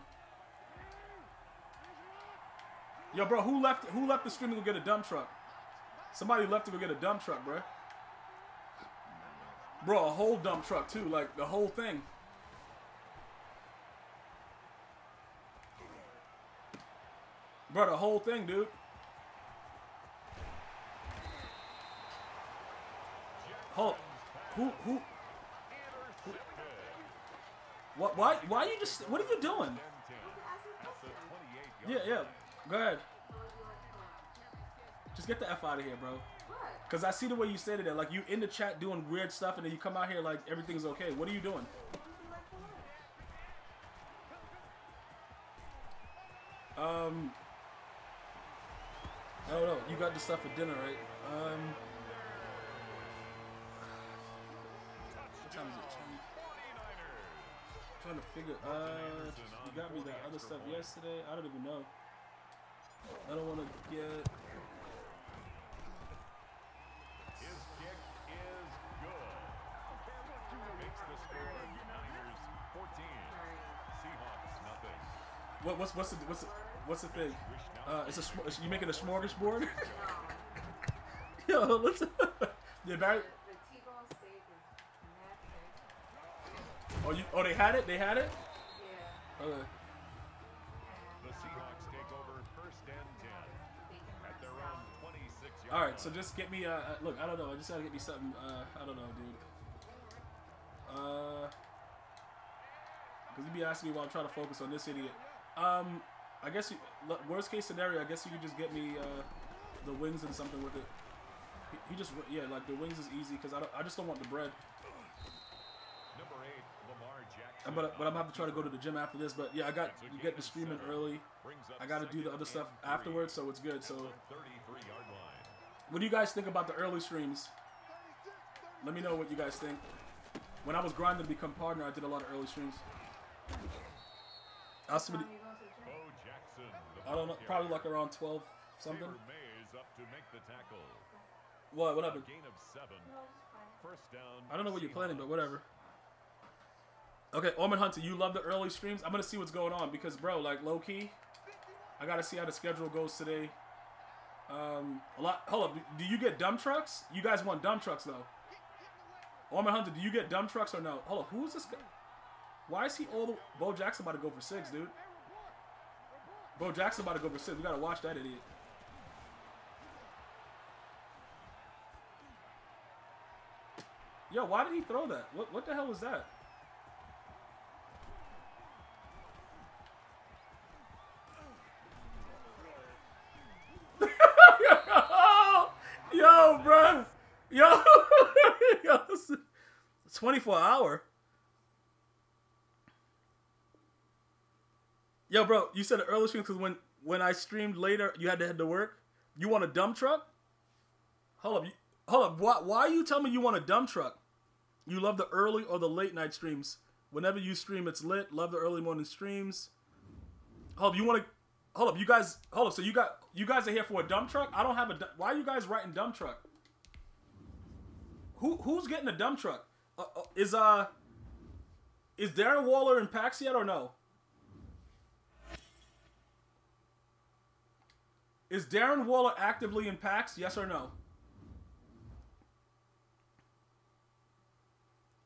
Yo, bro, who left who left the stream to go get a dump truck? Somebody left to go get a dump truck, bro. Bro, a whole dump truck too, like the whole thing. Bro, the whole thing, dude. Hold. Who who? What? Why? Why you just? What are you doing? Yeah, yeah. Go ahead. Just get the f out of here, bro. Cause I see the way you stated it. Like you in the chat doing weird stuff, and then you come out here like everything's okay. What are you doing? Um. I don't know. You got the stuff for dinner, right? Um. What time is it? Trying to figure. Uh, you got me that other stuff yesterday. I don't even know. I don't want to get. His kick is good. Makes the score Niners 14. Seahawks nothing. What, what's what's the what's the, what's the thing? Uh, it's a sm- you making a smorgasbord? [LAUGHS] Yo, let's. yeah, Barry. The T-bone steak is mad Oh, you. Oh, they had it. They had it. Yeah. Okay. All right. So just get me. Uh, uh, look, I don't know. I just gotta get me something. Uh, I don't know, dude. Uh, cause you be asking me while I'm trying to focus on this idiot. Um, I guess you. Worst case scenario, I guess you could just get me uh, the wings and something with it. He, he just yeah, like the wings is easy because I don't. I just don't want the bread. Number 8, Lamar Jackson. Uh, But but I'm gonna have to try to go to the gym after this. But yeah, I got you get the streaming early. I got to do the other stuff afterwards, so it's good. So at the 33-yard line. What do you guys think about the early streams? Let me know what you guys think. When I was grinding to become partner, I did a lot of early streams. I going to Jackson. I don't know, probably like around 12 something. To. What? What happened? I don't know what you're planning, but whatever. Okay, Orman Hunter, you love the early streams. I'm gonna see what's going on because, bro, like low key, I gotta see how the schedule goes today. Um, a lot. Hold up, do you get dump trucks? You guys want dump trucks though? Orman Hunter, do you get dump trucks or no? Hold up, who is this guy? Why is he all the? Bo Jackson about to go for six, dude. Bo Jackson about to go for six. We gotta watch that idiot. Yo, why did he throw that? What what the hell was that? Yo, bro. Yo. Yo, this is 24 hour. Yo, bro, you said the early stream because when when I streamed later, you had to head to work. You want a dump truck? Hold up, you, hold up. Why why you telling me you want a dump truck? You love the early or the late night streams. Whenever you stream, it's lit. Love the early morning streams. Hold up, you want to? Hold up, you guys. Hold up. So you got you guys are here for a dump truck? I don't have a. Why are you guys writing dump truck? Who who's getting a dump truck? Uh, uh, is uh is Darren Waller in packs yet or no? Is Darren Waller actively in packs? Yes or no?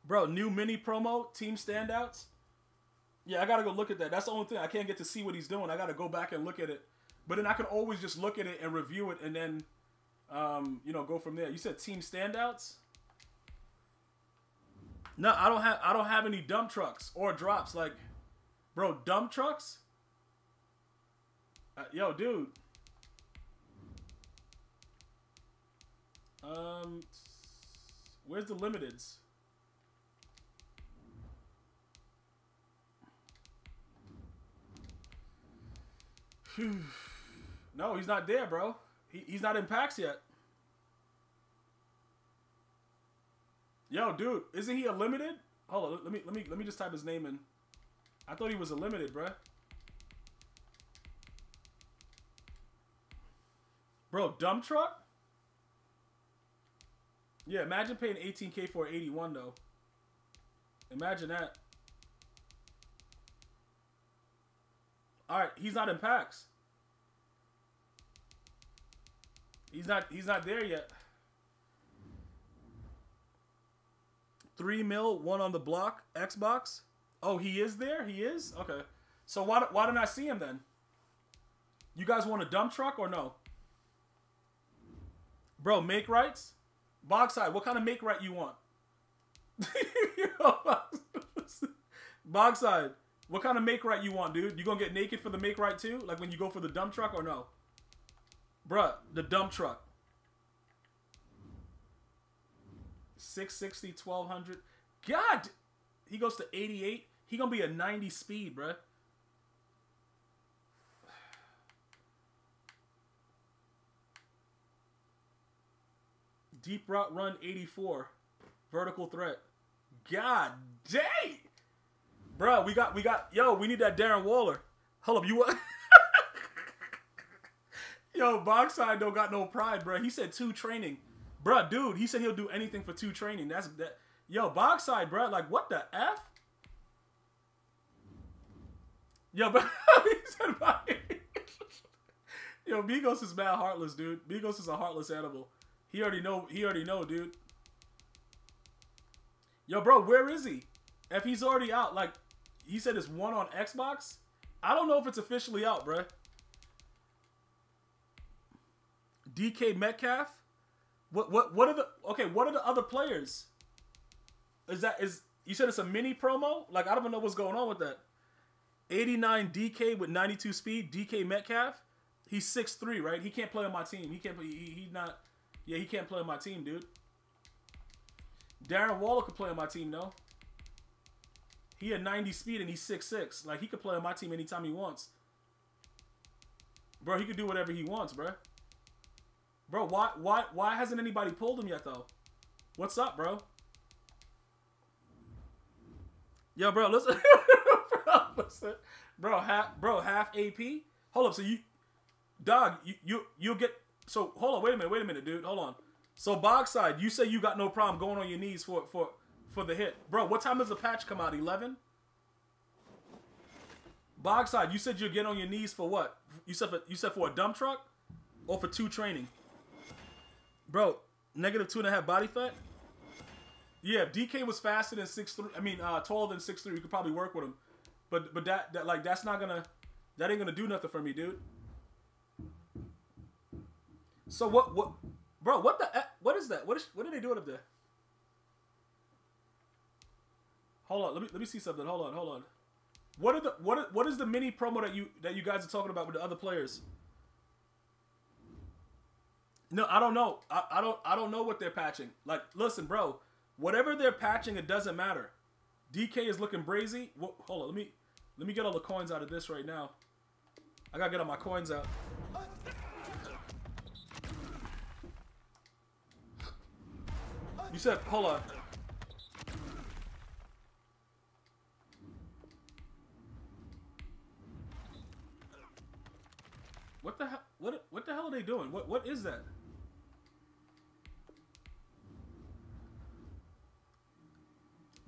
Bro, new mini promo, team standouts. Yeah, I gotta go look at that. That's the only thing. I can't get to see what he's doing. I gotta go back and look at it. But then I can always just look at it and review it and then um, you know, go from there. You said team standouts? No, I don't have I don't have any dump trucks or drops. Like, bro, dump trucks? Uh, yo, dude. Um, where's the limiteds? [SIGHS] no, he's not there, bro. He, he's not in packs yet. Yo, dude, isn't he a limited? Hold on, let me let me let me just type his name in. I thought he was a limited, bruh. Bro, dump truck? Yeah, imagine paying 18k for 81 though. Imagine that. All right, he's not in packs. He's not. He's not there yet. Three mil, one on the block, Xbox. Oh, he is there. He is. Okay. So why why didn't I see him then? You guys want a dump truck or no? Bro, make rights. Bogside, what kind of make right you want? [LAUGHS] Bogside, what kind of make right you want, dude? You gonna get naked for the make right too? Like when you go for the dump truck or no? Bruh, the dump truck. 660, 1200. God, he goes to 88. He gonna be a 90 speed, bruh. Deep route run 84. Vertical threat. God dang. Bruh, we got we got yo, we need that Darren Waller. Hold up, you what? [LAUGHS] yo, Boxside don't got no pride, bruh. He said two training. Bruh, dude, he said he'll do anything for two training. That's that yo, Boxside, bruh, like what the F? Yo, but [LAUGHS] he said. [LAUGHS] Yo, Migos is mad heartless, dude. Migos is a heartless animal. He already know. He already know, dude. Yo, bro, where is he? If he's already out, like he said, it's one on Xbox. I don't know if it's officially out, bruh. DK Metcalf. What? What? What are the? Okay, what are the other players? Is that is? You said it's a mini promo. Like I don't know what's going on with that. 89 DK with 92 speed. DK Metcalf. He's six three, right? He can't play on my team. He can't. He, he, he's not. Yeah, he can't play on my team, dude. Darren Waller could play on my team, though. He had 90 speed and he's 6'6". Like, he could play on my team anytime he wants. Bro, he could do whatever he wants, bro. Bro, why why why hasn't anybody pulled him yet though? What's up, bro? Yo, bro, listen. [LAUGHS] bro, listen. Bro, half bro, half AP? Hold up, so you dog, you you you'll get so hold on, wait a minute, wait a minute, dude. Hold on. So Bogside, you say you got no problem going on your knees for for for the hit, bro. What time does the patch come out? Eleven. Bogside, you said you'll get on your knees for what? You said for, you said for a dump truck, or for two training, bro. Negative two and a half body fat. Yeah, if DK was faster than six three. I mean, uh, taller than six three. You could probably work with him, but but that that like that's not gonna that ain't gonna do nothing for me, dude. So what what, bro? What the eh, what is that? What is what are they doing up there? Hold on, let me let me see something. Hold on, hold on. What are the what what is the mini promo that you that you guys are talking about with the other players? No, I don't know. I, I don't I don't know what they're patching. Like, listen, bro. Whatever they're patching, it doesn't matter. DK is looking brazy. Wha- hold on, let me let me get all the coins out of this right now. I gotta get all my coins out. You said, hold on. What the hell? What what the hell are they doing? What what is that?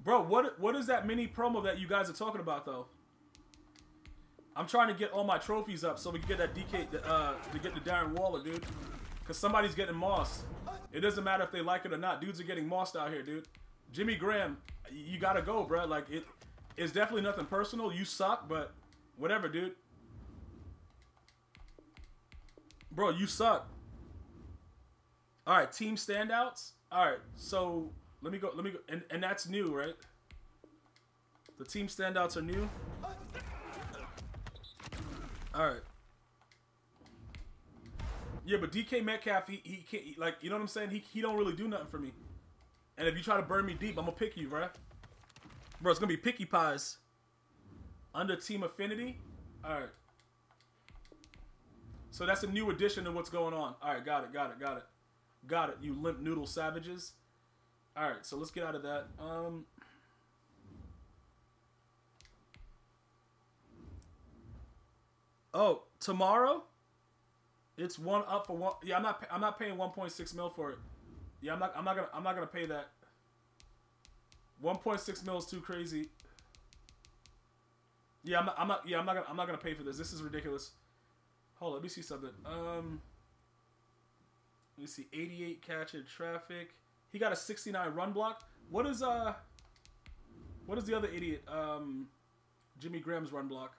Bro, what what is that mini promo that you guys are talking about though? I'm trying to get all my trophies up so we can get that DK uh, to get the Darren Waller, dude. Cause somebody's getting mossed. It doesn't matter if they like it or not. Dudes are getting mossed out here, dude. Jimmy Graham, you gotta go, bro. Like it, it's definitely nothing personal. You suck, but whatever, dude. Bro, you suck. All right, team standouts. All right, so let me go. Let me go, and and that's new, right? The team standouts are new. All right. Yeah, but DK Metcalf, he, he can't he- like you know what I'm saying. He he don't really do nothing for me. And if you try to burn me deep, I'm gonna pick you, bruh. Bro, it's gonna be picky pies. Under Team Affinity. All right. So that's a new addition to what's going on. All right, got it, got it, got it, got it. You limp noodle savages. All right, so let's get out of that. Um. Oh, tomorrow. It's one up for one. Yeah, I'm not. I'm not paying 1.6 mil for it. Yeah, I'm not. I'm not gonna. I'm not gonna pay that. 1.6 mil is too crazy. Yeah, I'm not. I'm not. Yeah, I'm not gonna. I'm not gonna pay for this. This is ridiculous. Hold on. Let me see something. Um. Let me see. 88 catch in traffic. He got a 69 run block. What is uh? What is the other idiot? Um, Jimmy Graham's run block.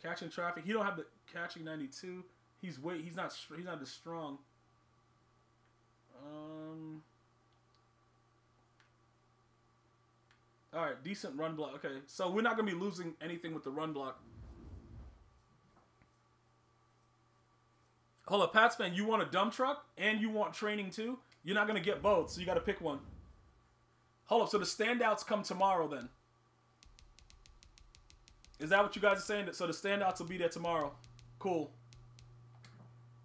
Catching traffic. He don't have the catching 92. He's way. He's not. He's not as strong. Um. All right, decent run block. Okay, so we're not gonna be losing anything with the run block. Hold up, Pats fan. You want a dump truck and you want training too? You're not gonna get both, so you got to pick one. Hold up. So the standouts come tomorrow then. Is that what you guys are saying? So the standouts will be there tomorrow. Cool.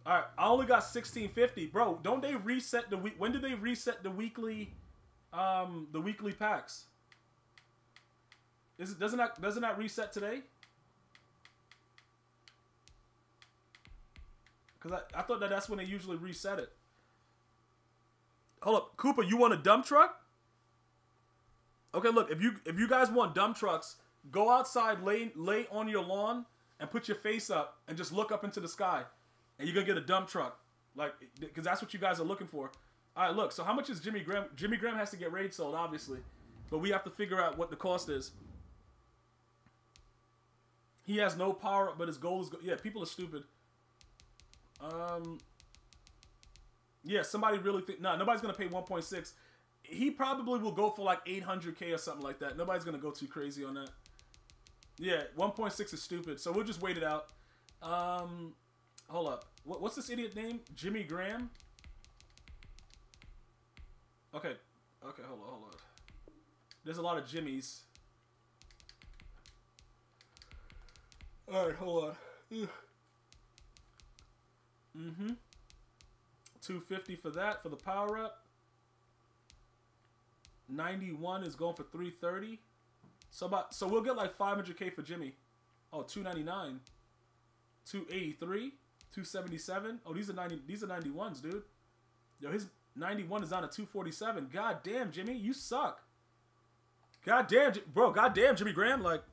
All right, I only got 1650, bro. Don't they reset the week? When do they reset the weekly, um, the weekly packs? Is it doesn't that doesn't that reset today? Because I, I thought that that's when they usually reset it. Hold up, Cooper, you want a dump truck? Okay, look, if you if you guys want dump trucks, go outside, lay lay on your lawn, and put your face up, and just look up into the sky, and you're gonna get a dump truck, like because that's what you guys are looking for. All right, look. So how much is Jimmy Graham? Jimmy Graham has to get raid sold, obviously, but we have to figure out what the cost is. He has no power, but his goal is go- yeah. People are stupid. Um. Yeah, somebody really think no. nobody's gonna pay 1.6. He probably will go for like 800k or something like that. Nobody's gonna go too crazy on that. Yeah, 1.6 is stupid. So we'll just wait it out. Um, hold up. What, what's this idiot name? Jimmy Graham. Okay. Okay. Hold on. Hold on. There's a lot of Jimmys. All right. Hold on. Mm-hmm. 250 for that for the power up. 91 is going for 330. So about so we'll get like 500k for Jimmy. Oh, 299. 283, 277. Oh, these are 90 these are 91s, dude. Yo, his 91 is on a 247. God damn, Jimmy, you suck. God damn, bro. God damn, Jimmy Graham. Like,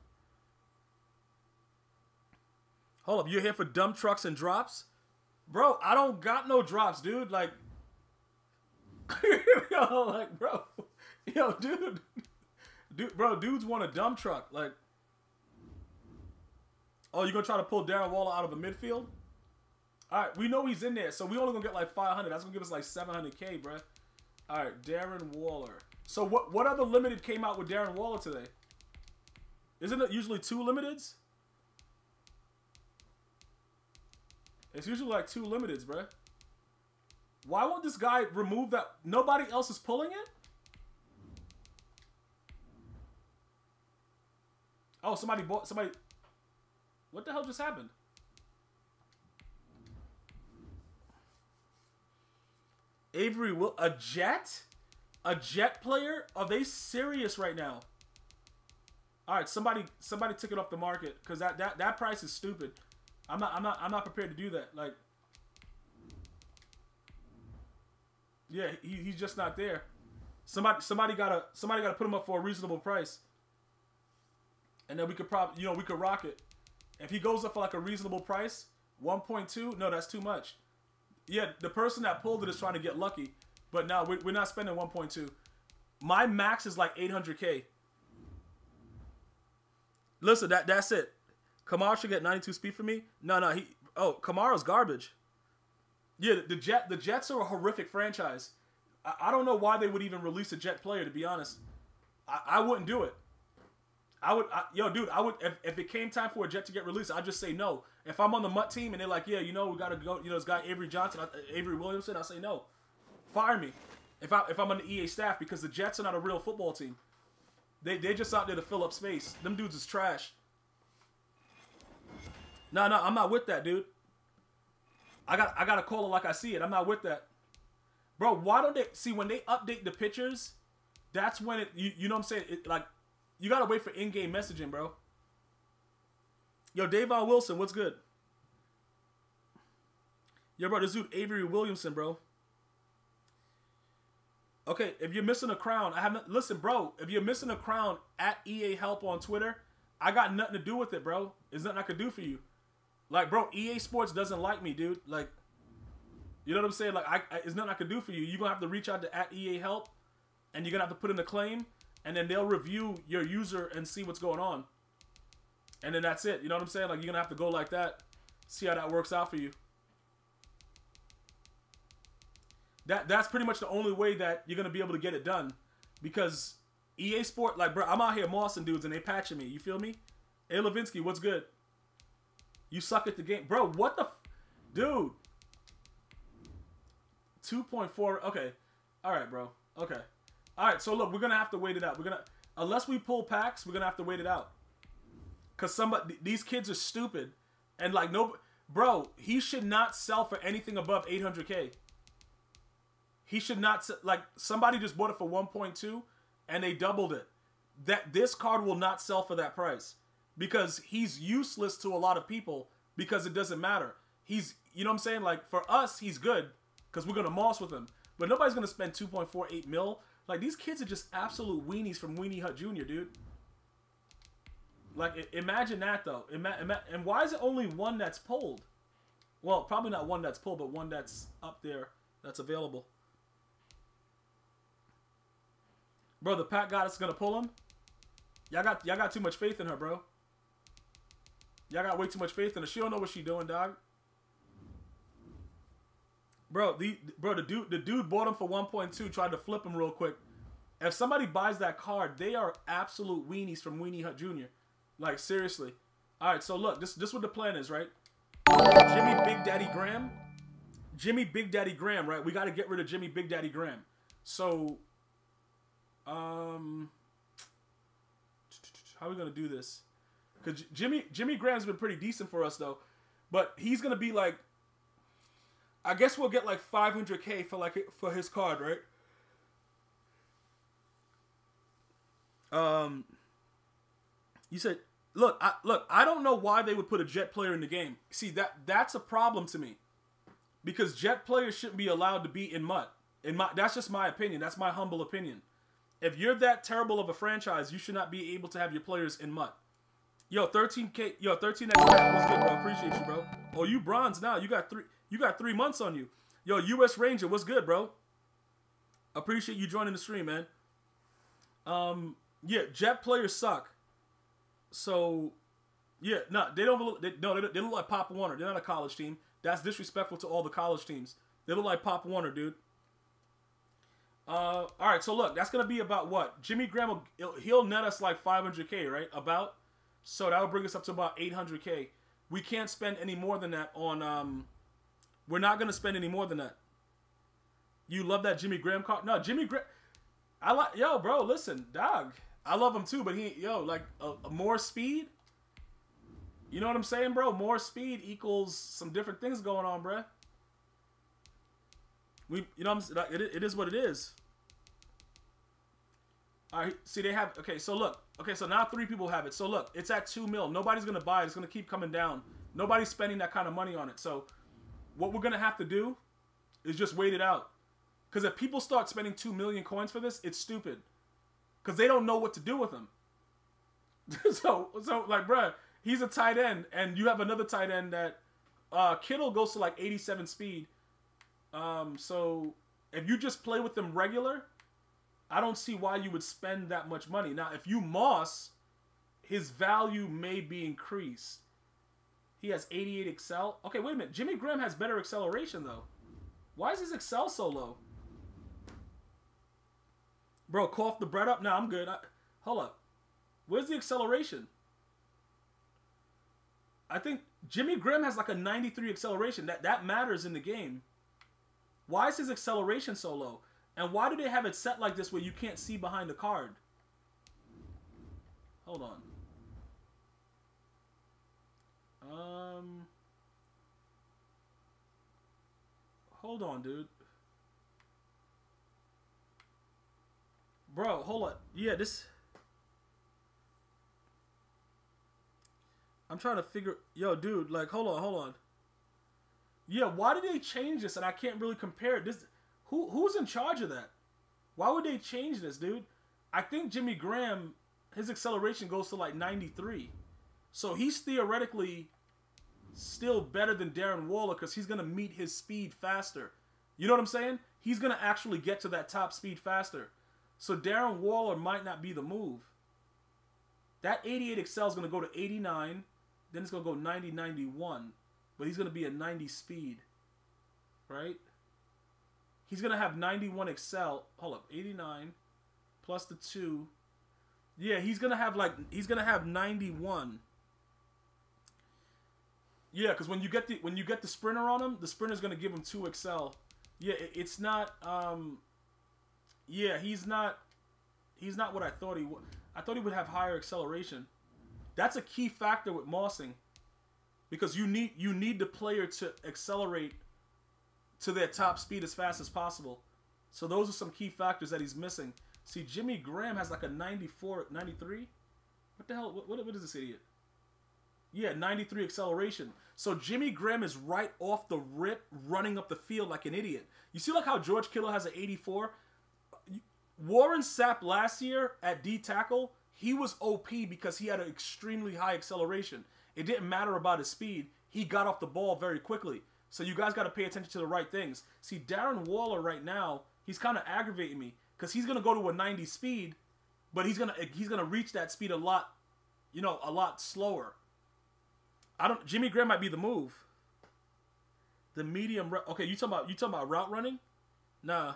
hold up, you're here for dump trucks and drops, bro. I don't got no drops, dude. Like, [LAUGHS] yo, like, bro, yo, dude, dude, bro, dudes want a dump truck. Like, oh, you gonna try to pull Darren Waller out of the midfield? All right, we know he's in there, so we only gonna get like 500. That's gonna give us like 700k, bro. All right, Darren Waller. So what what other limited came out with Darren Waller today? Isn't it usually two limiteds? It's usually like two limiteds, bruh. Why won't this guy remove that? Nobody else is pulling it? Oh, somebody bought somebody. What the hell just happened? Avery will a jet? A jet player? Are they serious right now? All right, somebody somebody took it off the market because that, that that price is stupid. I'm not I'm not I'm not prepared to do that. Like, yeah, he, he's just not there. Somebody somebody gotta somebody gotta put him up for a reasonable price, and then we could probably you know we could rock it. If he goes up for like a reasonable price, 1.2, no, that's too much. Yeah, the person that pulled it is trying to get lucky, but no, we're, we're not spending 1.2. My max is like 800k. Listen, that that's it. Kamara should get 92 speed for me. No, no, he. Oh, Kamara's garbage. Yeah, the, Jet the Jets are a horrific franchise. I, I don't know why they would even release a Jet player. To be honest, I, I wouldn't do it. I would, I, yo, dude, I would if, if it came time for a Jet to get released, I'd just say no. If I'm on the MUT team and they're like, yeah, you know, we gotta go, you know, this guy Avery Johnson, Avery Williamson, I say no, fire me. If I if I'm on the EA staff because the Jets are not a real football team. They they're just out there to fill up space. Them dudes is trash. No, no, I'm not with that, dude. I got I gotta call it like I see it. I'm not with that. Bro, why don't they see when they update the pictures? That's when it you, you know what I'm saying? It, like you gotta wait for in-game messaging, bro. Yo, Davon Wilson, what's good? Yo, bro, this dude Avery Williamson, bro. Okay, if you're missing a crown, I haven't listen, bro. If you're missing a crown at EA Help on Twitter, I got nothing to do with it, bro. There's nothing I could do for you. Like, bro, EA Sports doesn't like me, dude. Like, you know what I'm saying? Like, I, I there's nothing I can do for you. You're gonna have to reach out to at EA Help, and you're gonna have to put in a claim, and then they'll review your user and see what's going on. And then that's it. You know what I'm saying? Like, you're gonna have to go like that, see how that works out for you. That that's pretty much the only way that you're gonna be able to get it done, because EA Sport, like, bro, I'm out here mossing dudes and they patching me. You feel me? Hey, Levinsky, what's good? You suck at the game, bro. What the, dude? Two point four. Okay, all right, bro. Okay, all right. So look, we're gonna have to wait it out. We're gonna unless we pull packs, we're gonna have to wait it out. Cause somebody, these kids are stupid, and like no, bro, he should not sell for anything above 800k. He should not like somebody just bought it for 1.2 and they doubled it. That this card will not sell for that price because he's useless to a lot of people because it doesn't matter. He's you know what I'm saying like for us he's good because we're gonna moss with him, but nobody's gonna spend 2.48 mil. Like these kids are just absolute weenies from Weenie Hut Jr. Dude. Like imagine that though. Ima- ima- and why is it only one that's pulled? Well, probably not one that's pulled, but one that's up there that's available. Bro, the Pat goddess is gonna pull him. Y'all got y'all got too much faith in her, bro. Y'all got way too much faith in her. She don't know what she doing, dog. Bro, the bro the dude the dude bought him for 1.2, tried to flip him real quick. If somebody buys that card, they are absolute weenies from Weenie Hut Jr. Like seriously. All right, so look, this this what the plan is, right? Jimmy Big Daddy Graham, Jimmy Big Daddy Graham, right? We got to get rid of Jimmy Big Daddy Graham. So, um, how are we gonna do this? Cause Jimmy Jimmy Graham's been pretty decent for us though, but he's gonna be like, I guess we'll get like 500k for like for his card, right? Um, you said, look, I, look, I don't know why they would put a Jet player in the game. See that that's a problem to me, because Jet players shouldn't be allowed to be in MUT. In my that's just my opinion. That's my humble opinion. If you're that terrible of a franchise, you should not be able to have your players in mud. Yo, 13k, yo, 13x what's good, bro? Appreciate you, bro. Oh, you bronze now. You got three. You got three months on you. Yo, U.S. Ranger, what's good, bro? Appreciate you joining the stream, man. Um, yeah, Jet players suck. So, yeah, no, they don't look. They, no, they, they look like Pop Warner. They're not a college team. That's disrespectful to all the college teams. They look like Pop Warner, dude. Uh, all right, so look, that's gonna be about what Jimmy Graham he'll- he'll net us like 500k, right? About, so that'll bring us up to about 800k. We can't spend any more than that on. Um, we're not gonna spend any more than that. You love that Jimmy Graham car? No, Jimmy Graham. I like yo, bro. Listen, dog. I love him too, but he yo like more speed. You know what I'm saying, bro? More speed equals some different things going on, bruh. We, you know, what I'm it, it is what it is. All right, see, they have. Okay, so look. Okay, so now three people have it. So look, it's at two mil. Nobody's gonna buy it. It's gonna keep coming down. Nobody's spending that kind of money on it. So, what we're gonna have to do is just wait it out. Because if people start spending two million coins for this, it's stupid. Because they don't know what to do with them. [LAUGHS] so, so like, bruh, he's a tight end, and you have another tight end that uh, Kittle goes to like 87 speed. Um, so if you just play with them regular, I don't see why you would spend that much money. Now, if you Moss, his value may be increased. He has 88 excel. Okay, wait a minute. Jimmy Graham has better acceleration though. Why is his excel so low? Bro, cough the bread up. No, I'm good. I, hold up. Where's the acceleration? I think Jimmy Graham has like a 93 acceleration. That that matters in the game. Why is his acceleration so low? And why do they have it set like this where you can't see behind the card? Hold on. Um Hold on, dude. Bro, hold on. Yeah, this I'm trying to figure yo, dude, like hold on, hold on. Yeah, why did they change this? And I can't really compare it. This who who's in charge of that? Why would they change this, dude? I think Jimmy Graham, his acceleration goes to like 93. So he's theoretically still better than Darren Waller because he's gonna meet his speed faster. You know what I'm saying? He's gonna actually get to that top speed faster. So Darren Waller might not be the move. That 88 Excel is gonna go to 89, then it's gonna go 90, 91, but he's gonna be a 90 speed, right? He's gonna have 91 Excel. Hold up, 89 plus the two. Yeah, he's gonna have like he's gonna have 91. Yeah, because when you get the when you get the sprinter on him, the sprinter's gonna give him two Excel. Yeah, it, it's not. Um, yeah, he's not. He's not what I thought he would. I thought he would have higher acceleration. That's a key factor with mossing, because you need you need the player to accelerate to their top speed as fast as possible. So those are some key factors that he's missing. See, Jimmy Graham has like a 94, 93? What the hell? What, what, what is this idiot? Yeah, 93 acceleration. So Jimmy Graham is right off the rip running up the field like an idiot. You see like how George Kittle has an 84? Warren Sapp last year at D tackle, he was OP because he had an extremely high acceleration. It didn't matter about his speed. He got off the ball very quickly. So you guys got to pay attention to the right things. See, Darren Waller right now, he's kind of aggravating me because he's gonna go to a 90 speed, but he's gonna he's gonna reach that speed a lot, you know, a lot slower. I don't. Jimmy Graham might be the move. The medium. Okay, you talking about you talking about route running? Nah.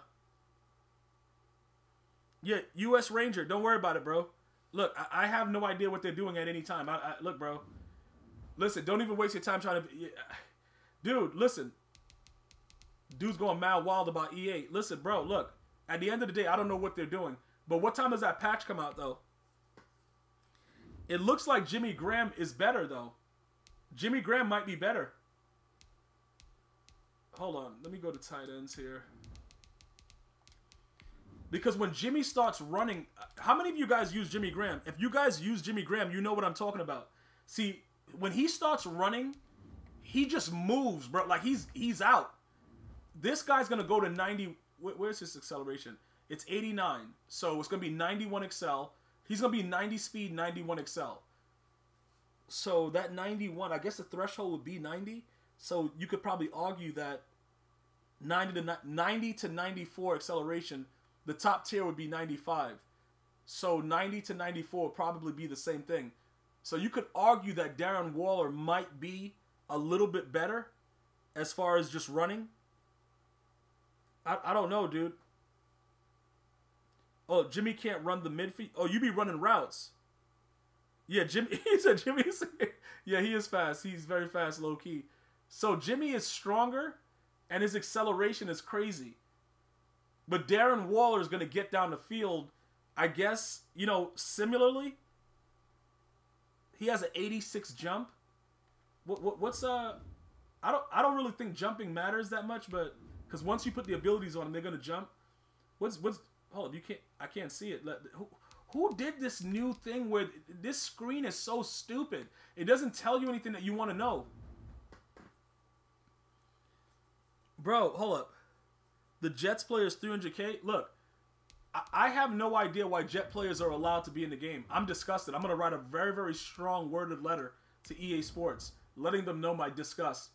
Yeah, U.S. Ranger. Don't worry about it, bro. Look, I, I have no idea what they're doing at any time. I, I look, bro. Listen, don't even waste your time trying to. yeah, Dude, listen. Dude's going mad wild about EA. Listen, bro. Look, at the end of the day, I don't know what they're doing. But what time does that patch come out, though? It looks like Jimmy Graham is better, though. Jimmy Graham might be better. Hold on. Let me go to tight ends here. Because when Jimmy starts running, how many of you guys use Jimmy Graham? If you guys use Jimmy Graham, you know what I'm talking about. See, when he starts running, he just moves, bro. Like he's he's out. This guy's gonna go to 90 wh- where's his acceleration? It's 89. So it's gonna be 91 excel. He's gonna be 90 speed, 91 excel. So that 91, I guess the threshold would be 90. So you could probably argue that 90 to 90 to 94 acceleration, the top tier would be 95. So 90 to 94 would probably be the same thing. So you could argue that Darren Waller might be a little bit better as far as just running. I, I don't know, dude. Oh, Jimmy can't run the midfield. Oh, you be running routes. Yeah, Jimmy. [LAUGHS] He said Jimmy's. [LAUGHS] yeah, he is fast. He's very fast, low key. So Jimmy is stronger, and his acceleration is crazy. But Darren Waller is going to get down the field. I guess you know similarly. He has an 86 jump. What, what what's uh? I don't I don't really think jumping matters that much, but because once you put the abilities on them, they're gonna jump. What's what's hold up? You can't I can't see it. Who, who did this new thing where this screen is so stupid? It doesn't tell you anything that you want to know. Bro, hold up. The Jets players 300k. Look, I, I have no idea why Jet players are allowed to be in the game. I'm disgusted. I'm gonna write a very very strong worded letter to EA Sports, letting them know my disgust.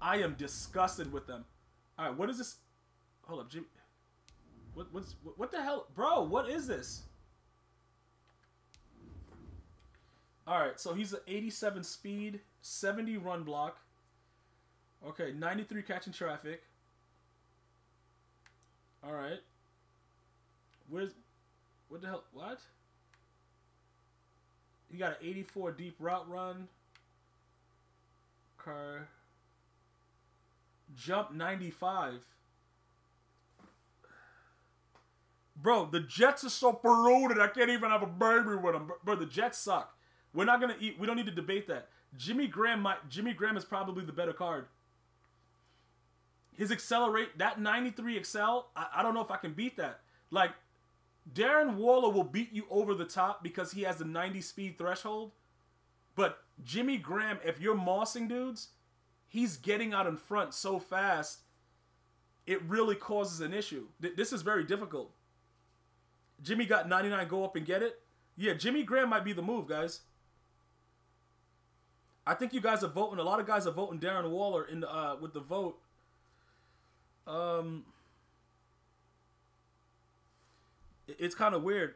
I am disgusted with them. All right, what is this? Hold up, Jimmy. What what's what, the hell, bro? What is this? All right, so he's an 87 speed, 70 run block. Okay, 93 catching traffic. All right. Where's what the hell? What? He got an 84 deep route run. Car. Jump 95. Bro, the Jets are so polluted. I can't even have a baby with them. Bro, the Jets suck. We're not gonna eat. We don't need to debate that. Jimmy Graham might. Jimmy Graham is probably the better card. His accelerate that 93 excel. I, I don't know if I can beat that. Like Darren Waller will beat you over the top because he has the 90 speed threshold. But Jimmy Graham, if you're mossing dudes, he's getting out in front so fast, it really causes an issue. Th- This is very difficult. Jimmy got 99, go up and get it. Yeah, Jimmy Graham might be the move, guys. I think you guys are voting. A lot of guys are voting Darren Waller in the uh, with the vote. Um, it's kind of weird.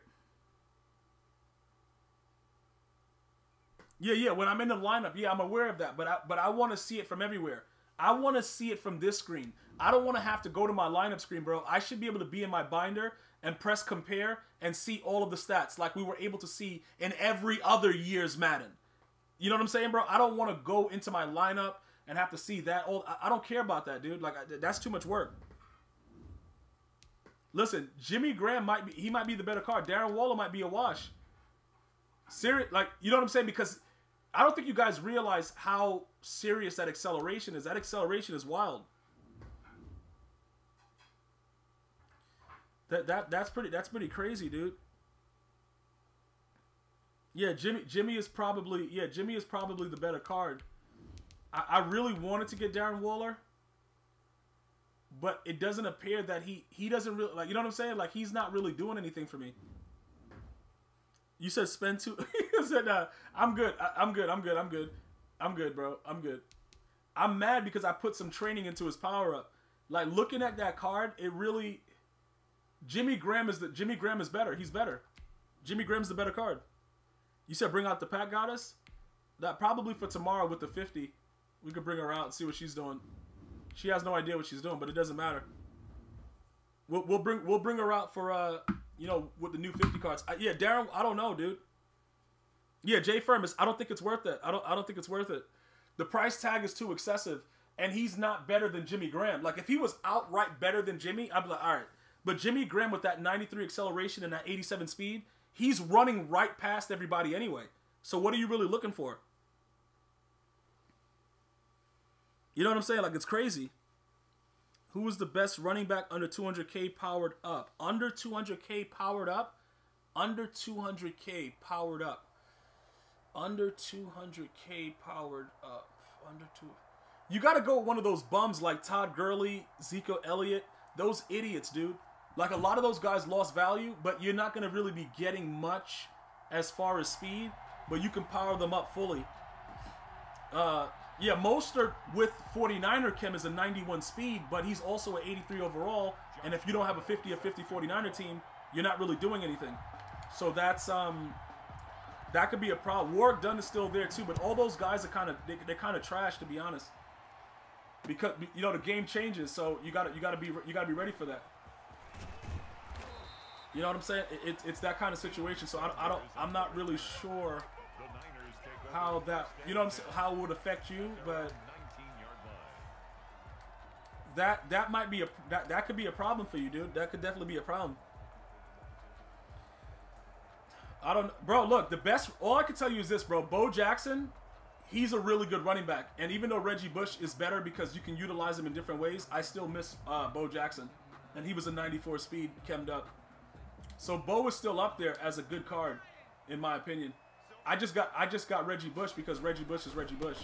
Yeah, yeah. When I'm in the lineup, yeah, I'm aware of that. But I, but I want to see it from everywhere. I want to see it from this screen. I don't want to have to go to my lineup screen, bro. I should be able to be in my binder and press compare and see all of the stats like we were able to see in every other year's Madden. You know what I'm saying, bro? I don't want to go into my lineup and have to see that. All I, don't care about that, dude. Like that's too much work. Listen, Jimmy Graham might be he might be the better card. Darren Waller might be a wash. Serious, like you know what I'm saying? Because I don't think you guys realize how serious that acceleration is. That acceleration is wild. That that that's pretty that's pretty crazy, dude. Yeah, Jimmy Jimmy is probably yeah Jimmy is probably the better card. I, I really wanted to get Darren Waller, but it doesn't appear that he he doesn't really like you know what I'm saying. Like he's not really doing anything for me. You said spend two. [LAUGHS] [LAUGHS] said uh, I'm good. I, I'm good. I'm good. I'm good. I'm good, bro. I'm good. I'm mad because I put some training into his power up. Like looking at that card, it really. Jimmy Graham is the Jimmy Graham is better. He's better. Jimmy Graham's the better card. You said bring out the Pat Goddess. That probably for tomorrow with the 50, we could bring her out and see what she's doing. She has no idea what she's doing, but it doesn't matter. We'll, we'll bring we'll bring her out for uh you know with the new 50 cards. I, yeah, Darren, I don't know, dude. Yeah, Jay Firmus, I don't think it's worth it. I don't I don't think it's worth it. The price tag is too excessive, and he's not better than Jimmy Graham. Like if he was outright better than Jimmy, I'd be like, all right. But Jimmy Graham with that 93 acceleration and that 87 speed, he's running right past everybody anyway. So what are you really looking for? You know what I'm saying? Like it's crazy. Who was the best running back under 200k powered up? Under 200k powered up? Under 200k powered up. Under 200k powered up. Under two. You got to go with one of those bums like Todd Gurley, Zeke Elliott, those idiots, dude. Like a lot of those guys lost value, but you're not gonna really be getting much as far as speed, but you can power them up fully. Uh, yeah, Mostert with 49er Chem is a 91 speed, but he's also an 83 overall. And if you don't have a 50 or 50 49er team, you're not really doing anything. So that's um, that could be a problem. Warrick Dunn is still there too, but all those guys are kind of they, they're kind of trash to be honest. Because you know the game changes, so you got to you got to be you got to be ready for that. You know what I'm saying? It, it, it's that kind of situation. So I, I don't I'm not really sure how that you know how it would affect you, but that that might be a that, that could be a problem for you, dude. That could definitely be a problem. I don't, bro. Look, the best. All I can tell you is this, bro. Bo Jackson, he's a really good running back, and even though Reggie Bush is better because you can utilize him in different ways, I still miss uh, Bo Jackson, and he was a 94 speed, chemmed up. So Bo is still up there as a good card, in my opinion. I just got I just got Reggie Bush because Reggie Bush is Reggie Bush.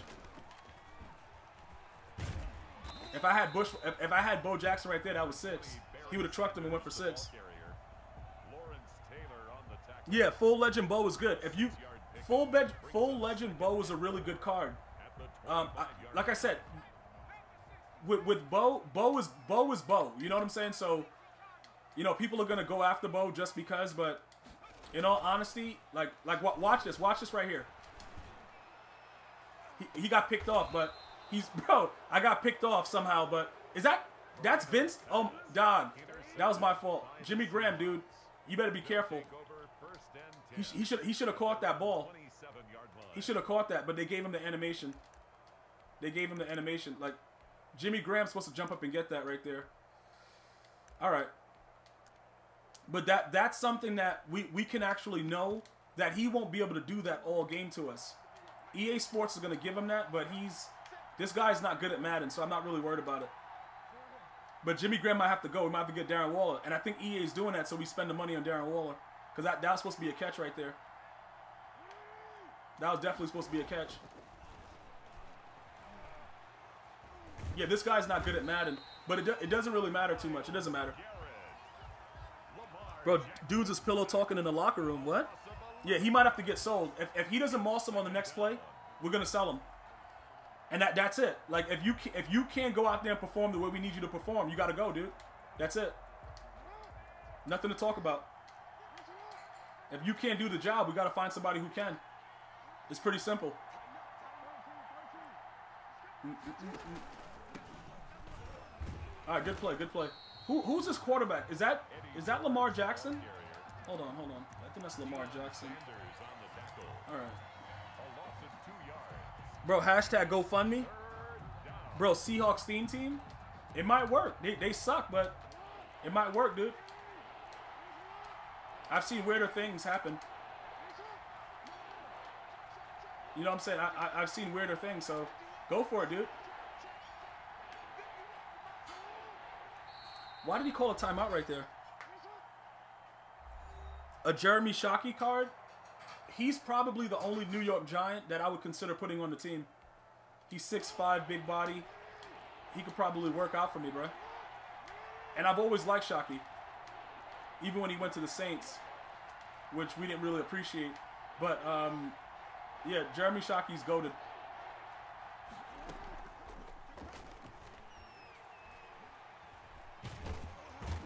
If I had Bush, if, if I had Bo Jackson right there, that was six. He would have trucked him and went for six. Yeah, full legend Bo is good. If you full bed, full legend Bo is a really good card. Um, I, like I said, with with Bo Bo is Bo is Bo. You know what I'm saying? So, you know, people are gonna go after Bo just because. But in all honesty, like like watch this, watch this right here. He, he got picked off, but he's [LAUGHS] bro. I got picked off somehow, but is that that's Vince? Oh, dog, that was my fault. Jimmy Graham, dude, you better be careful. Take over first and He, should he should have caught that ball. He should have caught that, but they gave him the animation. They gave him the animation. Like Jimmy Graham's supposed to jump up and get that right there. All right. But that that's something that we we can actually know that he won't be able to do that all game to us. EA Sports is going to give him that, but he's this guy's not good at Madden, so I'm not really worried about it. But Jimmy Graham might have to go. We might have to get Darren Waller, and I think EA is doing that, so we spend the money on Darren Waller because that that was supposed to be a catch right there. That was definitely supposed to be a catch. Yeah, this guy's not good at Madden, but it, do, it doesn't really matter too much. It doesn't matter. Bro, dudes is pillow talking in the locker room. What? Yeah, he might have to get sold. If, if he doesn't moss him on the next play, we're gonna sell him. And that that's it. Like if you ca- if you can't go out there and perform the way we need you to perform, you gotta go, dude. That's it. Nothing to talk about. If you can't do the job, we gotta find somebody who can. It's pretty simple. All right, good play, good play. Who, who's this quarterback? Is that is that Lamar Jackson? Hold on, hold on. I think that's Lamar Jackson. All right, bro. Hashtag GoFundMe. Bro, Seahawks theme team. It might work. They, they suck, but it might work, dude. I've seen weirder things happen. You know what I'm saying? I, I, I've seen weirder things, so go for it, dude. Why did he call a timeout right there? A Jeremy Shockey card? He's probably the only New York Giant that I would consider putting on the team. He's 6'5", big body. He could probably work out for me, bro. And I've always liked Shockey. Even when he went to the Saints, which we didn't really appreciate. But, um, yeah, Jeremy Shockey's goaded.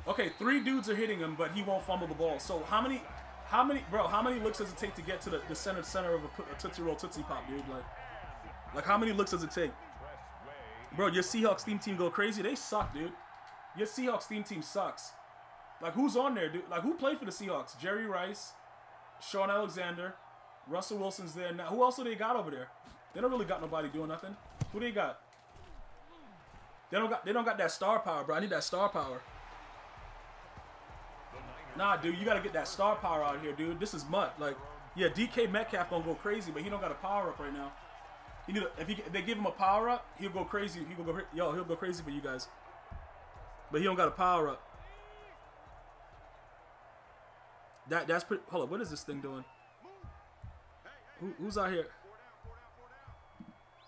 Okay, three dudes are hitting him, but he won't fumble the ball. So how many, how many, bro? How many looks does it take to get to the, the center center of a, a tootsie roll tootsie pop, dude? Like, like how many looks does it take, bro? Your Seahawks team team go crazy. They suck, dude. Your Seahawks team team sucks. Like who's on there, dude? Like who played for the Seahawks? Jerry Rice, Shaun Alexander, Russell Wilson's there now. Who else do they got over there? They don't really got nobody doing nothing. Who they got? They don't got they don't got that star power, bro. I need that star power. Nah, dude, you gotta get that star power out here, dude. This is mud. Like, yeah, DK Metcalf gonna go crazy, but he don't got a power up right now. He need a, if, he, if they give him a power up, he'll go crazy. He'll go yo, he'll go crazy for you guys. But he don't got a power up. That that's pretty. Hold up, what is this thing doing? Who, who's out here?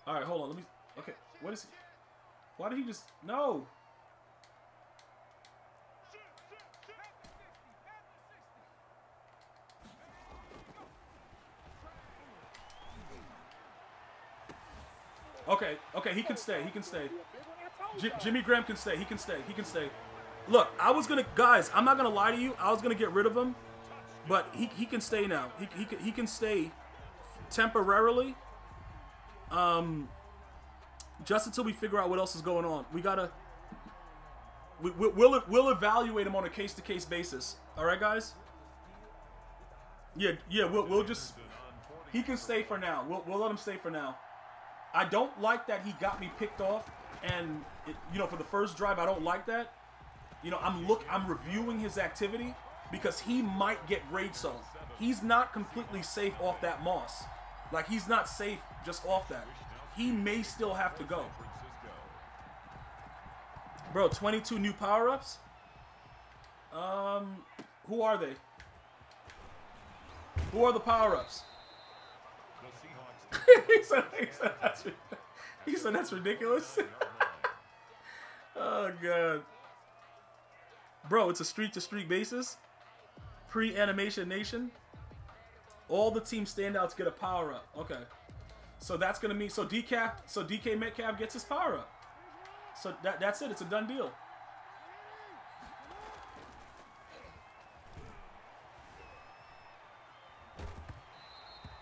All right, hold on. Let me. Okay, what is he? Why did he just? No. Okay, okay, he can stay. He can stay. J Jimmy Graham can stay. He can stay. He can stay. Look, I was gonna, guys. I'm not gonna lie to you. I was gonna get rid of him but he, he can stay now. He, he he can stay temporarily. Um, just until we figure out what else is going on. We gotta. We, we, we'll we'll evaluate him on a case to case basis. All right, guys. Yeah, yeah. We'll we'll just. He can stay for now. We'll we'll let him stay for now. I don't like that he got me picked off, and it, you know, for the first drive, I don't like that. You know, I'm look, I'm reviewing his activity because he might get grade so. He's not completely safe off that moss. Like he's not safe just off that. He may still have to go. Bro, 22 new power-ups. Um, who are they? Who are the power-ups? [LAUGHS] He, said, he, said that's, he said that's ridiculous. [LAUGHS] oh god, bro, it's a street to street basis. Pre animation nation. All the team standouts get a power up. Okay, so that's gonna mean so DK so DK Metcalf gets his power up. So that that's it. It's a done deal.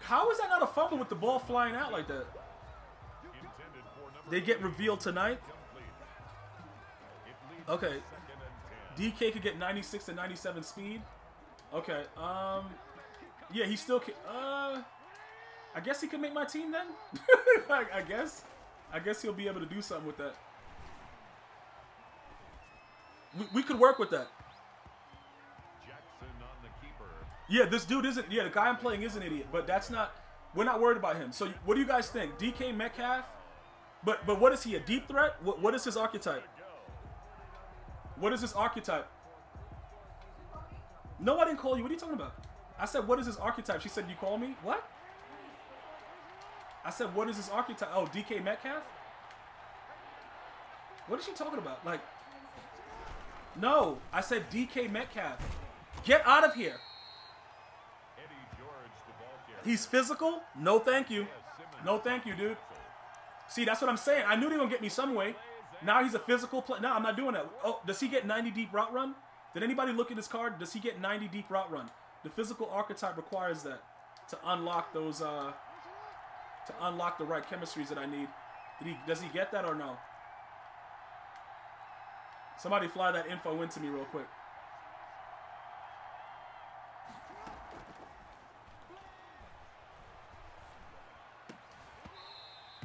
How is that not a fumble with the ball flying out like that? They get revealed tonight. Okay. second and 10. DK could get 96 to 97 speed. Okay. Um. Yeah, he still can. Uh. I guess he can make my team then. [LAUGHS] I, I guess. I guess he'll be able to do something with that. We, we could work with that. Yeah, this dude isn't. Yeah, the guy I'm playing is an idiot, but that's not. We're not worried about him. So, what do you guys think? DK Metcalf. But but what is he? A deep threat? What what is his archetype? What is his archetype? No, I didn't call you. What are you talking about? I said, what is this archetype? She said, you call me? What? I said, what is this archetype? Oh, DK Metcalf? What is she talking about? Like, no, I said DK Metcalf. Get out of here. He's physical? No, thank you. No, thank you, dude. See, that's what I'm saying. I knew they were gonna get me some way. Now he's a physical player. No, I'm not doing that. Oh, does he get 90 deep route run? Did anybody look at his card? Does he get 90 deep route run? The physical archetype requires that to unlock those uh to unlock the right chemistries that I need. Did he does he get that or no? Somebody fly that info into me real quick.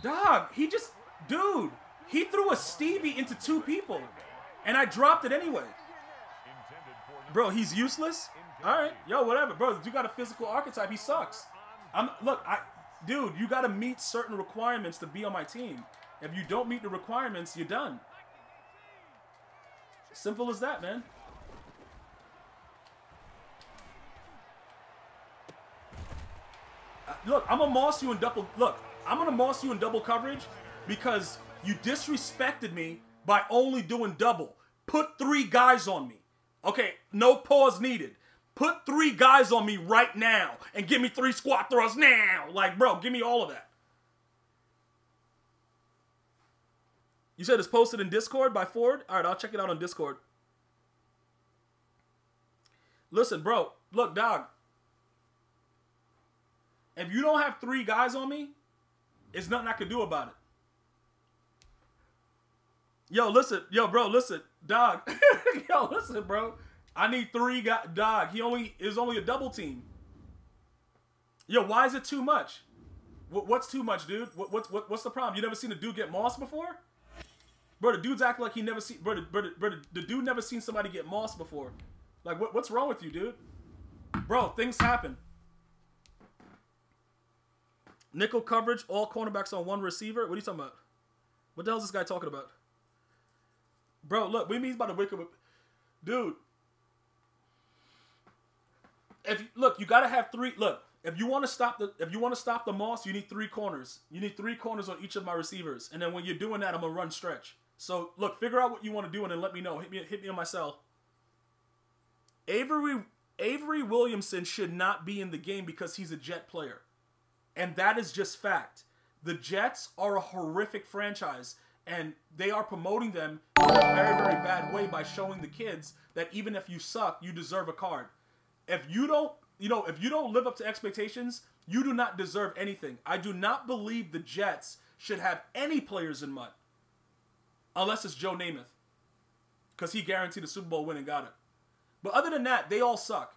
Dog, he just, dude, he threw a Stevie into two people, and I dropped it anyway. Bro, he's useless. All right, yo, whatever, bro. You got a physical archetype. He sucks. I'm look, I, dude, you got to meet certain requirements to be on my team. If you don't meet the requirements, you're done. Simple as that, man. Uh, Look, I'm gonna moss you in double. Look, I'm gonna moss you in double coverage because you disrespected me by only doing double. Put three guys on me. Okay, no pause needed. Put three guys on me right now and give me three squat thrusts now. Like, bro, give me all of that. You said it's posted in Discord by Ford? All right, I'll check it out on Discord. Listen, bro, look, dog. If you don't have three guys on me, it's nothing I can do about it. Yo, listen, yo, bro, listen, dog. [LAUGHS] yo, listen, bro. I need three guys, dog. He only is only a double team. Yo, why is it too much? What, what's too much, dude? What, what's what, what's the problem? You never seen a dude get moss before? Bro, the dude's acting like he never seen. Bro, the, bro, bro, the dude never seen somebody get moss before. Like, what, what's wrong with you, dude? Bro, things happen. Nickel coverage, all cornerbacks on one receiver. What are you talking about? What the hell is this guy talking about? Bro, look, we mean he's about to wake up? Dude, if you, look, you gotta have three. Look, if you want to stop the if you want to stop the moss, you need three corners. You need three corners on each of my receivers, and then when you're doing that, I'm gonna run stretch. So look, figure out what you want to do, and then let me know. Hit me, hit me on my cell. Avery Avery Williamson should not be in the game because he's a Jet player, and that is just fact. the Jets are a horrific franchise, and they are promoting them in a very, very bad way by showing the kids that even if you suck, you deserve a card. If you don't, you know, if you don't live up to expectations, you do not deserve anything. I do not believe the Jets should have any players in MUT, unless it's Joe Namath, because he guaranteed a Super Bowl win and got it. But other than that, they all suck.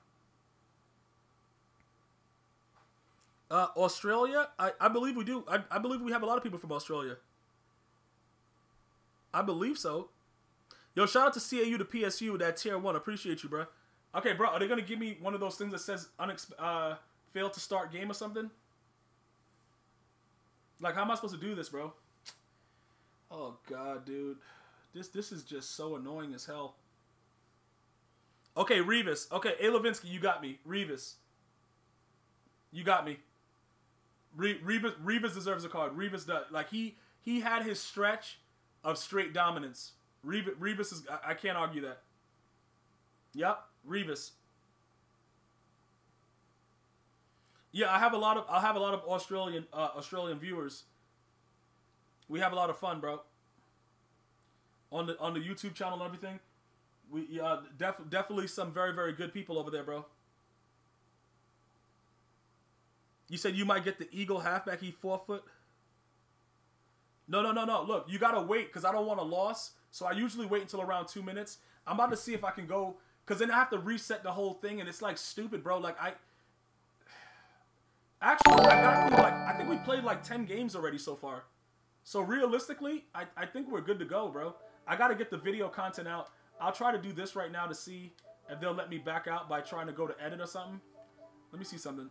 Uh, Australia, I, I believe we do. I, I believe we have a lot of people from Australia. I believe so. Yo, shout out to CAU to PSU, that tier one. Appreciate you, bro. Okay, bro, are they gonna give me one of those things that says unex- uh, failed to start game or something? Like, how am I supposed to do this, bro? Oh god, dude, this this is just so annoying as hell. Okay, Revis. Okay, A. Levinsky, you got me. Revis. You got me. Re- Revis, Revis deserves a card. Revis does. Like he he had his stretch of straight dominance. Revis is. I, can't argue that. Yep, Revis. Yeah, I have a lot of I have a lot of Australian uh, Australian viewers. We have a lot of fun, bro. On the on the YouTube channel and everything, we uh, def- definitely some very very good people over there, bro. You said you might get the Eagle halfback. He four foot. No, no, no, no. Look, you gotta wait because I don't want a loss. So I usually wait until around two minutes. I'm about to see if I can go because then I have to reset the whole thing, and it's like stupid, bro. Like I. Actually, I got like I think we played like ten games already so far. So realistically, I, I think we're good to go, bro. I got to get the video content out. I'll try to do this right now to see if they'll let me back out by trying to go to edit or something. Let me see something.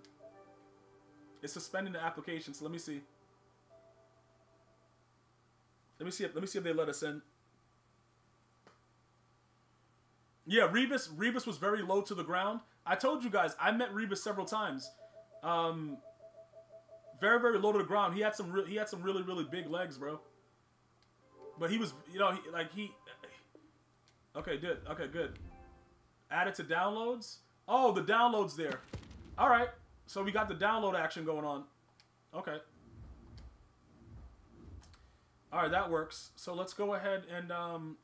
It's suspending the application, so let me see. Let me see if let me see if they let us in. Yeah, Revis Revis was very low to the ground. I told you guys, I met Revis several times. Um, very very low to the ground. He had some he had some really really big legs, bro. But he was, you know, he, like he. Okay, good. Okay, good. Added to downloads. Oh, the downloads there. All right. So we got the download action going on. Okay. All right, that works. So let's go ahead and um.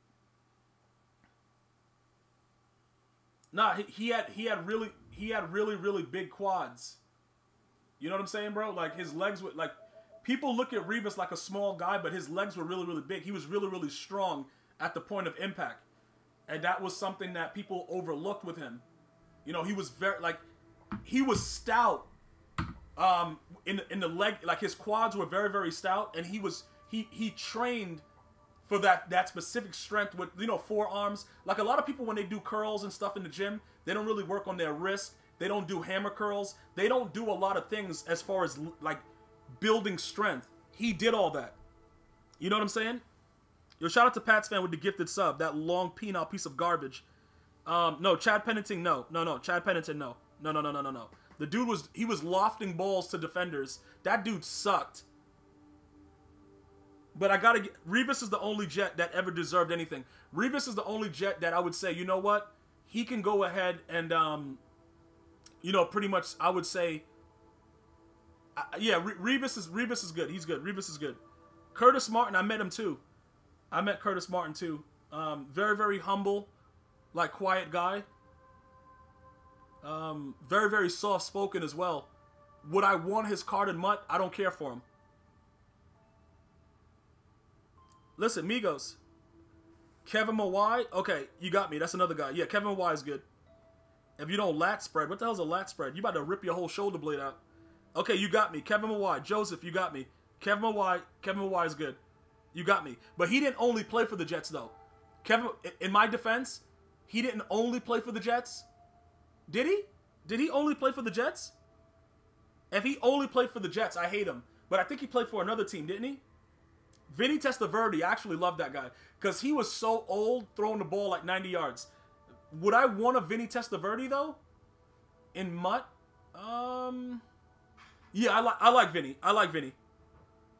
Nah, he, he had he had really he had really really big quads. You know what I'm saying, bro? Like his legs were like people look at Revis like a small guy, but his legs were really really big. He was really really strong at the point of impact, and that was something that people overlooked with him. You know, he was very like he was stout. Um, in in the leg, like his quads were very very stout, and he was he he trained for that that specific strength with you know forearms. Like a lot of people when they do curls and stuff in the gym, they don't really work on their wrist. They don't do hammer curls. They don't do a lot of things as far as like building strength. He did all that. You know what I'm saying? Yo, shout out to Pat's fan with the gifted sub. That long penile piece of garbage. Um, no, Chad Pennington, no, no, no, Chad Pennington, no, no, no, no, no, no, no. The dude was he was lofting balls to defenders. That dude sucked. But I gotta get Revis is the only jet that ever deserved anything. Revis is the only jet that I would say, you know what? He can go ahead and um, you know, pretty much I would say, uh, yeah, Re- Revis is Revis is good. He's good. Revis is good. Curtis Martin, I met him too. I met Curtis Martin too. Um, very very humble, like quiet guy. Um, very very soft spoken as well. Would I want his card in MUT? I don't care for him. Listen, Migos. Kevin Mawae. Okay, you got me. That's another guy. Yeah, Kevin Mawae is good. If you don't lat spread, what the hell's a lat spread? You about to rip your whole shoulder blade out. Okay, you got me. Kevin Mawae. Joseph, you got me. Kevin Mawae. Kevin Mawae is good. You got me. But he didn't only play for the Jets, though. Kevin, in my defense, he didn't only play for the Jets. Did he? Did he only play for the Jets? If he only played for the Jets, I hate him. But I think he played for another team, didn't he? Vinny Testaverde, I actually love that guy because he was so old throwing the ball like 90 yards. Would I want a Vinny Testaverde though? In MUT? Um, yeah, I like I like Vinny. I like Vinny.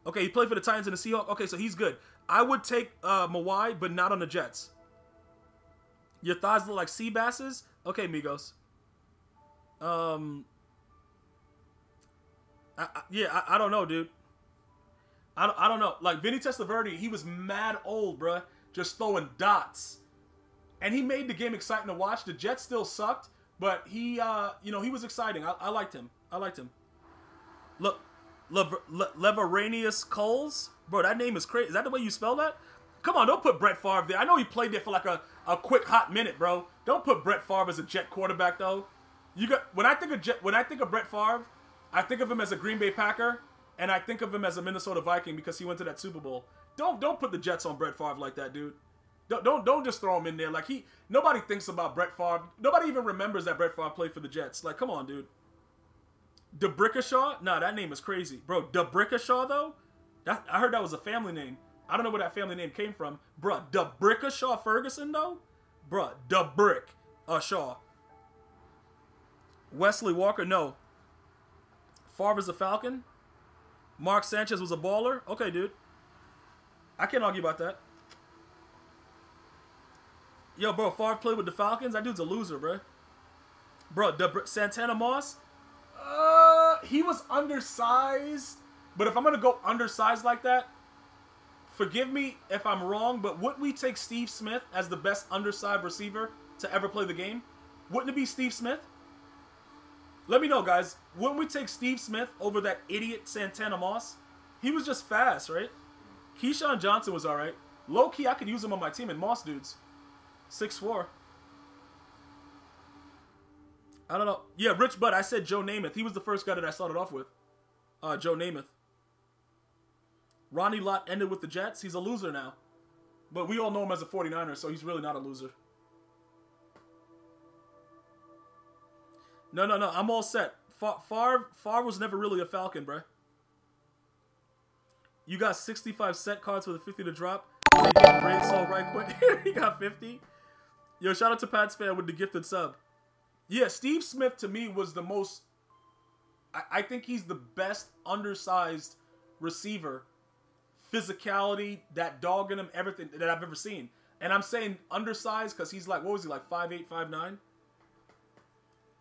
Okay, he played for the Titans and the Seahawks. Okay, so he's good. I would take uh, Mawae, but not on the Jets. Your thighs look like sea basses. Okay, Migos. Um, I, I, yeah, I, I don't know, dude. I don't, I don't know. Like Vinny Testaverde, he was mad old, bruh, just throwing dots, and he made the game exciting to watch. The Jets still sucked, but he, uh, you know, he was exciting. I, I liked him. I liked him. Look, Lever, Le, Laveranues Coles, bro, that name is crazy. Is that the way you spell that? Come on, don't put Brett Favre there. I know he played there for like a, a quick hot minute, bro. Don't put Brett Favre as a Jet quarterback though. You got when I think of Jet, when I think of Brett Favre, I think of him as a Green Bay Packer, and I think of him as a Minnesota Viking because he went to that Super Bowl. Don't don't put the Jets on Brett Favre like that, dude. Don't don't, don't just throw him in there like he. Nobody thinks about Brett Favre. Nobody even remembers that Brett Favre played for the Jets. Like, come on, dude. D'Brickashaw? Nah, that name is crazy, bro. D'Brickashaw though, that, I heard that was a family name. I don't know where that family name came from, bruh. D'Brickashaw Ferguson though, bruh. DeBrick uh, Shaw. Wesley Walker, no. Favre's a Falcon. Mark Sanchez was a baller. Okay, dude. I can't argue about that. Yo, bro, Favre played with the Falcons. That dude's a loser, bro. Bro, the Santana Moss. Uh, he was undersized. But if I'm gonna go undersized like that, forgive me if I'm wrong. But wouldn't we take Steve Smith as the best undersized receiver to ever play the game? Wouldn't it be Steve Smith? Let me know, guys. Wouldn't we take Steve Smith over that idiot Santana Moss? He was just fast, right? Keyshawn Johnson was all right. Low key, I could use him on my team and Moss dudes. Six four. I don't know. Yeah, Rich Bud. I said Joe Namath. He was the first guy that I started off with. Uh, Joe Namath. Ronnie Lott ended with the Jets. He's a loser now. But we all know him as a 49er, so he's really not a loser. No, no, no. I'm all set. Favre, Favre was never really a Falcon, bruh. You got 65 set cards for the 50 to drop. Brain soul right quick. [LAUGHS] he got 50. Yo, shout out to Pat's fan with the gifted sub. Yeah, Steve Smith to me was the most. I, I think he's the best undersized receiver. Physicality, that dog in him, everything that I've ever seen. And I'm saying undersized because he's like, what was he, like 5'8, 5'9?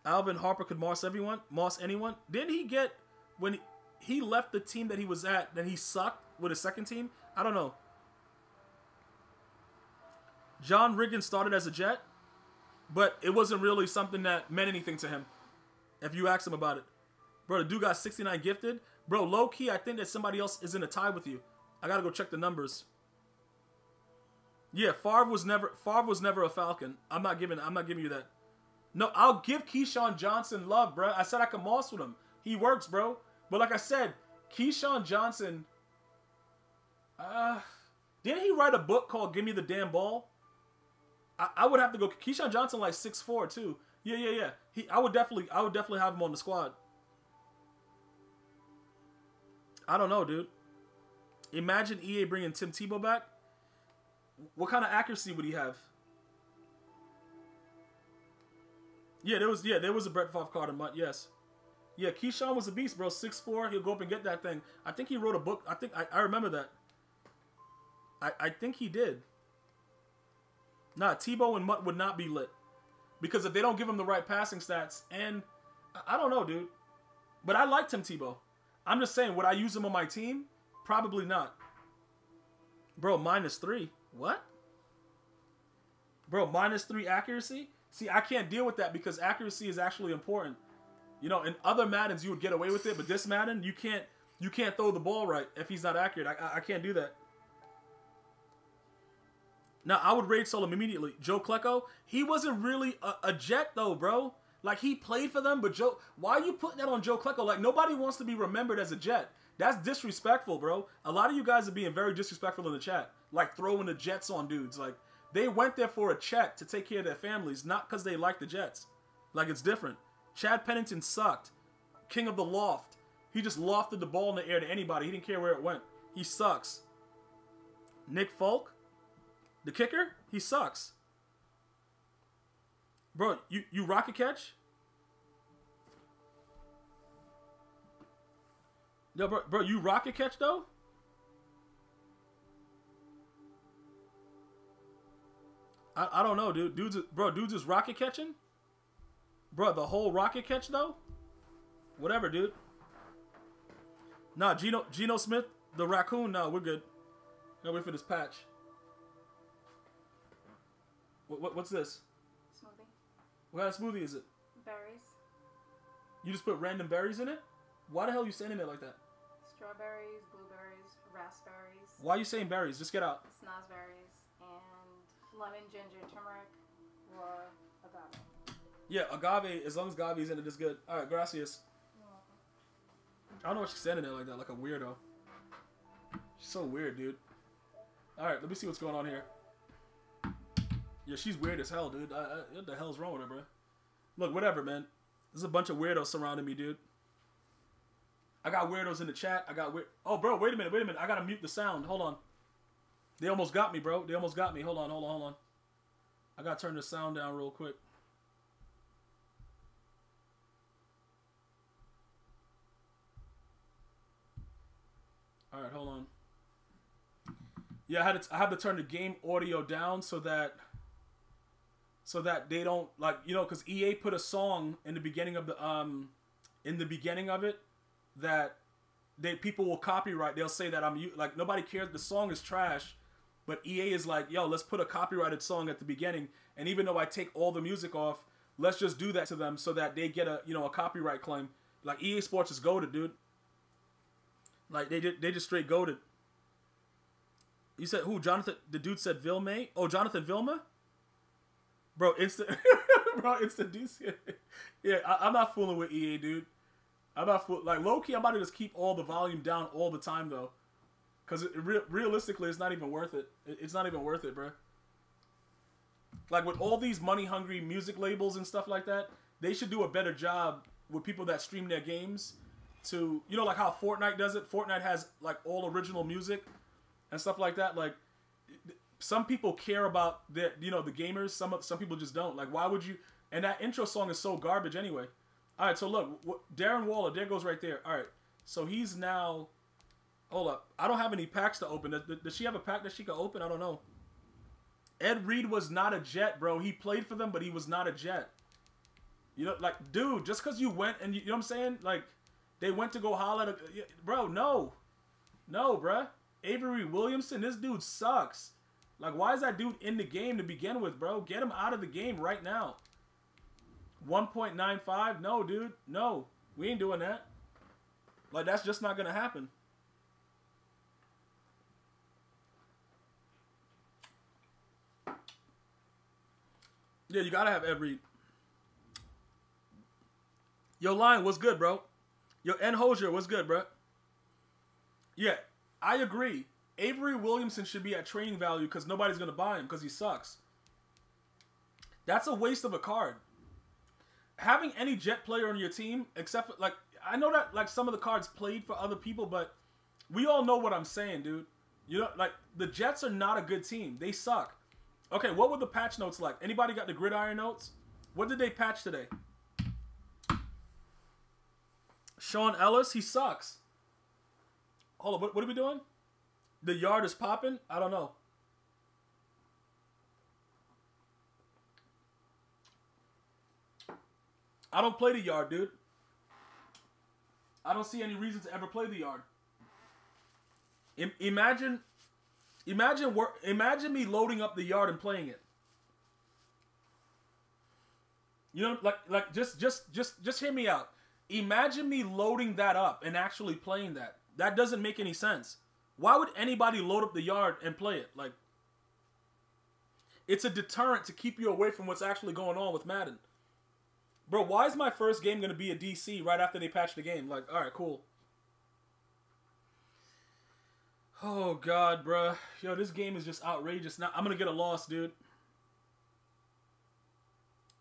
Alvin Harper could moss everyone, moss anyone. Didn't he get when he, left the team that he was at? Then he sucked with his second team. I don't know. John Riggins started as a Jet, but it wasn't really something that meant anything to him. If you ask him about it, bro, the dude got 69 gifted. Bro, low key, I think that somebody else is in a tie with you. I gotta go check the numbers. Yeah, Favre was never Favre was never a Falcon. I'm not giving I'm not giving you that. No, I'll give Keyshawn Johnson love, bro. I said I could moss with him. He works, bro. But like I said, Keyshawn Johnson. Uh, didn't he write a book called "Give Me the Damn Ball"? I, I would have to go. Keyshawn Johnson like six four too. Yeah, yeah, yeah. He, I would definitely, I would definitely have him on the squad. I don't know, dude. Imagine EA bringing Tim Tebow back. What kind of accuracy would he have? Yeah, there was yeah, there was a Brett Favre card in month. Yes, yeah, Keyshawn was a beast, bro. Six four, he'll go up and get that thing. I think he wrote a book. I think I, I remember that. I I think he did. Nah, Tebow and MUT would not be lit because if they don't give him the right passing stats, and I, I don't know, dude. But I liked Tim Tebow. I'm just saying, would I use him on my team? Probably not. Bro, minus three. What? Bro, minus three accuracy? See, I can't deal with that because accuracy is actually important. You know, in other Maddens you would get away with it, but this Madden you can't you can't throw the ball right if he's not accurate. I, I, I can't do that. Now I would raid him immediately. Joe Klecko, he wasn't really a, a, jet though, bro. Like he played for them, but Joe, why are you putting that on Joe Klecko? Like nobody wants to be remembered as a jet. That's disrespectful, bro. A lot of you guys are being very disrespectful in the chat, like throwing the Jets on dudes. Like they went there for a check to take care of their families, not because they like the Jets. Like it's different. Chad Pennington sucked. King of the loft. He just lofted the ball in the air to anybody. He didn't care where it went. He sucks. Nick Folk, the kicker, he sucks. Bro, you, you rocket catch? Yo, bro, bro, you rocket catch though? I, I don't know, dude. Dudes, bro, dudes is rocket catching. Bro, the whole rocket catch though. Whatever, dude. Nah, Geno Geno Smith. The raccoon, no, we're good. Gotta wait for this patch. What, what, what's this? Smoothie. What kind of smoothie is it? Berries. You just put random berries in it? Why the hell are you saying it like that? Strawberries, blueberries, raspberries, Why are you saying berries? Just get out. snozberries, and lemon, ginger, turmeric, or agave. Yeah, agave, as long as agave is in it, it's good. Alright, gracias. You're. I don't know why she's standing there like that, like a weirdo. She's so weird, dude. Alright, let me see what's going on here. Yeah, she's weird as hell, dude. I, I, what the hell's wrong with her, bro? Look, whatever, man. There's a bunch of weirdos surrounding me, dude. I got weirdos in the chat. I got weird. Oh, bro, wait a minute, wait a minute. I gotta mute the sound. Hold on. They almost got me, bro. They almost got me. Hold on, hold on, hold on. I gotta turn the sound down real quick. All right, hold on. Yeah, I had to I had to turn the game audio down so that so that they don't like you know because EA put a song in the beginning of the um in the beginning of it that they people will copyright. They'll say that I'm like nobody cares. The song is trash, but EA is like, yo, let's put a copyrighted song at the beginning. And even though I take all the music off, let's just do that to them so that they get a you know a copyright claim. Like EA Sports is goaded, dude. Like they did, they just straight goaded. You said who? Jonathan? The dude said Vilma. Oh, Jonathan Vilma. Bro, instant, [LAUGHS] bro, instant DC. yeah, I, I'm not fooling with EA, dude. I'm not fool like low key. I'm about to just keep all the volume down all the time though, because it, re- realistically, it's not even worth it. it. It's not even worth it, bro. Like with all these money hungry music labels and stuff like that, they should do a better job with people that stream their games. To you know, like how Fortnite does it. Fortnite has like all original music and stuff like that. Like some people care about the you know the gamers. Some some people just don't. Like why would you? And that intro song is so garbage anyway. All right, so look, wh- Darren Waller, there goes right there. All right, so he's now. Hold up, I don't have any packs to open. Does, does she have a pack that she can open? I don't know. Ed Reed was not a Jet, bro. He played for them, but he was not a Jet. You know, like, dude, just because you went and you, you know what I'm saying, like, they went to go holler at, a, bro. No, no, bruh. Avery Williamson, this dude sucks. Like, why is that dude in the game to begin with, bro? Get him out of the game right now. 1.95? No, dude. No. We ain't doing that. Like, that's just not going to happen. Yeah, you got to have every. Yo, line, what's good, bro? Yo, N. Hosier, what's good, bro? Yeah, I agree. Avery Williamson should be at training value because nobody's to buy him because he sucks. That's a waste of a card having any jet player on your team, except for, like I know that like some of the cards played for other people, but we all know what I'm saying, dude. You know, like the Jets are not a good team. They suck. Okay, what were the patch notes like? Anybody got the gridiron notes? What did they patch today? Shaun Ellis, he sucks. Hold on, what, what are we doing? The yard is popping? I don't know. I don't play the yard, dude. I don't see any reason to ever play the yard. Im- imagine, imagine, wor- imagine me loading up the yard and playing it. You know, like, like, just, just, just, just hear me out. Imagine me loading that up and actually playing that. That doesn't make any sense. Why would anybody load up the yard and play it? Like, it's a deterrent to keep you away from what's actually going on with Madden. Bro, why is my first game gonna be a DC right after they patch the game? Like, all right, cool. Oh God, bro, yo, this game is just outrageous. Now I'm gonna get a loss, dude.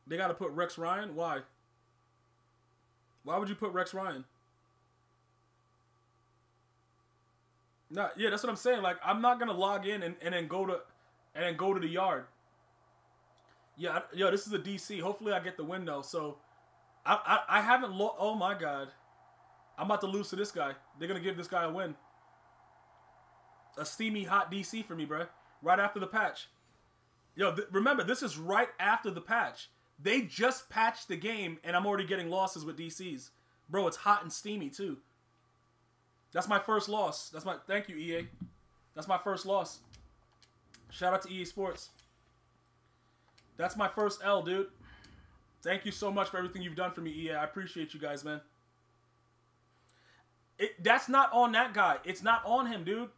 They gotta put Rex Ryan. Why? Why would you put Rex Ryan? No, yeah, that's what I'm saying. Like, I'm not gonna log in and, and then go to and then go to the yard. Yeah, yo, this is a DC. Hopefully, I get the window. So, I I, I haven't. Lo- oh my god, I'm about to lose to this guy. They're gonna give this guy a win. A steamy hot DC for me, bro. Right after the patch. Yo, th- remember this is right after the patch. They just patched the game, and I'm already getting losses with DCs, bro. It's hot and steamy too. That's my first loss. That's my thank you, EA. That's my first loss. Shout out to EA Sports. That's my first L, dude. Thank you so much for everything you've done for me, EA. I appreciate you guys, man. It, that's not on that guy. It's not on him, dude.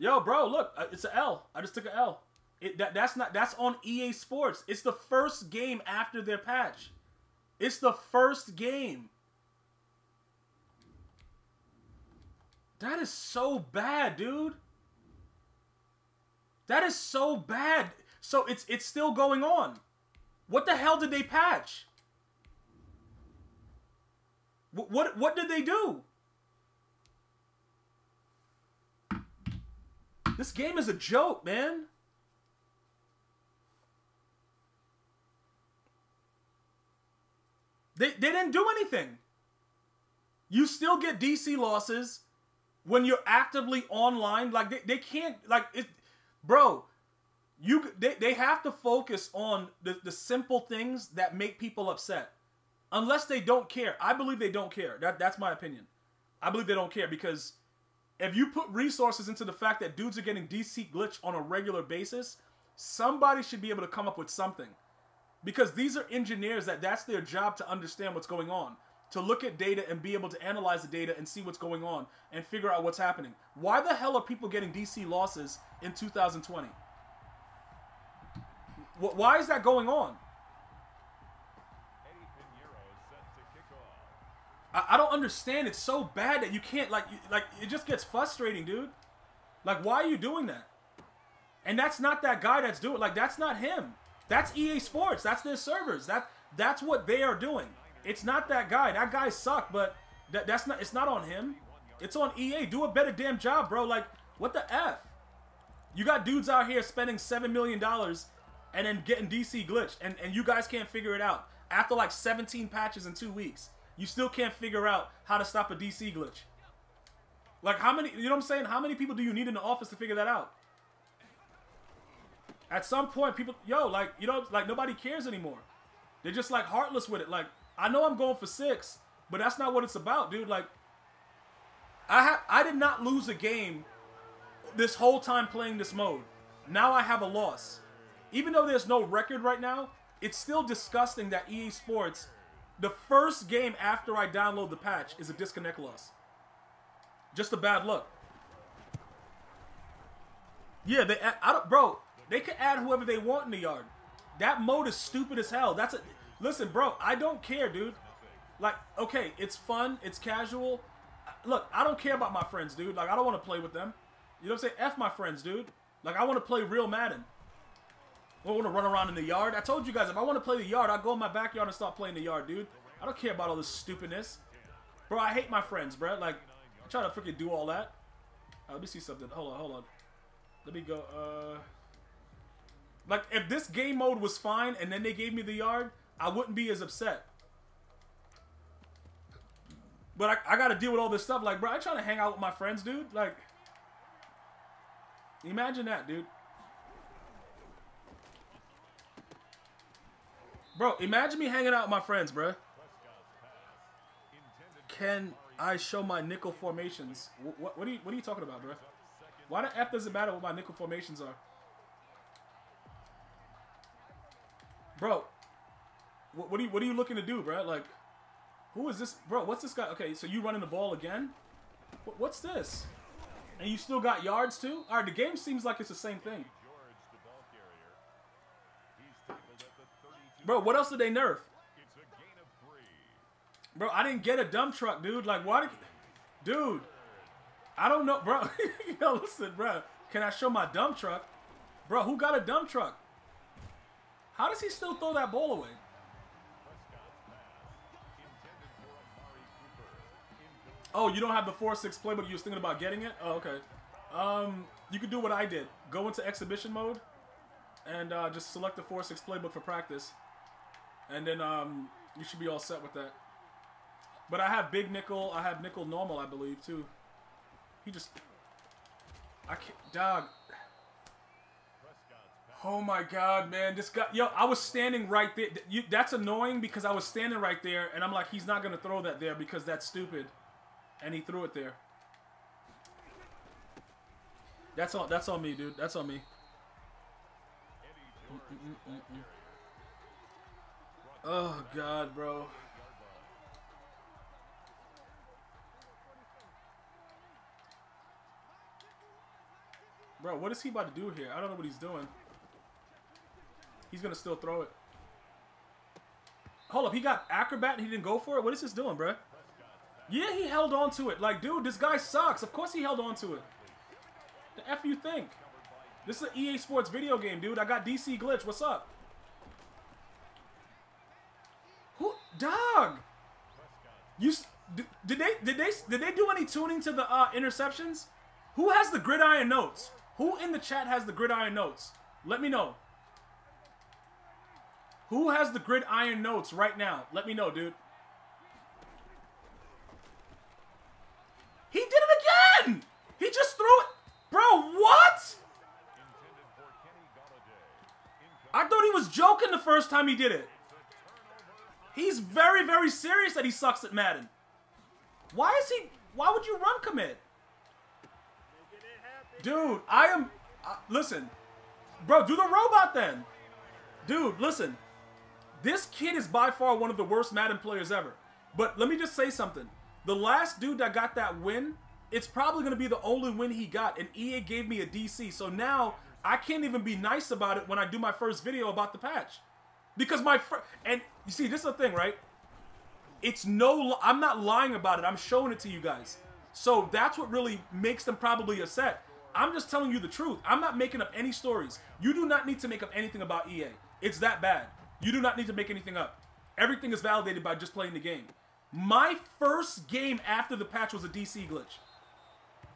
Yo, bro, look, uh, it's an L. I just took an L. It, that, that's not that's on EA Sports. It's the first game after their patch. It's the first game. That is so bad, dude. That is so bad. So it's it's still going on. What the hell did they patch? What what, what did they do? This game is a joke, man. They, they didn't do anything. You still get DC losses when you're actively online. Like they, they can't like it bro, you they, they have to focus on the, the simple things that make people upset. Unless they don't care. I believe they don't care. That that's my opinion. I believe they don't care because if you put resources into the fact that dudes are getting DC glitch on a regular basis, somebody should be able to come up with something. Because these are engineers that that's their job to understand what's going on to look at data and be able to analyze the data and see what's going on and figure out what's happening. Why the hell are people getting dc losses in 2020 why is that going on Eddy Pineiro set to kick off. I, I don't understand. It's so bad that you can't like you, like it just gets frustrating dude. Like why are you doing that? And that's not that guy that's doing like that's not him. That's ea sports. That's their servers. That that's what they are doing. It's not that guy. That guy sucked but that, that's not it's not on him. It's on ea do a better damn job bro. Like what the f? You got dudes out here spending seven million dollars and then getting dc glitched and, and you guys can't figure it out. After like 17 patches in two weeks you still can't figure out how to stop a dc glitch. Like how many you know what i'm saying? How many people do you need in the office to figure that out? At some point people yo like you know like nobody cares anymore. They're just like heartless with it. Like i know i'm going for six but that's not what it's about dude. Like i have i did not lose a game this whole time playing this mode. Now i have a loss. Even though there's no record right now it's still disgusting that ea sports the first game after i download the patch is a disconnect loss just a bad look yeah, they. I don't, bro. They can add whoever they want in the yard. That mode is stupid as hell. That's a. Listen, bro. I don't care, dude. Like, okay, it's fun. It's casual. Look, I don't care about my friends, dude. Like, I don't want to play with them. You know what I'm saying? F my friends, dude. Like, I want to play real Madden. I want to run around in the yard. I told you guys, if I want to play the yard, I'll go in my backyard and start playing the yard, dude. I don't care about all this stupidness. Bro, I hate my friends, bro. Like, I try to freaking do all that. Uh, let me see something. Hold on, hold on. Let me go. Uh, like if this game mode was fine and then they gave me the yard, I wouldn't be as upset. But I, I got to deal with all this stuff. Like, bro, I try to hang out with my friends, dude. Like, imagine that, dude. Bro, imagine me hanging out with my friends, bro. Can I show my nickel formations? What, what, are you What are you talking about, bro? Why the f does it matter what my nickel formations are? Bro, what, what are you What are you looking to do, bro? Like, who is this, bro? What's this guy? Okay, so you running the ball again? What, what's this? And you still got yards too? All right, the game seems like it's the same thing, George, the ball carrier. He's tackled at the 32. Bro. What else did they nerf? Bro, I didn't get a dump truck, dude. Like, why did... Dude, I don't know, bro. [LAUGHS] Yo, listen, bro. Can I show my dump truck? Bro, who got a dump truck? How does he still throw that ball away? Oh, you don't have the 4-6 playbook you was thinking about getting it? Oh, okay. Um, you could do what I did. Go into exhibition mode and uh, just select the 4-6 playbook for practice. And then um, you should be all set with that. But I have big nickel. I have nickel normal, I believe, too. He just... I can't... Dog. Oh my god, man. This guy... Yo, I was standing right there. You, that's annoying because I was standing right there and I'm like, he's not going to throw that there because that's stupid. and he threw it there. That's all. That's on me, dude. That's on me. Mm, mm, mm, Oh God, bro. Bro, what is he about to do here? I don't know what he's doing. He's gonna still throw it. Hold up, he got acrobat and he didn't go for it? What is this doing, bro? Yeah, he held on to it. Like, dude, this guy sucks. Of course he held on to it. The F you think? This is an EA Sports video game, dude. I got DC Glitch. What's up? Who? Dog! You did they did they did they do any tuning to the uh, interceptions? Who has the gridiron notes? Who in the chat has the gridiron notes? Let me know. Who has the gridiron notes right now? Let me know, dude. He did it again! He just threw it. Bro, what? I thought he was joking the first time he did it. He's very, very serious that he sucks at Madden. Why is he? Why would you run commit? Dude, I am. Uh, listen, bro, do the robot then. Dude, listen. This kid is by far one of the worst Madden players ever. But let me just say something. The last dude that got that win, it's probably going to be the only win he got, and EA gave me a DC. So now I can't even be nice about it when I do my first video about the patch. Because my fir- and you see, this is the thing, right? It's no, I'm not lying about it. I'm showing it to you guys. So that's what really makes them probably upset. I'm just telling you the truth. I'm not making up any stories. You do not need to make up anything about EA. It's that bad. You do not need to make anything up. Everything is validated by just playing the game. My first game after the patch was a DC glitch.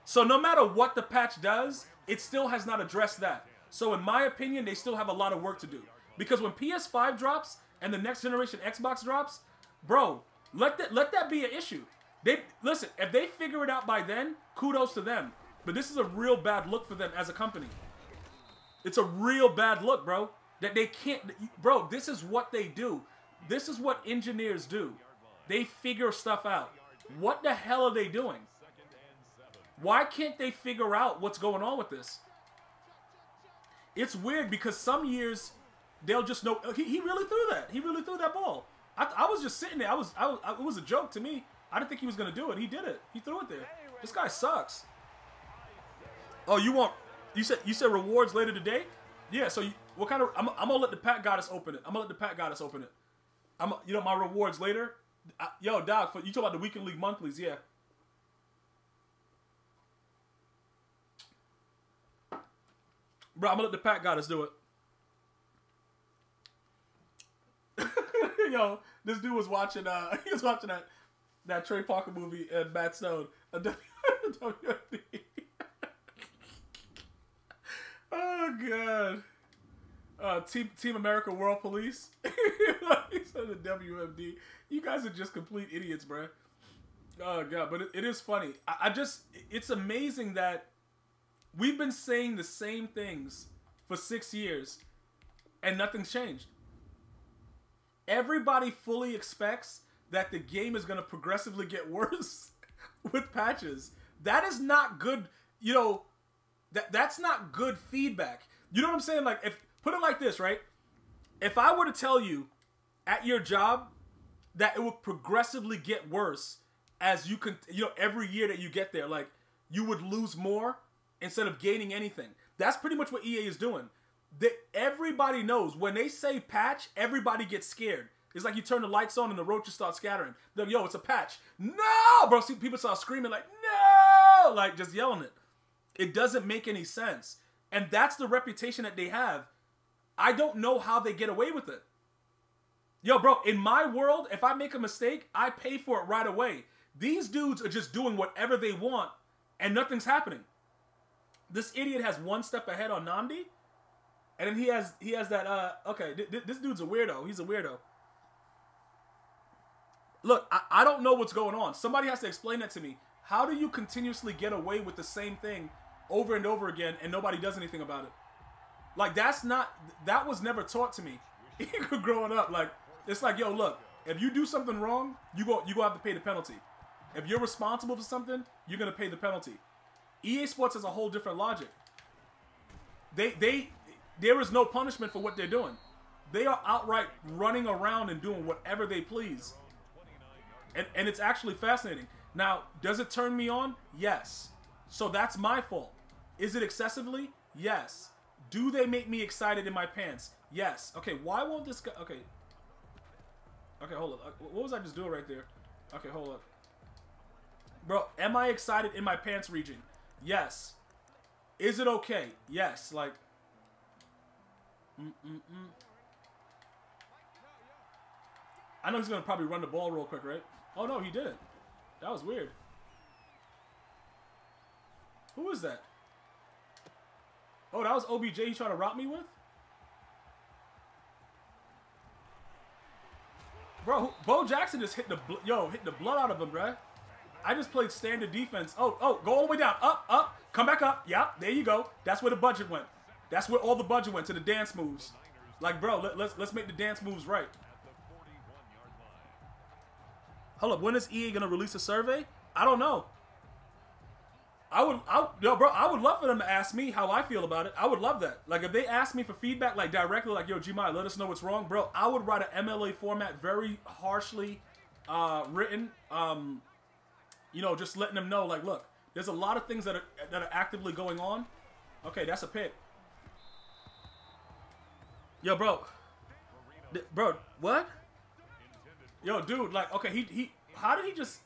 So no matter what the patch does, it still has not addressed that. So in my opinion, they still have a lot of work to do. Because when PS5 drops and the next generation Xbox drops, bro, let that let that be an issue. They listen, if they figure it out by then, kudos to them. But this is a real bad look for them as a company. It's a real bad look, bro. That they can't bro, this is what they do. This is what engineers do. They figure stuff out. What the hell are they doing? Why can't they figure out what's going on with this? It's weird because some years they'll just know he, he really threw that. He really threw that ball. I, I was just sitting there. I was, I was I, it was a joke to me. I didn't think he was gonna do it. He did it. He threw it there. This guy sucks. Oh, you want? You said you said rewards later today? Yeah. So you, what kind of? I'm, I'm gonna let the Pat Goddess open it. I'm gonna let the Pat Goddess open it. I'm you know my rewards later. I, yo, Doc, for, you talk about the weekend league monthlies? Yeah. Bro, I'm gonna let the Pat Goddess do it. [LAUGHS] Yo, this dude was watching. Uh, [LAUGHS] he was watching that that Trey Parker movie and Matt Stone. A [LAUGHS] WFD. oh god. Uh, Team Team America World Police. he said the WMD. You guys are just complete idiots, bruh. Oh god, but it, it is funny. I, I just, it's amazing that we've been saying the same things for six years, and nothing's changed. Everybody fully expects that the game is going to progressively get [LAUGHS] worse with patches. That is not good. You know, that that's not good feedback. You know what I'm saying? Like, if put it like this, right? If I were to tell you at your job that it would progressively get worse as you can, you know, every year that you get there, like you would lose more instead of gaining anything. That's pretty much what EA is doing. That everybody knows when they say patch, everybody gets scared. It's like you turn the lights on and the roaches start scattering. They're, Yo, it's a patch. No, bro. See, people start screaming like, no, like just yelling it. It doesn't make any sense, and that's the reputation that they have. I don't know how they get away with it. Yo, bro, in my world, if I make a mistake, I pay for it right away. These dudes are just doing whatever they want, and nothing's happening. This idiot has one step ahead on Nnamdi, and then he has he has that. Uh, okay, th- th- this dude's a weirdo. He's a weirdo. Look, I, I don't know what's going on. Somebody has to explain that to me. How do you continuously get away with the same thing over and over again, and nobody does anything about it? Like that's not that was never taught to me [LAUGHS] growing up. Like it's like, yo, look, if you do something wrong, you go you go have to pay the penalty. If you're responsible for something, you're gonna pay the penalty. EA Sports has a whole different logic. They they there is no punishment for what they're doing. They are outright running around and doing whatever they please. And and it's actually fascinating. Now, does it turn me on? Yes. So that's my fault. Is it excessively? Yes. Do they make me excited in my pants? Yes. Okay, why won't this guy okay. Okay, hold up. Uh, What was I just doing right there? Okay, hold up. Bro, am I excited in my pants region? Yes. Is it okay? Yes. Like. Mm-mm-mm. I know he's gonna probably run the ball real quick, right? Oh no, he didn't. That was weird. Who is that? Oh, that was OBJ he trying to rob me with? Bro, Bo Jackson just hit the yo hit the blood out of him, bruh. I just played standard defense. Oh, oh, go all the way down, up, up, come back up. Yep, there you go. That's where the budget went. That's where all the budget went to the dance moves. Like, bro, let, let's let's make the dance moves right. Hold up, when is EA gonna release a survey? I don't know. I would, I, yo, bro, I would love for them to ask me how I feel about it. I would love that. Like, if they ask me for feedback, like directly, like, yo, Gmia, let us know what's wrong, bro. I would write an MLA format, very harshly uh, written. Um, you know, just letting them know, like, look, there's a lot of things that are that are actively going on. Okay, that's a pick. Yo, bro, Th- bro, what? Yo, dude, like, okay, he he, how did he just,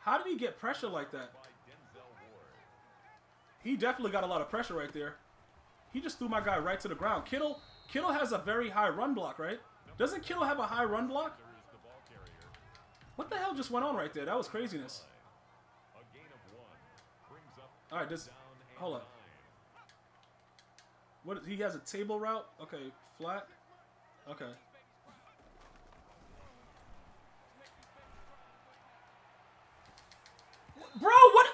how did he get pressure like that? He definitely got a lot of pressure right there. He just threw my guy right to the ground. Kittle, Kittle has a very high run block, right? Doesn't Kittle have a high run block? What the hell just went on right there? That was craziness. All right, this, hold up. What he has a table route? Okay, flat. Okay. Bro, what?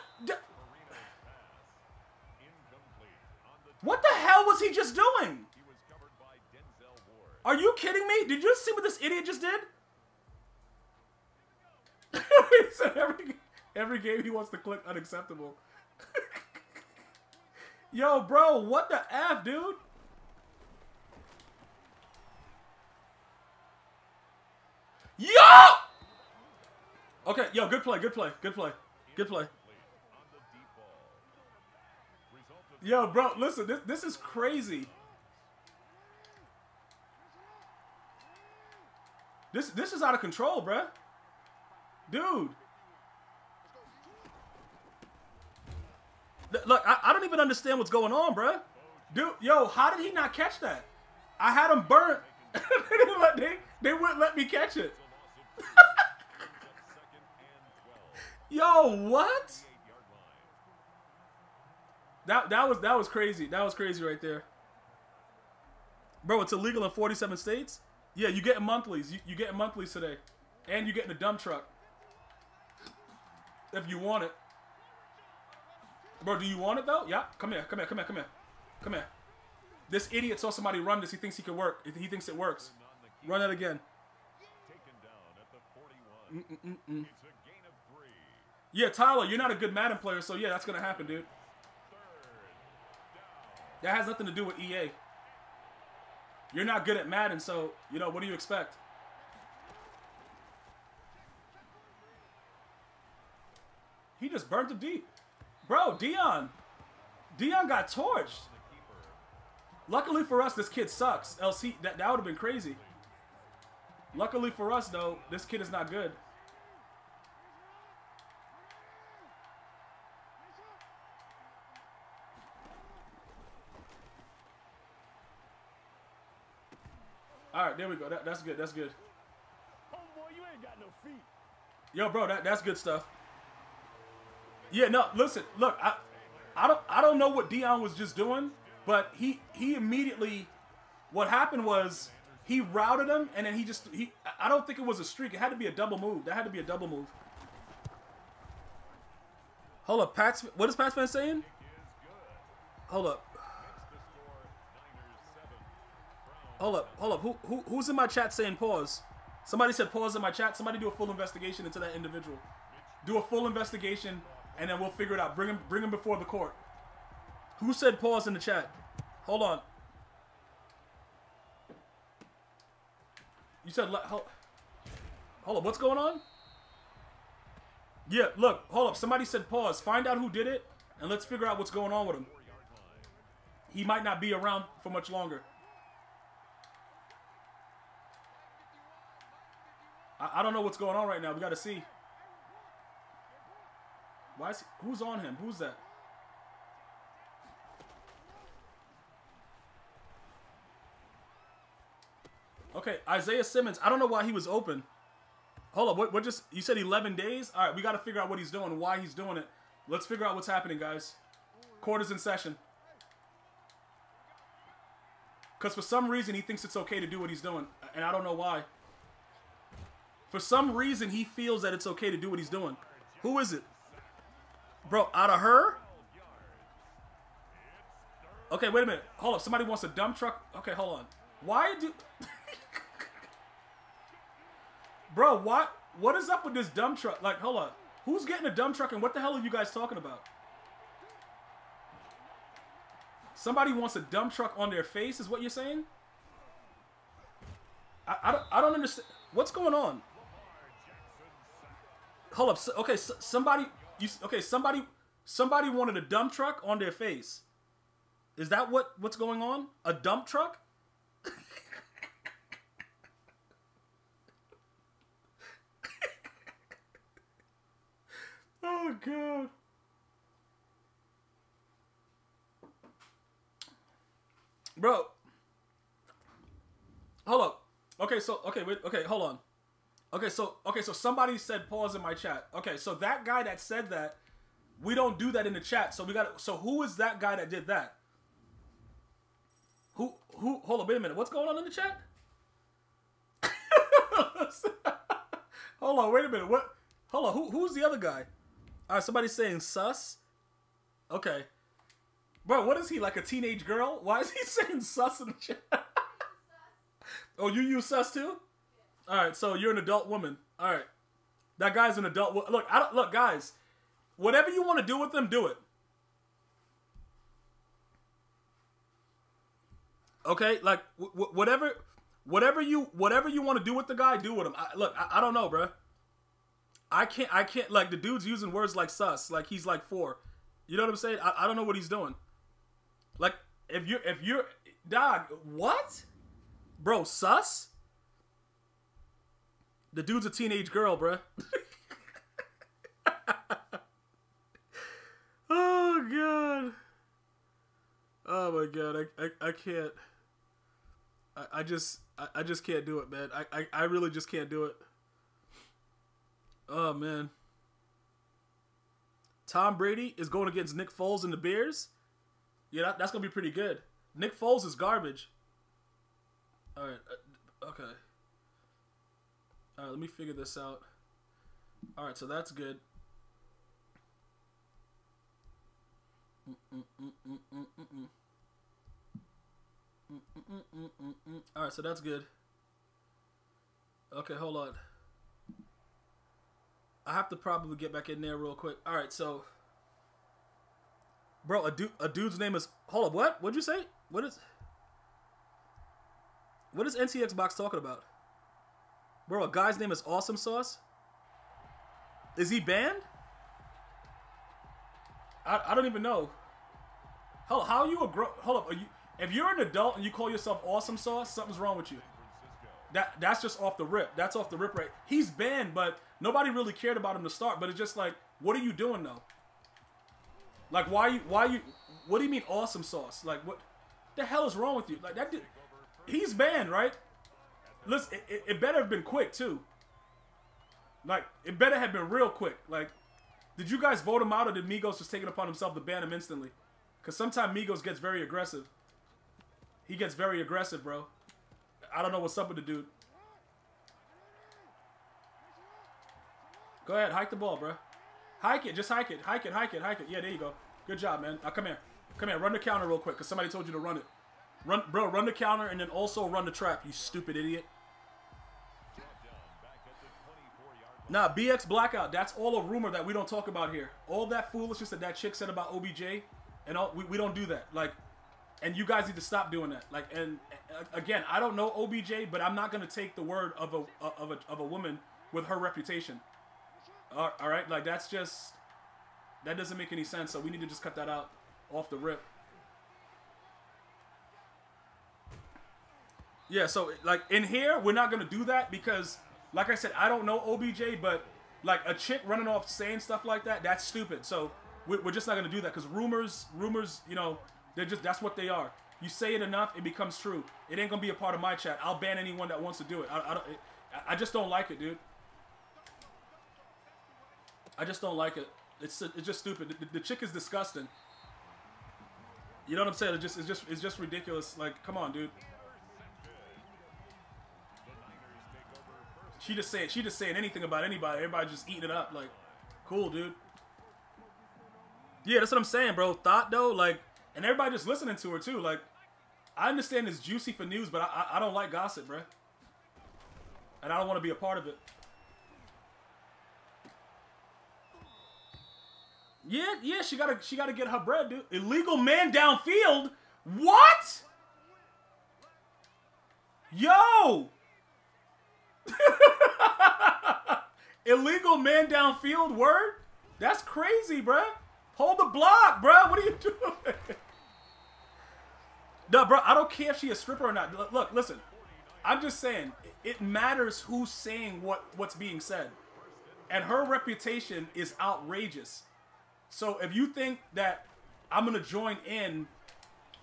What the hell was he just doing? Are you kidding me? Did you see what this idiot just did? [LAUGHS] he said every, every game he wants to click unacceptable. [LAUGHS] Yo, bro, what the F, dude? Yo! Okay, yo, good play, good play, good play, good play. Yo, bro, listen, this, this is crazy. This this is out of control, bruh. Dude. Look, I, I don't even understand what's going on, bruh. Dude, yo, how did he not catch that? I had him burnt. they, [LAUGHS] they, they wouldn't let me catch it. Yo, what? That that was that was crazy. That was crazy right there. Bro, it's illegal in 47 states. Yeah, you get monthlies. You you getting monthlies today, and you get in a dump truck if you want it. Bro, do you want it though? Yeah. Come here. Come here. Come here. Come here. Come here. This idiot saw somebody run this. He thinks he can work. He thinks it works. Run it again. Taken down at the 41. Mm-mm-mm. It's a gain of three. Yeah, Tyler, you're not a good Madden player, so yeah, that's gonna happen, dude. That has nothing to do with EA. You're not good at Madden, so you know what do you expect? He just burnt him deep, bro. Deion, Deion got torched. Luckily for us, this kid sucks. Else he that, that would have been crazy. Luckily for us, though, this kid is not good. All right, there we go. That, that's good. That's good. Homeboy, you ain't got no feet. Yo, bro, that, that's good stuff. Yeah, no, listen, look, I, I don't, I don't know what Deion was just doing, but he, he immediately, what happened was he routed him, and then he just, he, I don't think it was a streak. It had to be a double move. That had to be a double move. Hold up, Pat's, what is Pat's fan saying? Hold up, hold up, hold up. Who, who, who's in my chat saying pause? Somebody said pause in my chat. Somebody do a full investigation into that individual. Do a full investigation, and then we'll figure it out. Bring him, bring him before the court. Who said pause in the chat? Hold on. You said hold, hold up. What's going on? Yeah, look, hold up. Somebody said pause. Find out who did it, and let's figure out what's going on with him. He might not be around for much longer. I, I don't know what's going on right now. We got to see. Why is he, who's on him? Who's that? Okay, Isaiah Simmons. I don't know why he was open. Hold up. What, what just you said 11 days? All right, we got to figure out what he's doing, why he's doing it. Let's figure out what's happening, guys. Is in session. Because for some reason he thinks it's okay to do what he's doing, and I don't know why. For some reason he feels that it's okay to do what he's doing. Who is it? Bro, out of her? Okay, wait a minute. Hold up. Somebody wants a dump truck. Okay, hold on. Why do... [LAUGHS] Bro, what what is up with this dump truck? Like, hold on. Who's getting a dump truck and what the hell are you guys talking about? Somebody wants a dump truck on their face, is what you're saying? I, I, don't, I don't understand. What's going on? Hold up. So, okay, so, somebody you okay, somebody somebody wanted a dump truck on their face. Is that what what's going on? A dump truck? [LAUGHS] god. Bro. Hold up. Okay, so okay, wait, okay, hold on. Okay, so okay, so somebody said pause in my chat. Okay, so that guy that said that, we don't do that in the chat. So we got so who is that guy that did that? Who who hold on, wait a minute. What's going on in the chat? [LAUGHS] hold on, wait a minute. What hold on, who who's the other guy? Alright, somebody's saying sus. Okay. Bro, what is he, like a teenage girl? Why is he [LAUGHS] saying sus in the chat? [LAUGHS] oh, you use sus too? All right, so you're an adult woman. All right, that guy's an adult. Look, I don't look, guys. Whatever you want to do with them, do it. Okay, like whatever, whatever you whatever you want to do with the guy, do with him. I, look, I, I don't know, bro. I can't, I can't. Like the dude's using words like sus, like he's like four. You know what I'm saying? I, I don't know what he's doing. Like if you're if you're dog, what, bro? Sus. The dude's a teenage girl, bruh. [LAUGHS] oh god. Oh my god, I I, I can't. I, I just I, I just can't do it, man. I, I I really just can't do it. Oh man. Tom Brady is going against Nick Foles and the Bears. Yeah, that, that's gonna be pretty good. Nick Foles is garbage. All right, uh, okay. All right, let me figure this out. All right, so that's good. All right, so that's good. Okay, hold on. I have to probably get back in there real quick. All right, so, bro, a dude, a dude's name is. Hold up, what? What'd you say? What is? What is NCX box talking about? Bro, a guy's name is Awesome Sauce. Is he banned? I, I don't even know. Hell, how are you a grown? Hold up, are you? If you're an adult and you call yourself Awesome Sauce, something's wrong with you. That that's just off the rip. That's off the rip rate. He's banned, but nobody really cared about him to start. But it's just like, what are you doing though? Like, why you? Why you? What do you mean Awesome Sauce? Like, what? The hell is wrong with you? Like that dude, he's banned, right? Listen, it, it, it better have been quick too. Like, it better have been real quick. Like, did you guys vote him out, or did Migos just take it upon himself to ban him instantly? Because sometimes Migos gets very aggressive. He gets very aggressive, bro. I don't know what's up with the dude. Go ahead, hike the ball, bro. Hike it, just hike it, hike it, hike it, hike it. Yeah, there you go. Good job, man. Now come here, come here. Run the counter real quick, cause somebody told you to run it. Run, bro. Run the counter and then also run the trap. You stupid idiot. Nah, BX blackout. That's all a rumor that we don't talk about here. All that foolishness that that chick said about OBJ, and all we, we don't do that. Like, and you guys need to stop doing that. Like, and uh, again, I don't know OBJ, but I'm not gonna take the word of a of a of a woman with her reputation. All right, like that's just that doesn't make any sense. So we need to just cut that out off the rip. Yeah, so like in here, we're not gonna do that because, like I said, I don't know OBJ, but like a chick running off saying stuff like that, that's stupid. So we're, just not gonna do that because rumors, rumors, you know, they're just that's what they are. You say it enough, it becomes true. It ain't gonna be a part of my chat. I'll ban anyone that wants to do it. I, I don't. I just don't like it, dude. I just don't like it. It's it's just stupid. The, the, chick is disgusting. You know what I'm saying? It's just it's just it's just ridiculous. Like, come on, dude. She just saying she just saying anything about anybody. Everybody just eating it up. Like, cool, dude. Yeah, that's what I'm saying, bro. Thought though, like, and everybody just listening to her too. Like, I understand it's juicy for news, but I I, I don't like gossip, bro. And I don't want to be a part of it. Yeah, yeah, she gotta she gotta get her bread, dude. Illegal man downfield? What? Yo! [LAUGHS] Illegal man downfield word? That's crazy, bruh. Hold the block, bruh. What are you doing? no, bro, I don't care if she a stripper or not. Look, listen. I'm just saying, it matters who's saying what what's being said. And her reputation is outrageous. So if you think that I'm gonna join in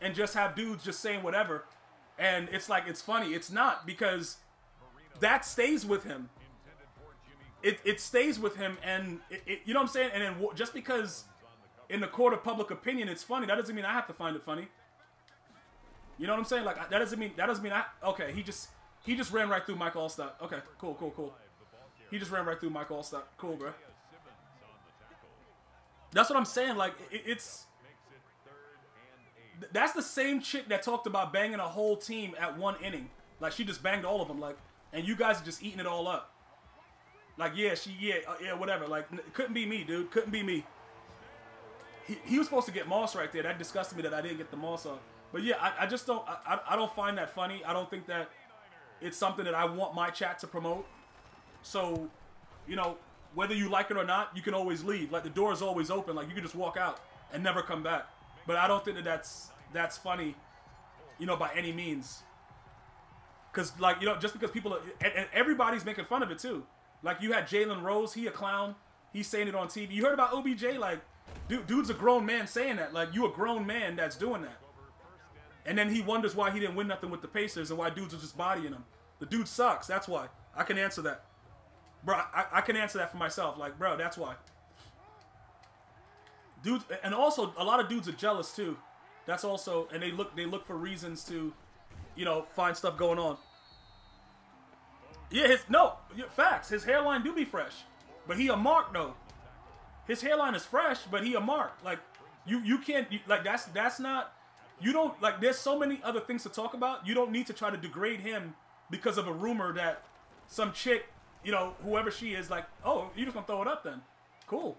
and just have dudes just saying whatever, and it's like it's funny, it's not because that stays with him. It, it stays with him, and it, it, you know what I'm saying. And then just because in the court of public opinion it's funny, that doesn't mean I have to find it funny. You know what I'm saying? Like that doesn't mean that doesn't mean I. Okay, he just he just ran right through Mike Alstott. Okay, cool, cool, cool. He just ran right through Mike Alstott. Cool, bro. That's what I'm saying. Like it, it's that's the same chick that talked about banging a whole team at one inning. Like she just banged all of them. Like, and you guys are just eating it all up. Like, yeah, she, yeah, uh, yeah, whatever. Like, couldn't be me, dude. Couldn't be me. He, he was supposed to get Moss right there. That disgusted me that I didn't get the Moss off. But yeah, I, I just don't. I- I don't find that funny. I don't think that it's something that I want my chat to promote. So, you know, whether you like it or not, you can always leave. Like the door is always open. Like you can just walk out and never come back. But I don't think that that's that's funny, you know, by any means. Cause like you know, just because people are, and, and everybody's making fun of it too. Like you had Jalen Rose, he a clown. He's saying it on TV. You heard about OBJ? Like, dude, dude's a grown man saying that. Like, you a grown man that's doing that. And then he wonders why he didn't win nothing with the Pacers and why dudes are just bodying him. The dude sucks. That's why. I can answer that. Bro, I, I can answer that for myself. Like, bro, that's why. Dudes, and also a lot of dudes are jealous too. That's also, and they look they look for reasons to, you know, find stuff going on. Yeah, his no facts. His hairline do be fresh, but he a mark though. His hairline is fresh, but he a mark. Like you, you can't you, like that's that's not. You don't like. There's so many other things to talk about. You don't need to try to degrade him because of a rumor that some chick, you know, whoever she is, like, oh, you just gonna throw it up then? Cool.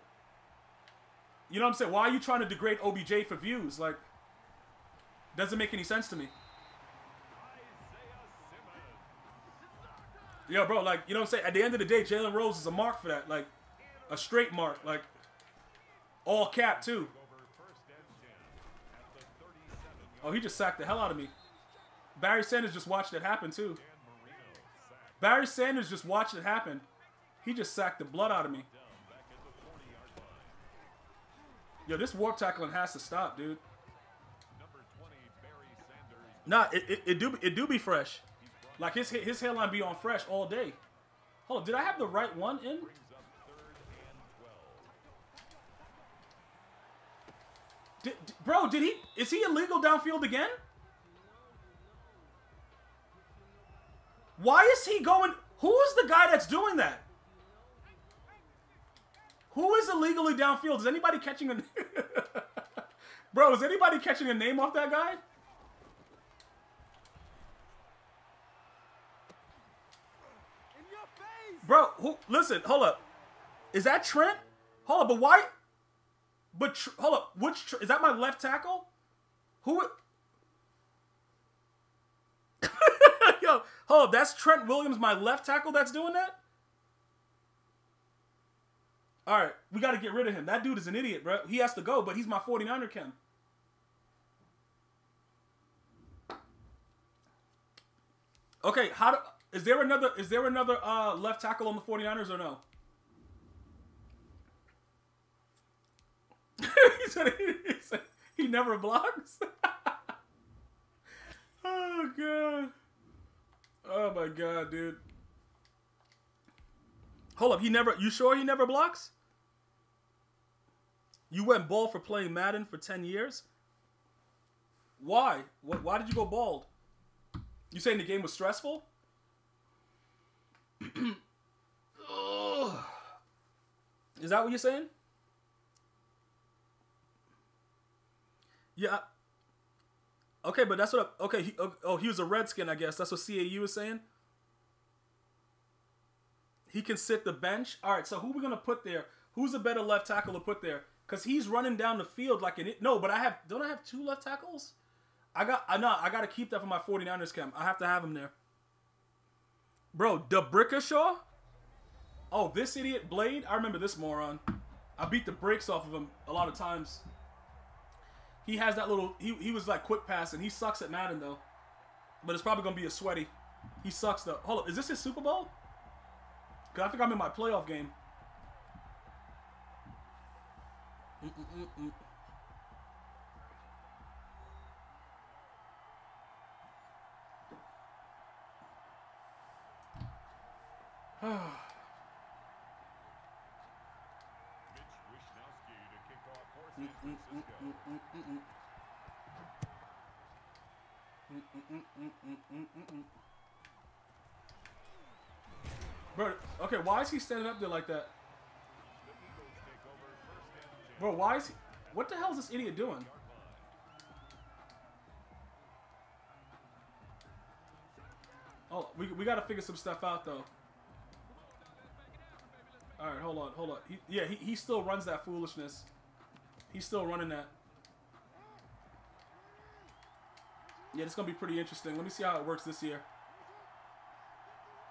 You know what I'm saying? Why are you trying to degrade OBJ for views? Like, doesn't make any sense to me. Yo, bro, like, you know what I'm saying? At the end of the day, Jalen Rose is a mark for that. Like, a straight mark. Like, all cap, too. Oh, he just sacked the hell out of me. Barry Sanders just watched it happen, too. Barry Sanders just watched it happen. He just sacked the blood out of me. Yo, this warp tackling has to stop, dude. Nah, it, it, it do it do be fresh. Like his his hairline be on fresh all day. Hold on, did I have the right one in? Did, bro, did he? Is he illegal downfield again? Why is he going? Who is the guy that's doing that? Who is illegally downfield? Is anybody catching a? [LAUGHS] Bro, is anybody catching a name off that guy? Bro, who? Listen, hold up. Is that Trent? Hold up, but why? But hold up, which is that? My left tackle? Who? [LAUGHS] Up. That's Trent Williams, my left tackle. That's doing that. All right, we got to get rid of him. That dude is an idiot, bro. He has to go, but he's my 49er, Ken. Okay, how do is there another is there another uh left tackle on the 49ers or no? [LAUGHS] he, said, he said he never blocks. [LAUGHS] oh god. Oh my god, dude. Hold up, he never you sure he never blocks? You went bald for playing Madden for 10 years? Why? What why did you go bald? You saying the game was stressful? [CLEARS THROAT] Is that what you're saying? Yeah. Okay, but that's what. I, okay, he, oh, he was a Redskin, I guess. That's what CAU was saying. He can sit the bench. All right, so who we gonna put there? Who's a better left tackle to put there? Cause he's running down the field like an no, but I have don't I have two left tackles? I got I know I gotta keep that for my 49ers camp. I have to have him there. Bro, D'Brickashaw? Oh, this idiot Blade? I remember this moron. I beat the brakes off of him a lot of times. He has that little he, he was like quick passing. He sucks at Madden though. But it's probably gonna be a sweaty. He sucks though. Hold up, is this his Super Bowl? Cause I think I'm in my playoff game. Mm-mm-mm-mm. Mitch [SIGHS] [SIGHS] Wishnowsky to kick off for San Francisco. Bro, okay, why is he standing up there like that? Bro, why is he what the hell is this idiot doing? Oh, we, we gotta figure some stuff out though. Alright, hold on, hold on. He, yeah, he, he still runs that foolishness. He's still running that. Yeah, it's gonna be pretty interesting. Let me see how it works this year.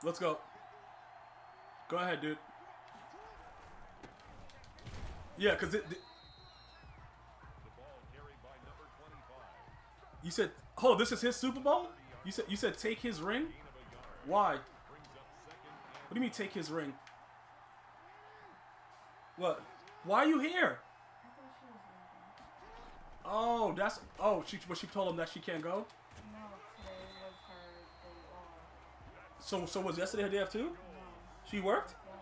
Let's go. Go ahead, dude. Yeah, cause it, The ball carried by number 25. you said, oh, this is his Super Bowl. You said you said take his ring. Why? What do you mean take his ring? What? Why are you here? I thought she was leaving. Oh, that's oh she what she told him that she can't go. No, today was her day off. So so was yesterday her day off too? No. She worked. Yeah.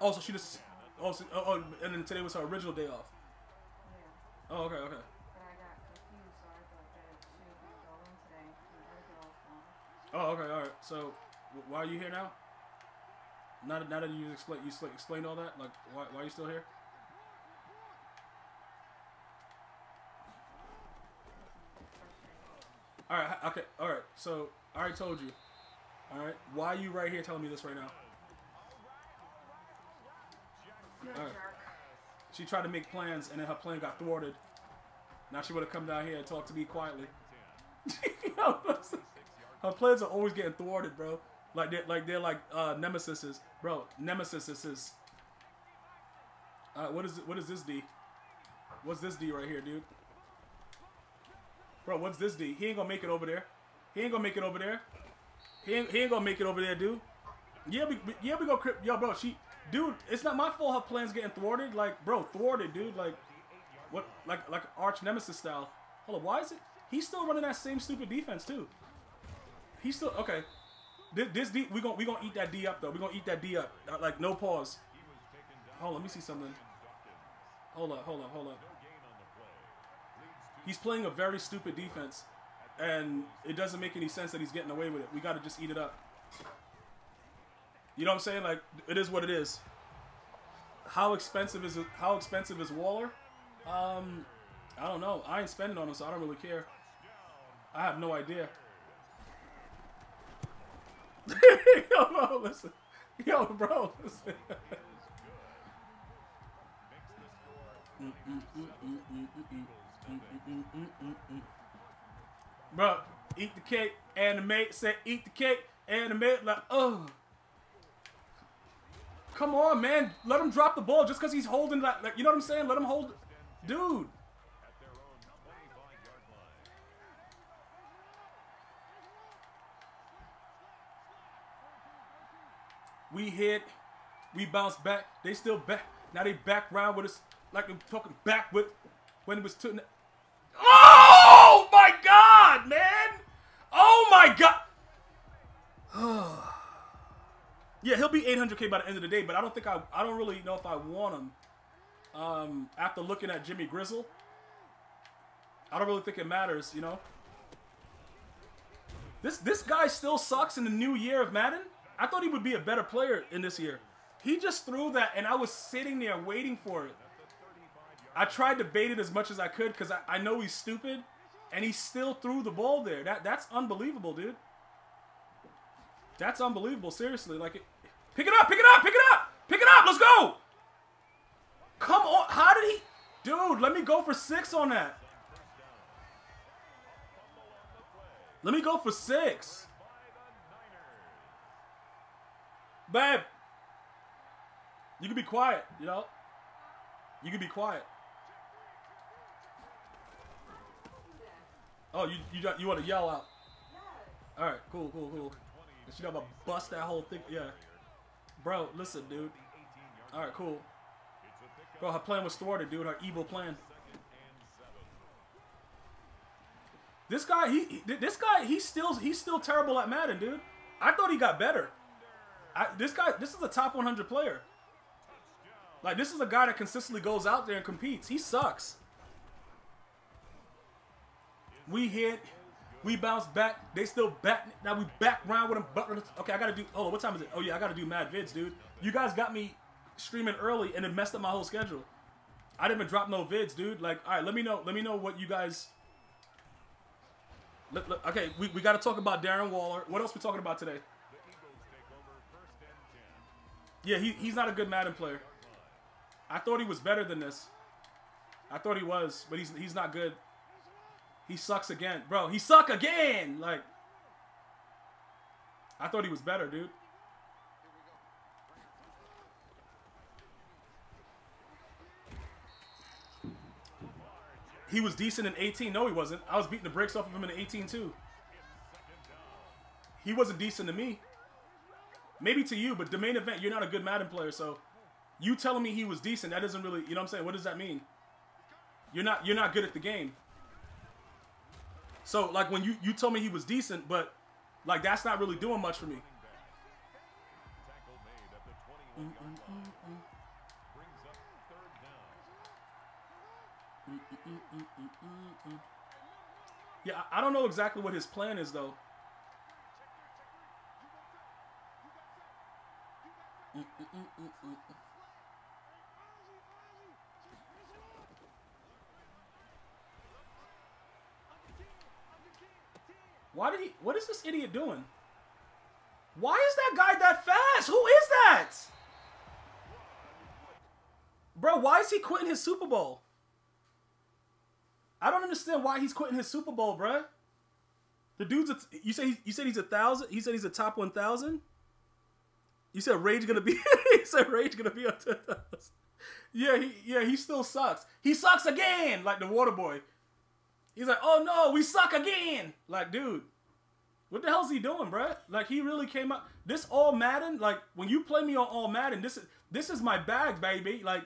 Oh, so she just oh, so, oh, oh and then today was her original day off. Yeah. Oh, okay, okay. But I got confused, so I thought that she was gonna go in today and her day off tomorrow. Oh, okay, all right. So why are you here now? Now that now that you explain you expla- explained all that, like why why are you still here? All right, okay, all right. So I already told you. All right, why are you right here telling me this right now? Alright. She tried to make plans and then her plan got thwarted. Now she would have come down here and talked to me quietly. [LAUGHS] Her plans are always getting thwarted, bro. Like they're like they're like uh nemesises, bro. Nemesis is. Uh, what is it? What is this D? What's this D right here, dude? Bro, what's this D? He ain't gonna make it over there. He ain't gonna make it over there. He ain't, he ain't gonna make it over there, dude. Yeah, we, yeah, we go. Yo, bro, she, dude, it's not my fault. Her plans getting thwarted. Like, bro, thwarted, dude. Like, what? Like, like arch nemesis style. Hold on, why is it? He's still running that same stupid defense too. He's still okay. This, this D, we gonna we gonna eat that D up though. We gonna eat that D up. Like, no pause. Hold on, let me see something. Hold up, hold up, hold up. No gain on the play. Leads to He's playing a very stupid defense, and it doesn't make any sense that he's getting away with it. We got to just eat it up. You know what I'm saying? Like it is what it is. How expensive is it? How expensive is Waller? Um, I don't know. I ain't spending on him, so I don't really care. I have no idea. [LAUGHS] Yo, no, listen, Yo, bro. Mm, mm, mm, bro, eat the cake, animate, say eat the cake, animate, like, oh. Come on, man. Let him drop the ball just because he's holding that. Like, you know what I'm saying? Let him hold. Dude. We hit. We bounce back. They still back. Now they back round with us like they're talking back with when it was to. Oh my god, man! Oh my god! [SIGHS] yeah, he'll be 800k by the end of the day, but I don't think I. I don't really know if I want him. Um, after looking at Jimmy Grizzle, I don't really think it matters. You know. This this guy still sucks in the new year of Madden. I thought he would be a better player in this year. He just threw that, and I was sitting there waiting for it. I tried to bait it as much as I could because I, I know he's stupid, and he still threw the ball there. That that's unbelievable, dude. That's unbelievable. Seriously, like, it, pick it up, pick it up, pick it up, pick it up. Let's go. Come on, how did he, dude? Let me go for six on that. Let me go for six. Babe, you can be quiet, you know? You can be quiet. Oh, you you got- you want to yell out? All right, cool, cool, cool. And She got to bust that whole thing. Yeah, bro, listen, dude. All right, cool. Bro, her plan was thwarted, dude. Her evil plan. This guy, he, this guy, he's still he's still terrible at Madden, dude. I thought he got better. I, this guy, this is a top 100 player. Like this is a guy that consistently goes out there and competes. He sucks. We hit, we bounce back. They still back. Now we back round with them. But okay, I gotta do. Oh, what time is it? Oh yeah, I gotta do mad vids, dude. You guys got me streaming early and it messed up my whole schedule. I didn't even drop no vids, dude. Like, all right, let me know. Let me know what you guys. Look, look, okay, we, we got to talk about Darren Waller. What else we talking about today? Yeah, he, he's not a good Madden player. I thought he was better than this. I thought he was, but he's he's not good. He sucks again, bro. He suck again. Like, I thought he was better, dude. He was decent in 18. No, he wasn't. I was beating the brakes off of him in 18 too. He wasn't decent to me. Maybe to you, but the main event, you're not a good Madden player, so you telling me he was decent, that doesn't really, you know what I'm saying? What does that mean? You're not you're not good at the game. So like when you you told me he was decent, but like that's not really doing much for me. Tackle made at the 21 yard line. Brings up third down. Yeah, I I don't know exactly what his plan is though. Why did he? What is this idiot doing? Why is that guy that fast? Who is that? Bro, why is he quitting his Super Bowl? I don't understand why he's quitting his Super Bowl, bro. The dude's a, you say you said he's a thousand. He said he's a top one thousand. You said Rage gonna be. [LAUGHS] he said Rage gonna be on ten thousand. Yeah, he yeah he still sucks. He sucks again, like the Water Boy. He's like, oh no, we suck again. Like, dude, what the hell's he doing, bruh? Like, he really came out. This all Madden, like when you play me on all Madden, this is this is my bag, baby. Like,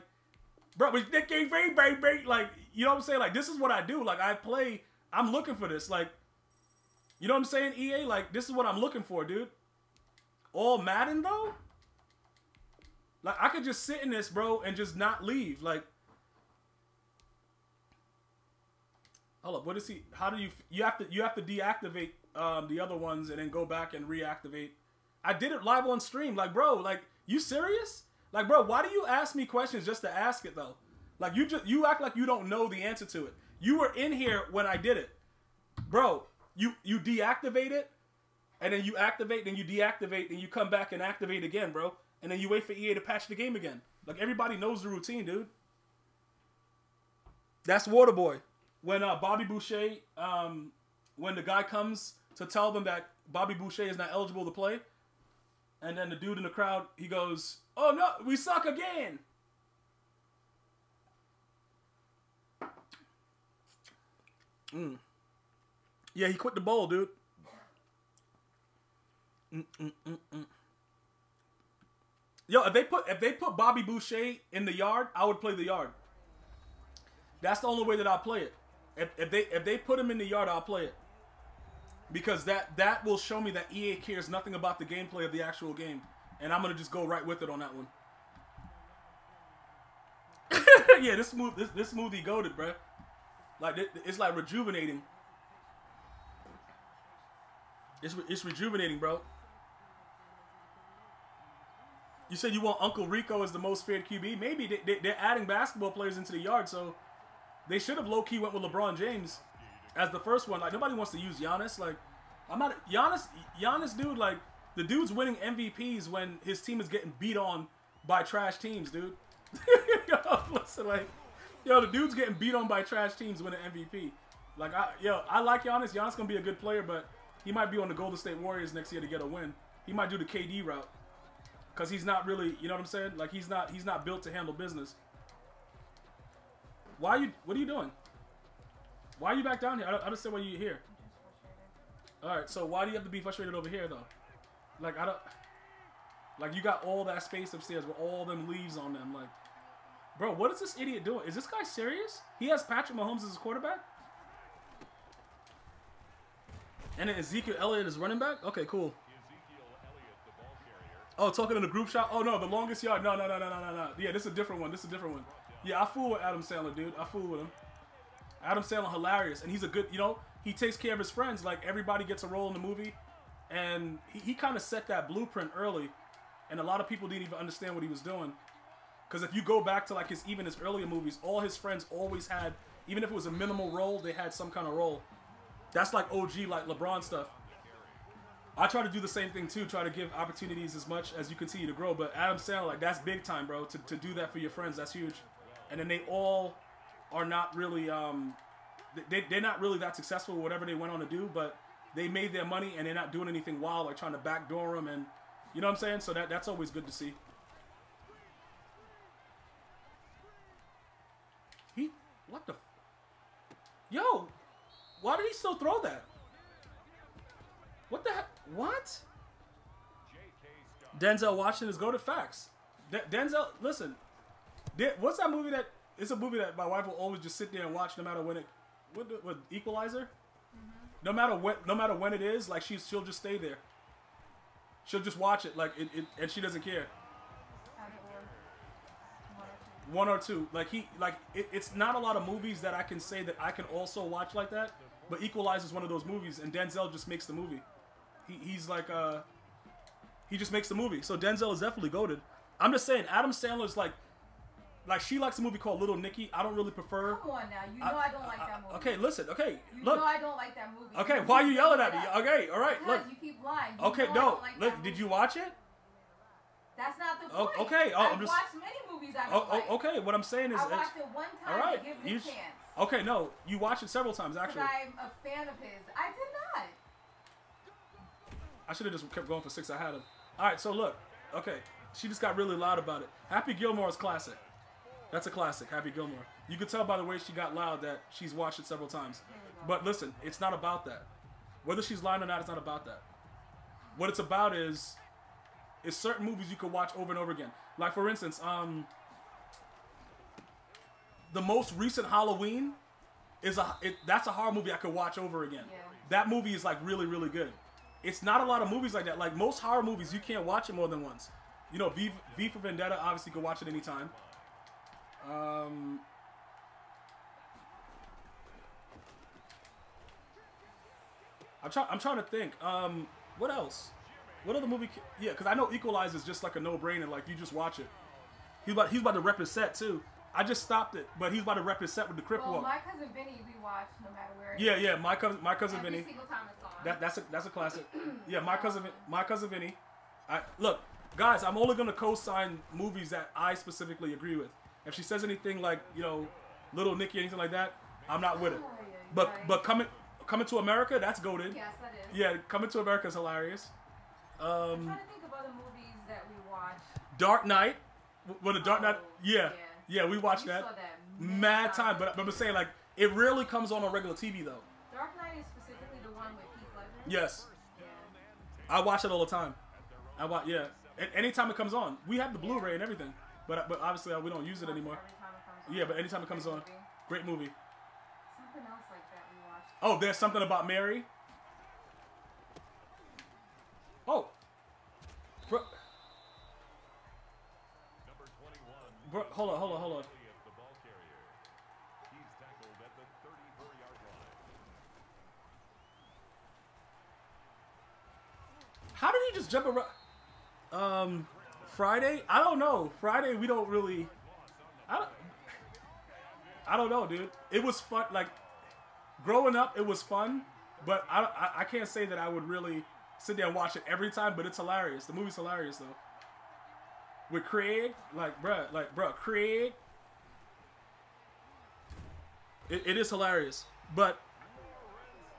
bro, with Nick Gay, baby. Like, you know what I'm saying? Like, this is what I do. Like, I play. I'm looking for this. Like, you know what I'm saying? EA, like, this is what I'm looking for, dude. All Madden though. Like, I could just sit in this, bro, and just not leave. Like, hold up. What is he? How do you? You have to. You have to deactivate um, the other ones and then go back and reactivate. I did it live on stream. Like, bro, like, you serious? Like, bro, why do you ask me questions just to ask it though? Like, you just you act like you don't know the answer to it. You were in here when I did it, bro. You you deactivate it and then you activate, then you deactivate, then you come back and activate again, bro. And then you wait for EA to patch the game again. Like everybody knows the routine, dude. That's Waterboy. When uh, Bobby Boucher, um, when the guy comes to tell them that Bobby Boucher is not eligible to play, and then the dude in the crowd, he goes, "Oh no, we suck again." Mm. Yeah, he quit the bowl, dude. Mm-mm-mm-mm. Yo, if they put if they put Bobby Boucher in the yard, I would play the yard. That's the only way that I'll play it. If, if they if they put him in the yard, I'll play it. Because that that will show me that EA cares nothing about the gameplay of the actual game, and I'm gonna just go right with it on that one. [LAUGHS] yeah, this smooth this this smoothie goaded, bro. Like it's like rejuvenating. It's re- it's rejuvenating, bro. You said you want Uncle Rico as the most feared QB. Maybe they, they, they're adding basketball players into the yard, so they should have low key went with LeBron James as the first one. Like nobody wants to use Giannis. Like I'm not Giannis. Giannis, dude. Like the dude's winning MVPs when his team is getting beat on by trash teams, dude. [LAUGHS] listen, like yo, the dude's getting beat on by trash teams winning MVP. Like I, yo, I like Giannis. Giannis gonna be a good player, but he might be on the Golden State Warriors next year to get a win. He might do the KD route because he's not really, you know what I'm saying? Like he's not, he's not built to handle business. Why are you? What are you doing? Why are you back down here? I don't I don't understand why you're here. All right, so why do you have to be frustrated over here though? Like I don't, like you got all that space upstairs with all them leaves on them. Like, bro, what is this idiot doing? Is this guy serious? He has Patrick Mahomes as his quarterback, and then Ezekiel Elliott is running back. Okay, cool. Oh, talking in the group shot. Oh no, the longest yard. No, no, no, no, no, no, no. Yeah, this is a different one. This is a different one. Yeah, I fool with Adam Sandler, dude. I fool with him. Adam Sandler hilarious, and he's a good. You know, he takes care of his friends. Like everybody gets a role in the movie, and he, he kind of set that blueprint early, and a lot of people didn't even understand what he was doing. Because if you go back to like his even his earlier movies, all his friends always had, even if it was a minimal role, they had some kind of role. That's like OG, like LeBron stuff. I try to do the same thing too. Try to give opportunities as much as you continue to grow. But Adam Sandler, like that's big time, bro. To, to do that for your friends, that's huge. And then they all are not really, um, they they're not really that successful. Whatever they went on to do, but they made their money and they're not doing anything wild, like trying to backdoor them, and you know what I'm saying. So that that's always good to see. He, what the, yo, why did he still throw that? What the heck? What? Denzel Washington is go to facts. De- Denzel, listen, De- what's that movie that? It's a movie that my wife will always just sit there and watch, no matter when it. What? what Equalizer? No matter when, no matter when it is, like she's she'll just stay there. She'll just watch it, like it, it and she doesn't care. One or two. One or two, like he, like it, it's not a lot of movies that I can say that I can also watch like that. But Equalizer is one of those movies, and Denzel just makes the movie. He, he's like, uh, he just makes the movie. So Denzel is definitely goaded. I'm just saying, Adam Sandler's like, like she likes a movie called Little Nicky. I don't really prefer. Come on now. You know I, don't like that movie. Okay, listen. Okay, You look. know I don't like that movie. Okay, why are you yelling at me? Okay, all right, Because look. you keep lying. You Okay, no. like Look, did you watch it? That's not the Oh, point. okay, oh, I've I'm just- watched many movies I Oh, like. oh, okay. What I'm saying is, I watched it one time all right. to give it You a chance. okay, no, you watched it several times actually. I'm a fan of his. I did not. I should have just kept going for six. I had him. All right, so look. Okay, she just got really loud about it. Happy Gilmore is classic. That's a classic, Happy Gilmore. You could tell by the way she got loud that she's watched it several times. But listen, it's not about that. Whether she's lying or not, it's not about that. What it's about is is certain movies you could watch over and over again. Like for instance, um, the most recent Halloween is a it, that's a horror movie I could watch over again. Yeah. That movie is like really really good. It's not a lot of movies like that. Like most horror movies, you can't watch it more than once. You know, V, v for Vendetta, obviously, you can watch it anytime. Um, I'm trying. I'm trying to think. Um, what else? What other movie? Yeah, because I know Equalizer is just like a no-brainer. Like you just watch it. He's about. He's about to rep his set too. I just stopped it, but he's about to rep his set with the Crip Well, Walk. my cousin Vinny, we watch no matter where. Yeah, yeah. My cousin, my cousin Every Vinny. single time it's on. That that's a that's a classic. [CLEARS THROAT] Yeah, my cousin, my cousin Vinny. I look, guys. I'm only gonna co-sign movies that I specifically agree with. If she says anything like you know, Little Nicky, anything like that, I'm not with it. Oh, But but coming coming to America, that's goaded. yes, that is. Yeah, coming to America is hilarious. I'm Um, trying to think of other movies that we watch. Dark Knight. When the Dark Knight, Oh, yeah, yeah. yeah, we watched that. saw that Mad time, but, but I'm saying like it rarely comes on on regular TV though. Dark Knight is specifically the one with Heath Ledger. Yes, Yeah. I watch it all the time. I watch, yeah. Anytime it comes on, we have the Blu-ray and everything, but but obviously uh, we don't use it anymore. Yeah, but anytime it comes on, great movie. Something else like that we watched. Oh, there's something about Mary. Oh, bro, bro, hold on, hold on, hold on. Elliott, the ball carrier. He's tackled at the 34-yard line. How did he just jump around? Um, Friday? I don't know. Friday we don't really. I don't. I don't know, dude. It was fun. Like growing up, it was fun, but I, I I can't say that I would really sit there and watch it every time. But it's hilarious. The movie's hilarious though. With Craig, like bruh, like bruh, Craig. It, it is hilarious, but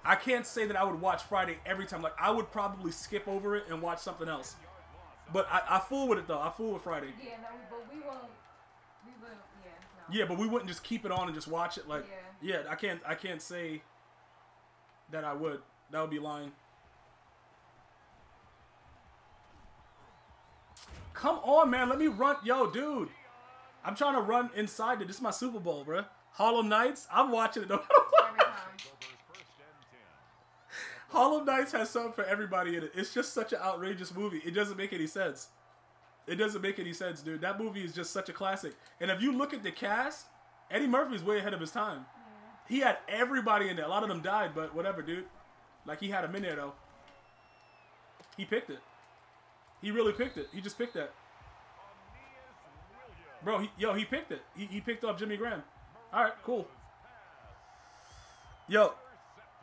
I can't say that I would watch Friday every time. Like I would probably skip over it and watch something else. But I, I fool with it though. I fool with Friday. Yeah, no, but we won't. We won't. Yeah, no. Yeah, but we wouldn't just keep it on and just watch it. Like, Yeah. yeah, I can't. I can't say that I would. That would be lying. Come on, man. Let me run. Yo, dude. I'm trying to run inside it. This is my Super Bowl, bro. Hollow Knights. I'm watching it. No [LAUGHS] matter what. Every time. Over first and 10. Hollow Knights has something for everybody in it. It's just such an outrageous movie. It doesn't make any sense. It doesn't make any sense, dude. That movie is just such a classic. And if you look at the cast, Eddie Murphy's way ahead of his time. He had everybody in there. A lot of them died, but whatever, dude. Like he had them in there though. He picked it. He really picked it. He just picked that. Bro, he, yo, he picked it. He, he picked off Jimmy Graham. All right, cool. Yo,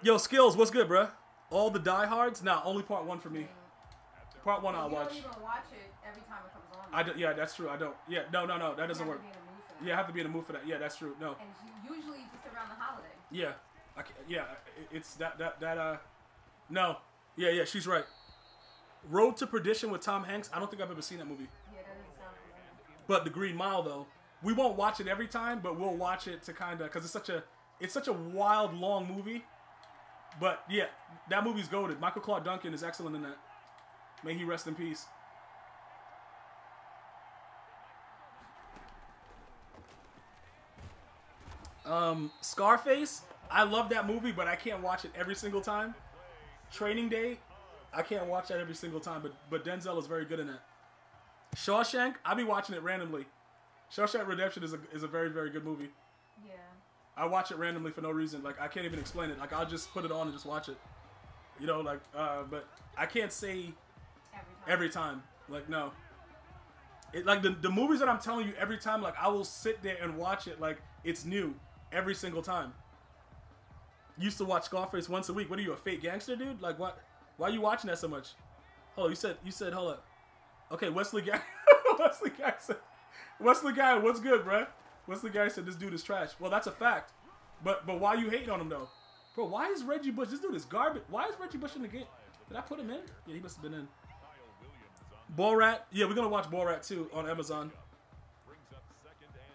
yo, skills. What's good, bruh? All the diehards? Nah, only part one for me. Part one I'll watch. watch it every time it comes on. I do, yeah, that's true. I don't. Yeah, no, no, no, that doesn't work. to be in the mood for that. Yeah, I have to be in the mood for that. Yeah, that's true. No. And usually just around the holiday. Yeah, yeah, it's that that that uh, no, yeah, yeah, she's right. Road to Perdition with Tom Hanks. I don't think I've ever seen that movie. Yeah, that doesn't sound familiar. But The Green Mile though, we won't watch it every time, but we'll watch it to kind of because it's such a it's such a wild long movie. But yeah, that movie's goaded. Michael Clarke Duncan is excellent in that. May he rest in peace. Um, Scarface. I love that movie, but I can't watch it every single time. Training Day. I can't watch that every single time, but but Denzel is very good in that. Shawshank. I'll be watching it randomly. Shawshank Redemption is a is a very very good movie. Yeah. I watch it randomly for no reason. Like I can't even explain it. Like I'll just put it on and just watch it. You know, like uh, but I can't say Every time. every time. Like no. It like the the movies that I'm telling you every time. Like I will sit there and watch it like it's new every single time. Used to watch Scarface once a week. What are you a fake gangster, dude? Like what? Why are you watching that so much? Oh, you said you said hold up. Okay, Wesley Guy. [LAUGHS] Wesley Guy. [LAUGHS] Wesley Guy, what's good, bruh? Wesley Guy said this dude is trash. Well, that's a fact. But but why you hating on him though? Bro, why is Reggie Bush? This dude is garbage. Why is Reggie Bush in the game? Did I put him in? Yeah, he must have been in. Borat. Yeah, we're gonna watch Borat too on Amazon.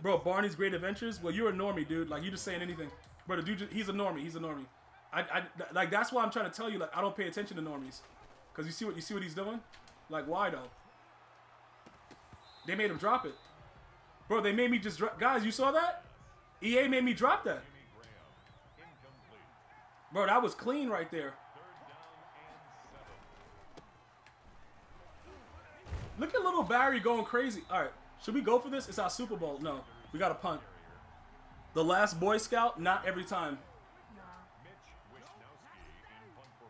Bro, Barney's Great Adventures. Well, you're a normie, dude. Like you just saying anything. Bro, the dude, he's a normie. He's a normie. I, I, like that's why I'm trying to tell you. Like I don't pay attention to normies, cause you see what you see what he's doing. Like why though? They made him drop it, bro. They made me just drop. Guys, you saw that? EA made me drop that, bro. That was clean right there. Look at little Barry going crazy. All right, should we go for this? It's our Super Bowl. No, we got a punt. The last Boy Scout, not every time.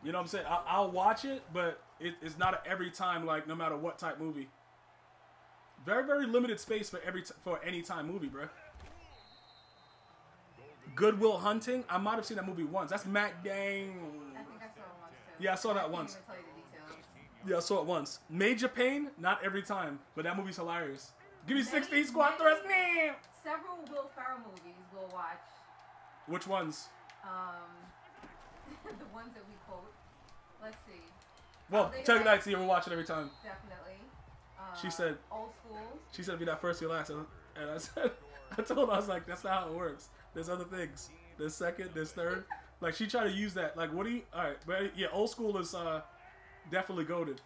You know what I'm saying? I, I'll watch it, but it, it's not every time like no matter what type movie. Very very limited space for every t- for any time movie, bro. Goodwill Hunting. I might have seen that movie once. That's Matt Dang. I think I saw it once too. Yeah, I saw that can't once. even tell you the details. Yeah, I saw it once. Major Payne, not every time, but that movie's hilarious. Give me Many- 16 squat thrust. Nah. Several Will Ferrell movies we'll watch. Which ones? Um, [LAUGHS] the ones that we quote. Let's see. Well, Oh, they- Tug Nights, yeah, we watch it every time. Definitely. Uh, She said- old school. She said, "Be that first, your last," and I said, [LAUGHS] "I told her I was like, that's not how it works. There's other things. There's second, there's third. Like she tried to use that. Like, what do you? All right, but yeah, old school is uh definitely goaded.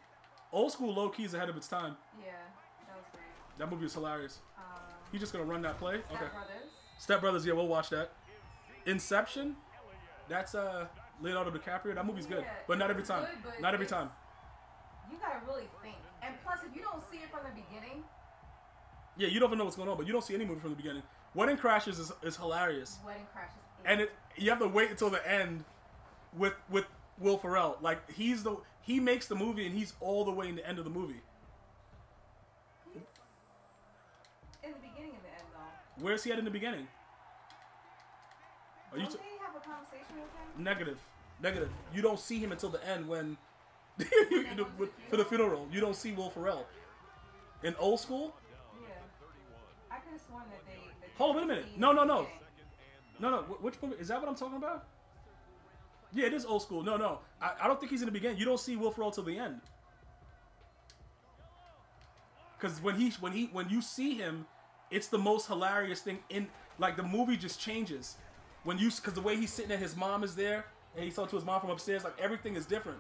Old school, low key is ahead of its time. Yeah, that was great. That movie is hilarious. Um, You just gonna run that play? Step Okay. Brothers. Step Brothers, yeah, we'll watch that. Inception, that's uh Leonardo DiCaprio. That movie's good, Yeah, but not every time. good, Not every time. You gotta really think. And plus, if you don't see it from the beginning, Yeah, you don't even know what's going on, but you don't see any movie from the beginning. Wedding Crashers is, is hilarious. Wedding Crashers. is- and it, you have to wait until the end with with Will Ferrell. Like he's the he makes the movie and he's all the way in the end of the movie. in the beginning and the end, though. Where's he at in the beginning? Are you Don't t- they have a conversation with him? negative? Negative. You don't see him until the end when [LAUGHS] for the funeral. You don't see Will Ferrell. In old school, Yeah. I could have sworn that they. Hold on, wait a minute. No, no, no. no, no. Which movie is that? What I'm talking about? Yeah, it is old school. No, no. I, I don't think he's in the beginning. You don't see Will Ferrell till the end. Because when he when he when you see him, it's the most hilarious thing in like the movie just changes when you because the way he's sitting and his mom is there and he's talking to his mom from upstairs. Like everything is different.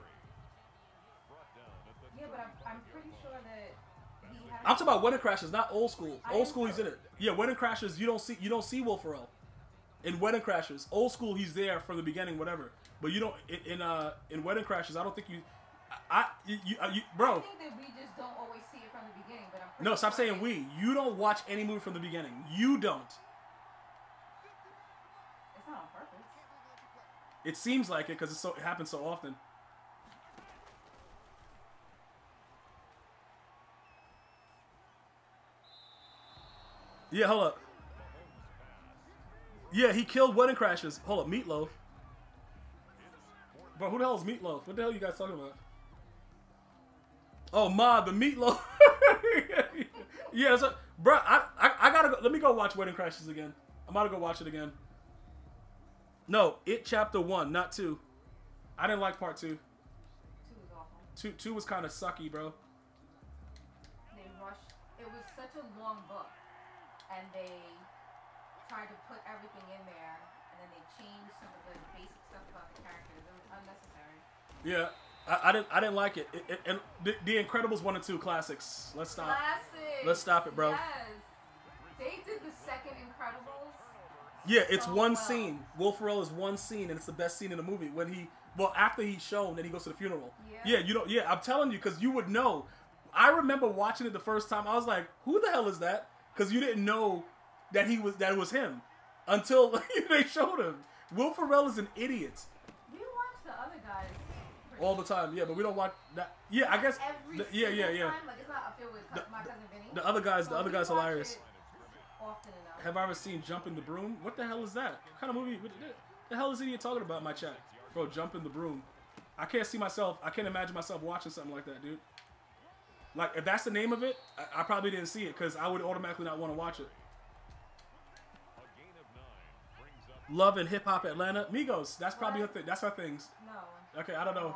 Yeah, but I'm, I'm pretty sure that he had. I'm talking about Wedding Crashers, not old school. Old school, he's in it. Yeah, Wedding Crashers, you don't see you don't see Will Ferrell. In Wedding Crashers, old school, he's there from the beginning, whatever. But you don't in, in uh in Wedding Crashers, I don't think you, I, I you, you, uh, you I bro. think that we just don't always see it from the beginning, but I'm No, stop saying we. You don't watch any movie from the beginning. You don't. It's not on purpose. It seems like it because it so it happens so often. Yeah, hold up. Yeah, he killed Wedding Crashers. Hold up, Meatloaf. Bro, who the hell is Meatloaf? What the hell you guys talking about? Oh, Ma, the Meatloaf. [LAUGHS] yeah, so, bro, I, I, I gotta go. Let me go watch Wedding Crashers again. I'm about to go watch it again. No, it chapter one, not two. I didn't like part two. Two was awful. Two, two was kind of sucky, bro. They rushed. It was such a long book, and they tried to put everything in there, and then they changed some of the basic stuff about the characters. It was unnecessary. Yeah, I, I didn't, I didn't like it. it, it and the, the Incredibles one and two classics. Let's stop. Classic. Let's stop it, bro. Yes. They did the second Incredibles. Yeah, it's so one well. scene. Will Ferrell is one scene, and it's the best scene in the movie when he. Well, after he's shown, then he goes to the funeral. Yeah. Yeah, you know. Yeah, I'm telling you, because you would know. I remember watching it the first time. I was like, "Who the hell is that?" Because you didn't know that he was that it was him until [LAUGHS] they showed him. Will Ferrell is an idiot We watch the other guys. all the time. Yeah, but we don't watch that. Yeah, I guess. Every the- yeah, yeah, yeah. Time. Like it's not up there with The- cousin Vinny. The other guys, the other guys, hilarious. Often enough. Have I ever seen Jumping the Broom? What the hell is that? What kind of movie? What the, the hell is idiot talking about in my chat? Bro, Jumping the Broom. I can't see myself. I can't imagine myself watching something like that, dude. Like, if that's the name of it, I, I probably didn't see it because I would automatically not want to watch it. A gain of nine Love and Hip Hop Atlanta. Migos. That's probably her thing. That's her things. No. Okay, I don't know. Watch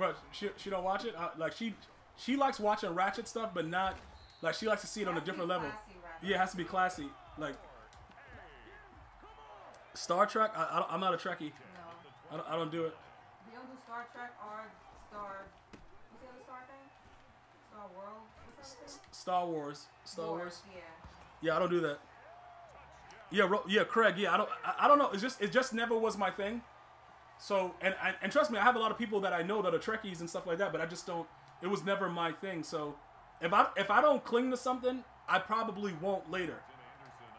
Love and Hip she, she don't watch it. I, like, she she likes watching ratchet stuff, but not, like, she likes to see it on a Has to be different level. Yeah, it has to be classy. Like, Star Trek, I, I, I'm not a Trekkie. No. I don't, I don't do it. We don't do Star Trek or Star. What's the other Star thing? Star World. What's that thing? Star Wars. Star Wars. Yeah. Yeah, I don't do that. Yeah, Ro- yeah, Craig. Yeah, I don't. I, I don't know. It's just it just never was my thing. So and, and and trust me, I have a lot of people that I know that are Trekkies and stuff like that, but I just don't. It was never my thing. So if I if I don't cling to something, I probably won't later.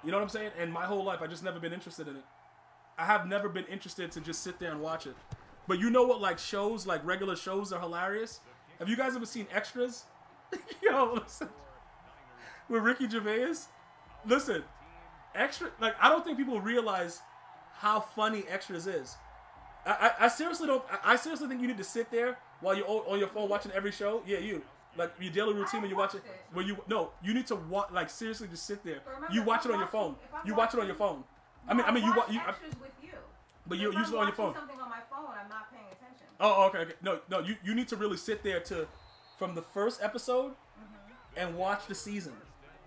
You know what I'm saying? And my whole life, I just never been interested in it. I have never been interested to just sit there and watch it. But you know what? Like shows, like regular shows, are hilarious. Have you guys ever seen extras? [LAUGHS] Yo, listen. With Ricky Gervais, listen, extra. Like I don't think people realize how funny extras is. I, I, I seriously don't. I, I seriously think you need to sit there while you're on on your phone watching every show. Yeah, you like your daily routine when you watch it. When you no, you need to watch like seriously just sit there. Remember, You watch it on your phone. watching- if I'm You watch it on your phone. I mean, I mean, you watch you. with you. But you If use I'm it on your phone. Something on my phone, I'm not paying attention. Oh, okay, okay. No, no, you, you need to really sit there to from the first episode mm-hmm. and watch the season.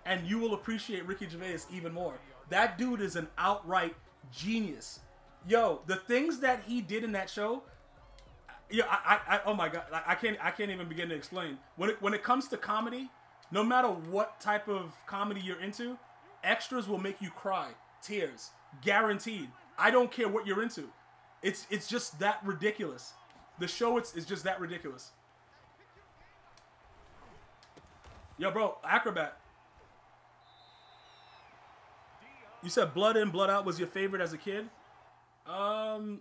And you will appreciate Ricky Gervais even more. That dude is an outright genius. Yo, the things that he did in that show, yeah, I, I, I oh my god, like, I can't, I can't even begin to explain. When it, when it comes to comedy, no matter what type of comedy you're into, extras will make you cry, tears, guaranteed. I don't care what you're into. It's, it's just that ridiculous. The show it's, is just that ridiculous. Yo, bro, Acrobat. You said Blood In, Blood Out was your favorite as a kid? Um,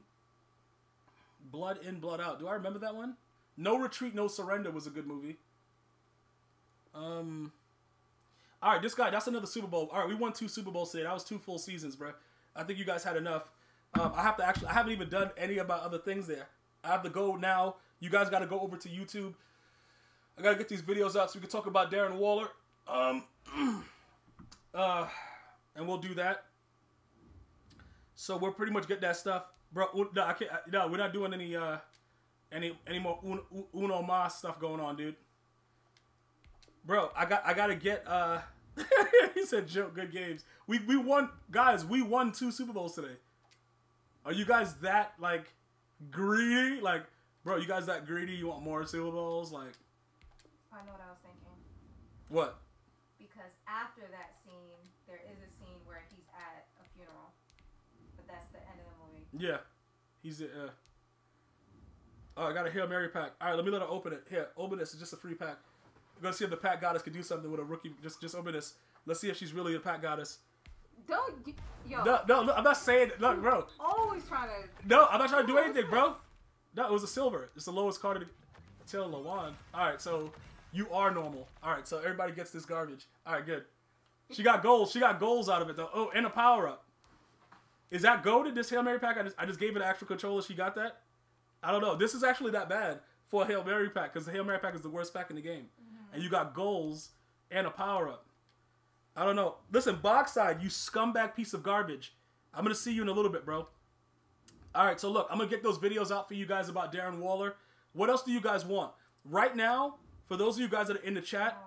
Blood In, Blood Out. Do I remember that one? No Retreat, No Surrender was a good movie. Um, all right, this guy, that's another Super Bowl. All right, we won two Super Bowls today. That was two full seasons, bro. I think you guys had enough. Um, I have to actually, I haven't even done any of my other things there. I have to go now. You guys got to go over to YouTube. I got to get these videos out so we can talk about Darren Waller. Um, [CLEARS THROAT] uh, and we'll do that. So we're pretty much get that stuff, bro. No, I can't. No, we're not doing any uh, any any more uno, uno mas stuff going on, dude. Bro, I got I gotta get. uh [LAUGHS] He said, "Joke, good games." We we won, guys. We won two Super Bowls today. Are you guys that like greedy? Like, bro, you guys that greedy? You want more Super Bowls? Like, I know what I was thinking. what? Because after that scene, there is a scene where he's at a funeral. But that's the end of the movie. Yeah, he's uh. Oh, I got a Hail Mary pack. All right, let me let her open it. Here, open this. It's just a free pack. We're gonna see if the pack goddess can do something with a rookie. Just, just open this. Let's see if she's really a pack goddess. Don't, yo, No, no, look, I'm not saying. Look, bro. always trying to. No, I'm not trying to do anything, bro. No, it was a silver. It's the lowest card the till Lawan. All right, so you are normal. All right, so everybody gets this garbage. All right, good. She got goals. She got goals out of it though. Oh, and a power up. Is that goaded? This Hail Mary pack? I just, I just gave it an actual controller. She got that. I don't know. This is actually that bad for a Hail Mary pack because the Hail Mary pack is the worst pack in the game, mm-hmm. and you got goals and a power up. I don't know. Listen, Boxside, you scumbag piece of garbage. I'm gonna see you in a little bit, bro. All right, so look, I'm gonna get those videos out for you guys about Darren Waller. What else do you guys want? Right now, for those of you guys that are in the chat,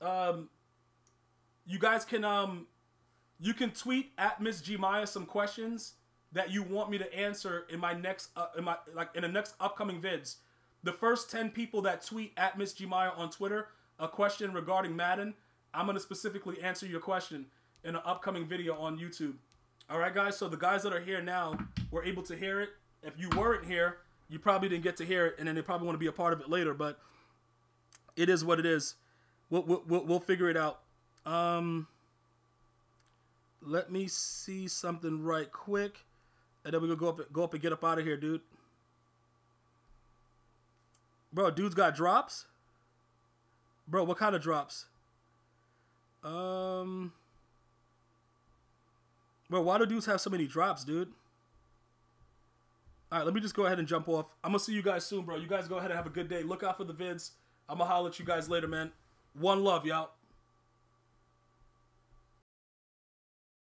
um, you guys can um, you can tweet at Miss Gmia some questions that you want me to answer in my next uh, in my like in the next upcoming vids. The first ten people that tweet at Miss Gmia on Twitter a question regarding Madden, I'm gonna specifically answer your question in an upcoming video on YouTube. All right, guys. So the guys that are here now were able to hear it. If you weren't here, you probably didn't get to hear it, and then they probably want to be a part of it later. But it is what it is. We'll we'll, we'll, figure it out. Um, let me see something right quick, and then we gonna go up go up and get up out of here, dude. Bro, dude's got drops. Bro, what kind of drops? Um. Bro, why do dudes have so many drops, dude? All right, let me just go ahead and jump off. I'm gonna see you guys soon, bro. You guys go ahead and have a good day. Look out for the vids. I'm gonna holler at you guys later, man. One love, y'all.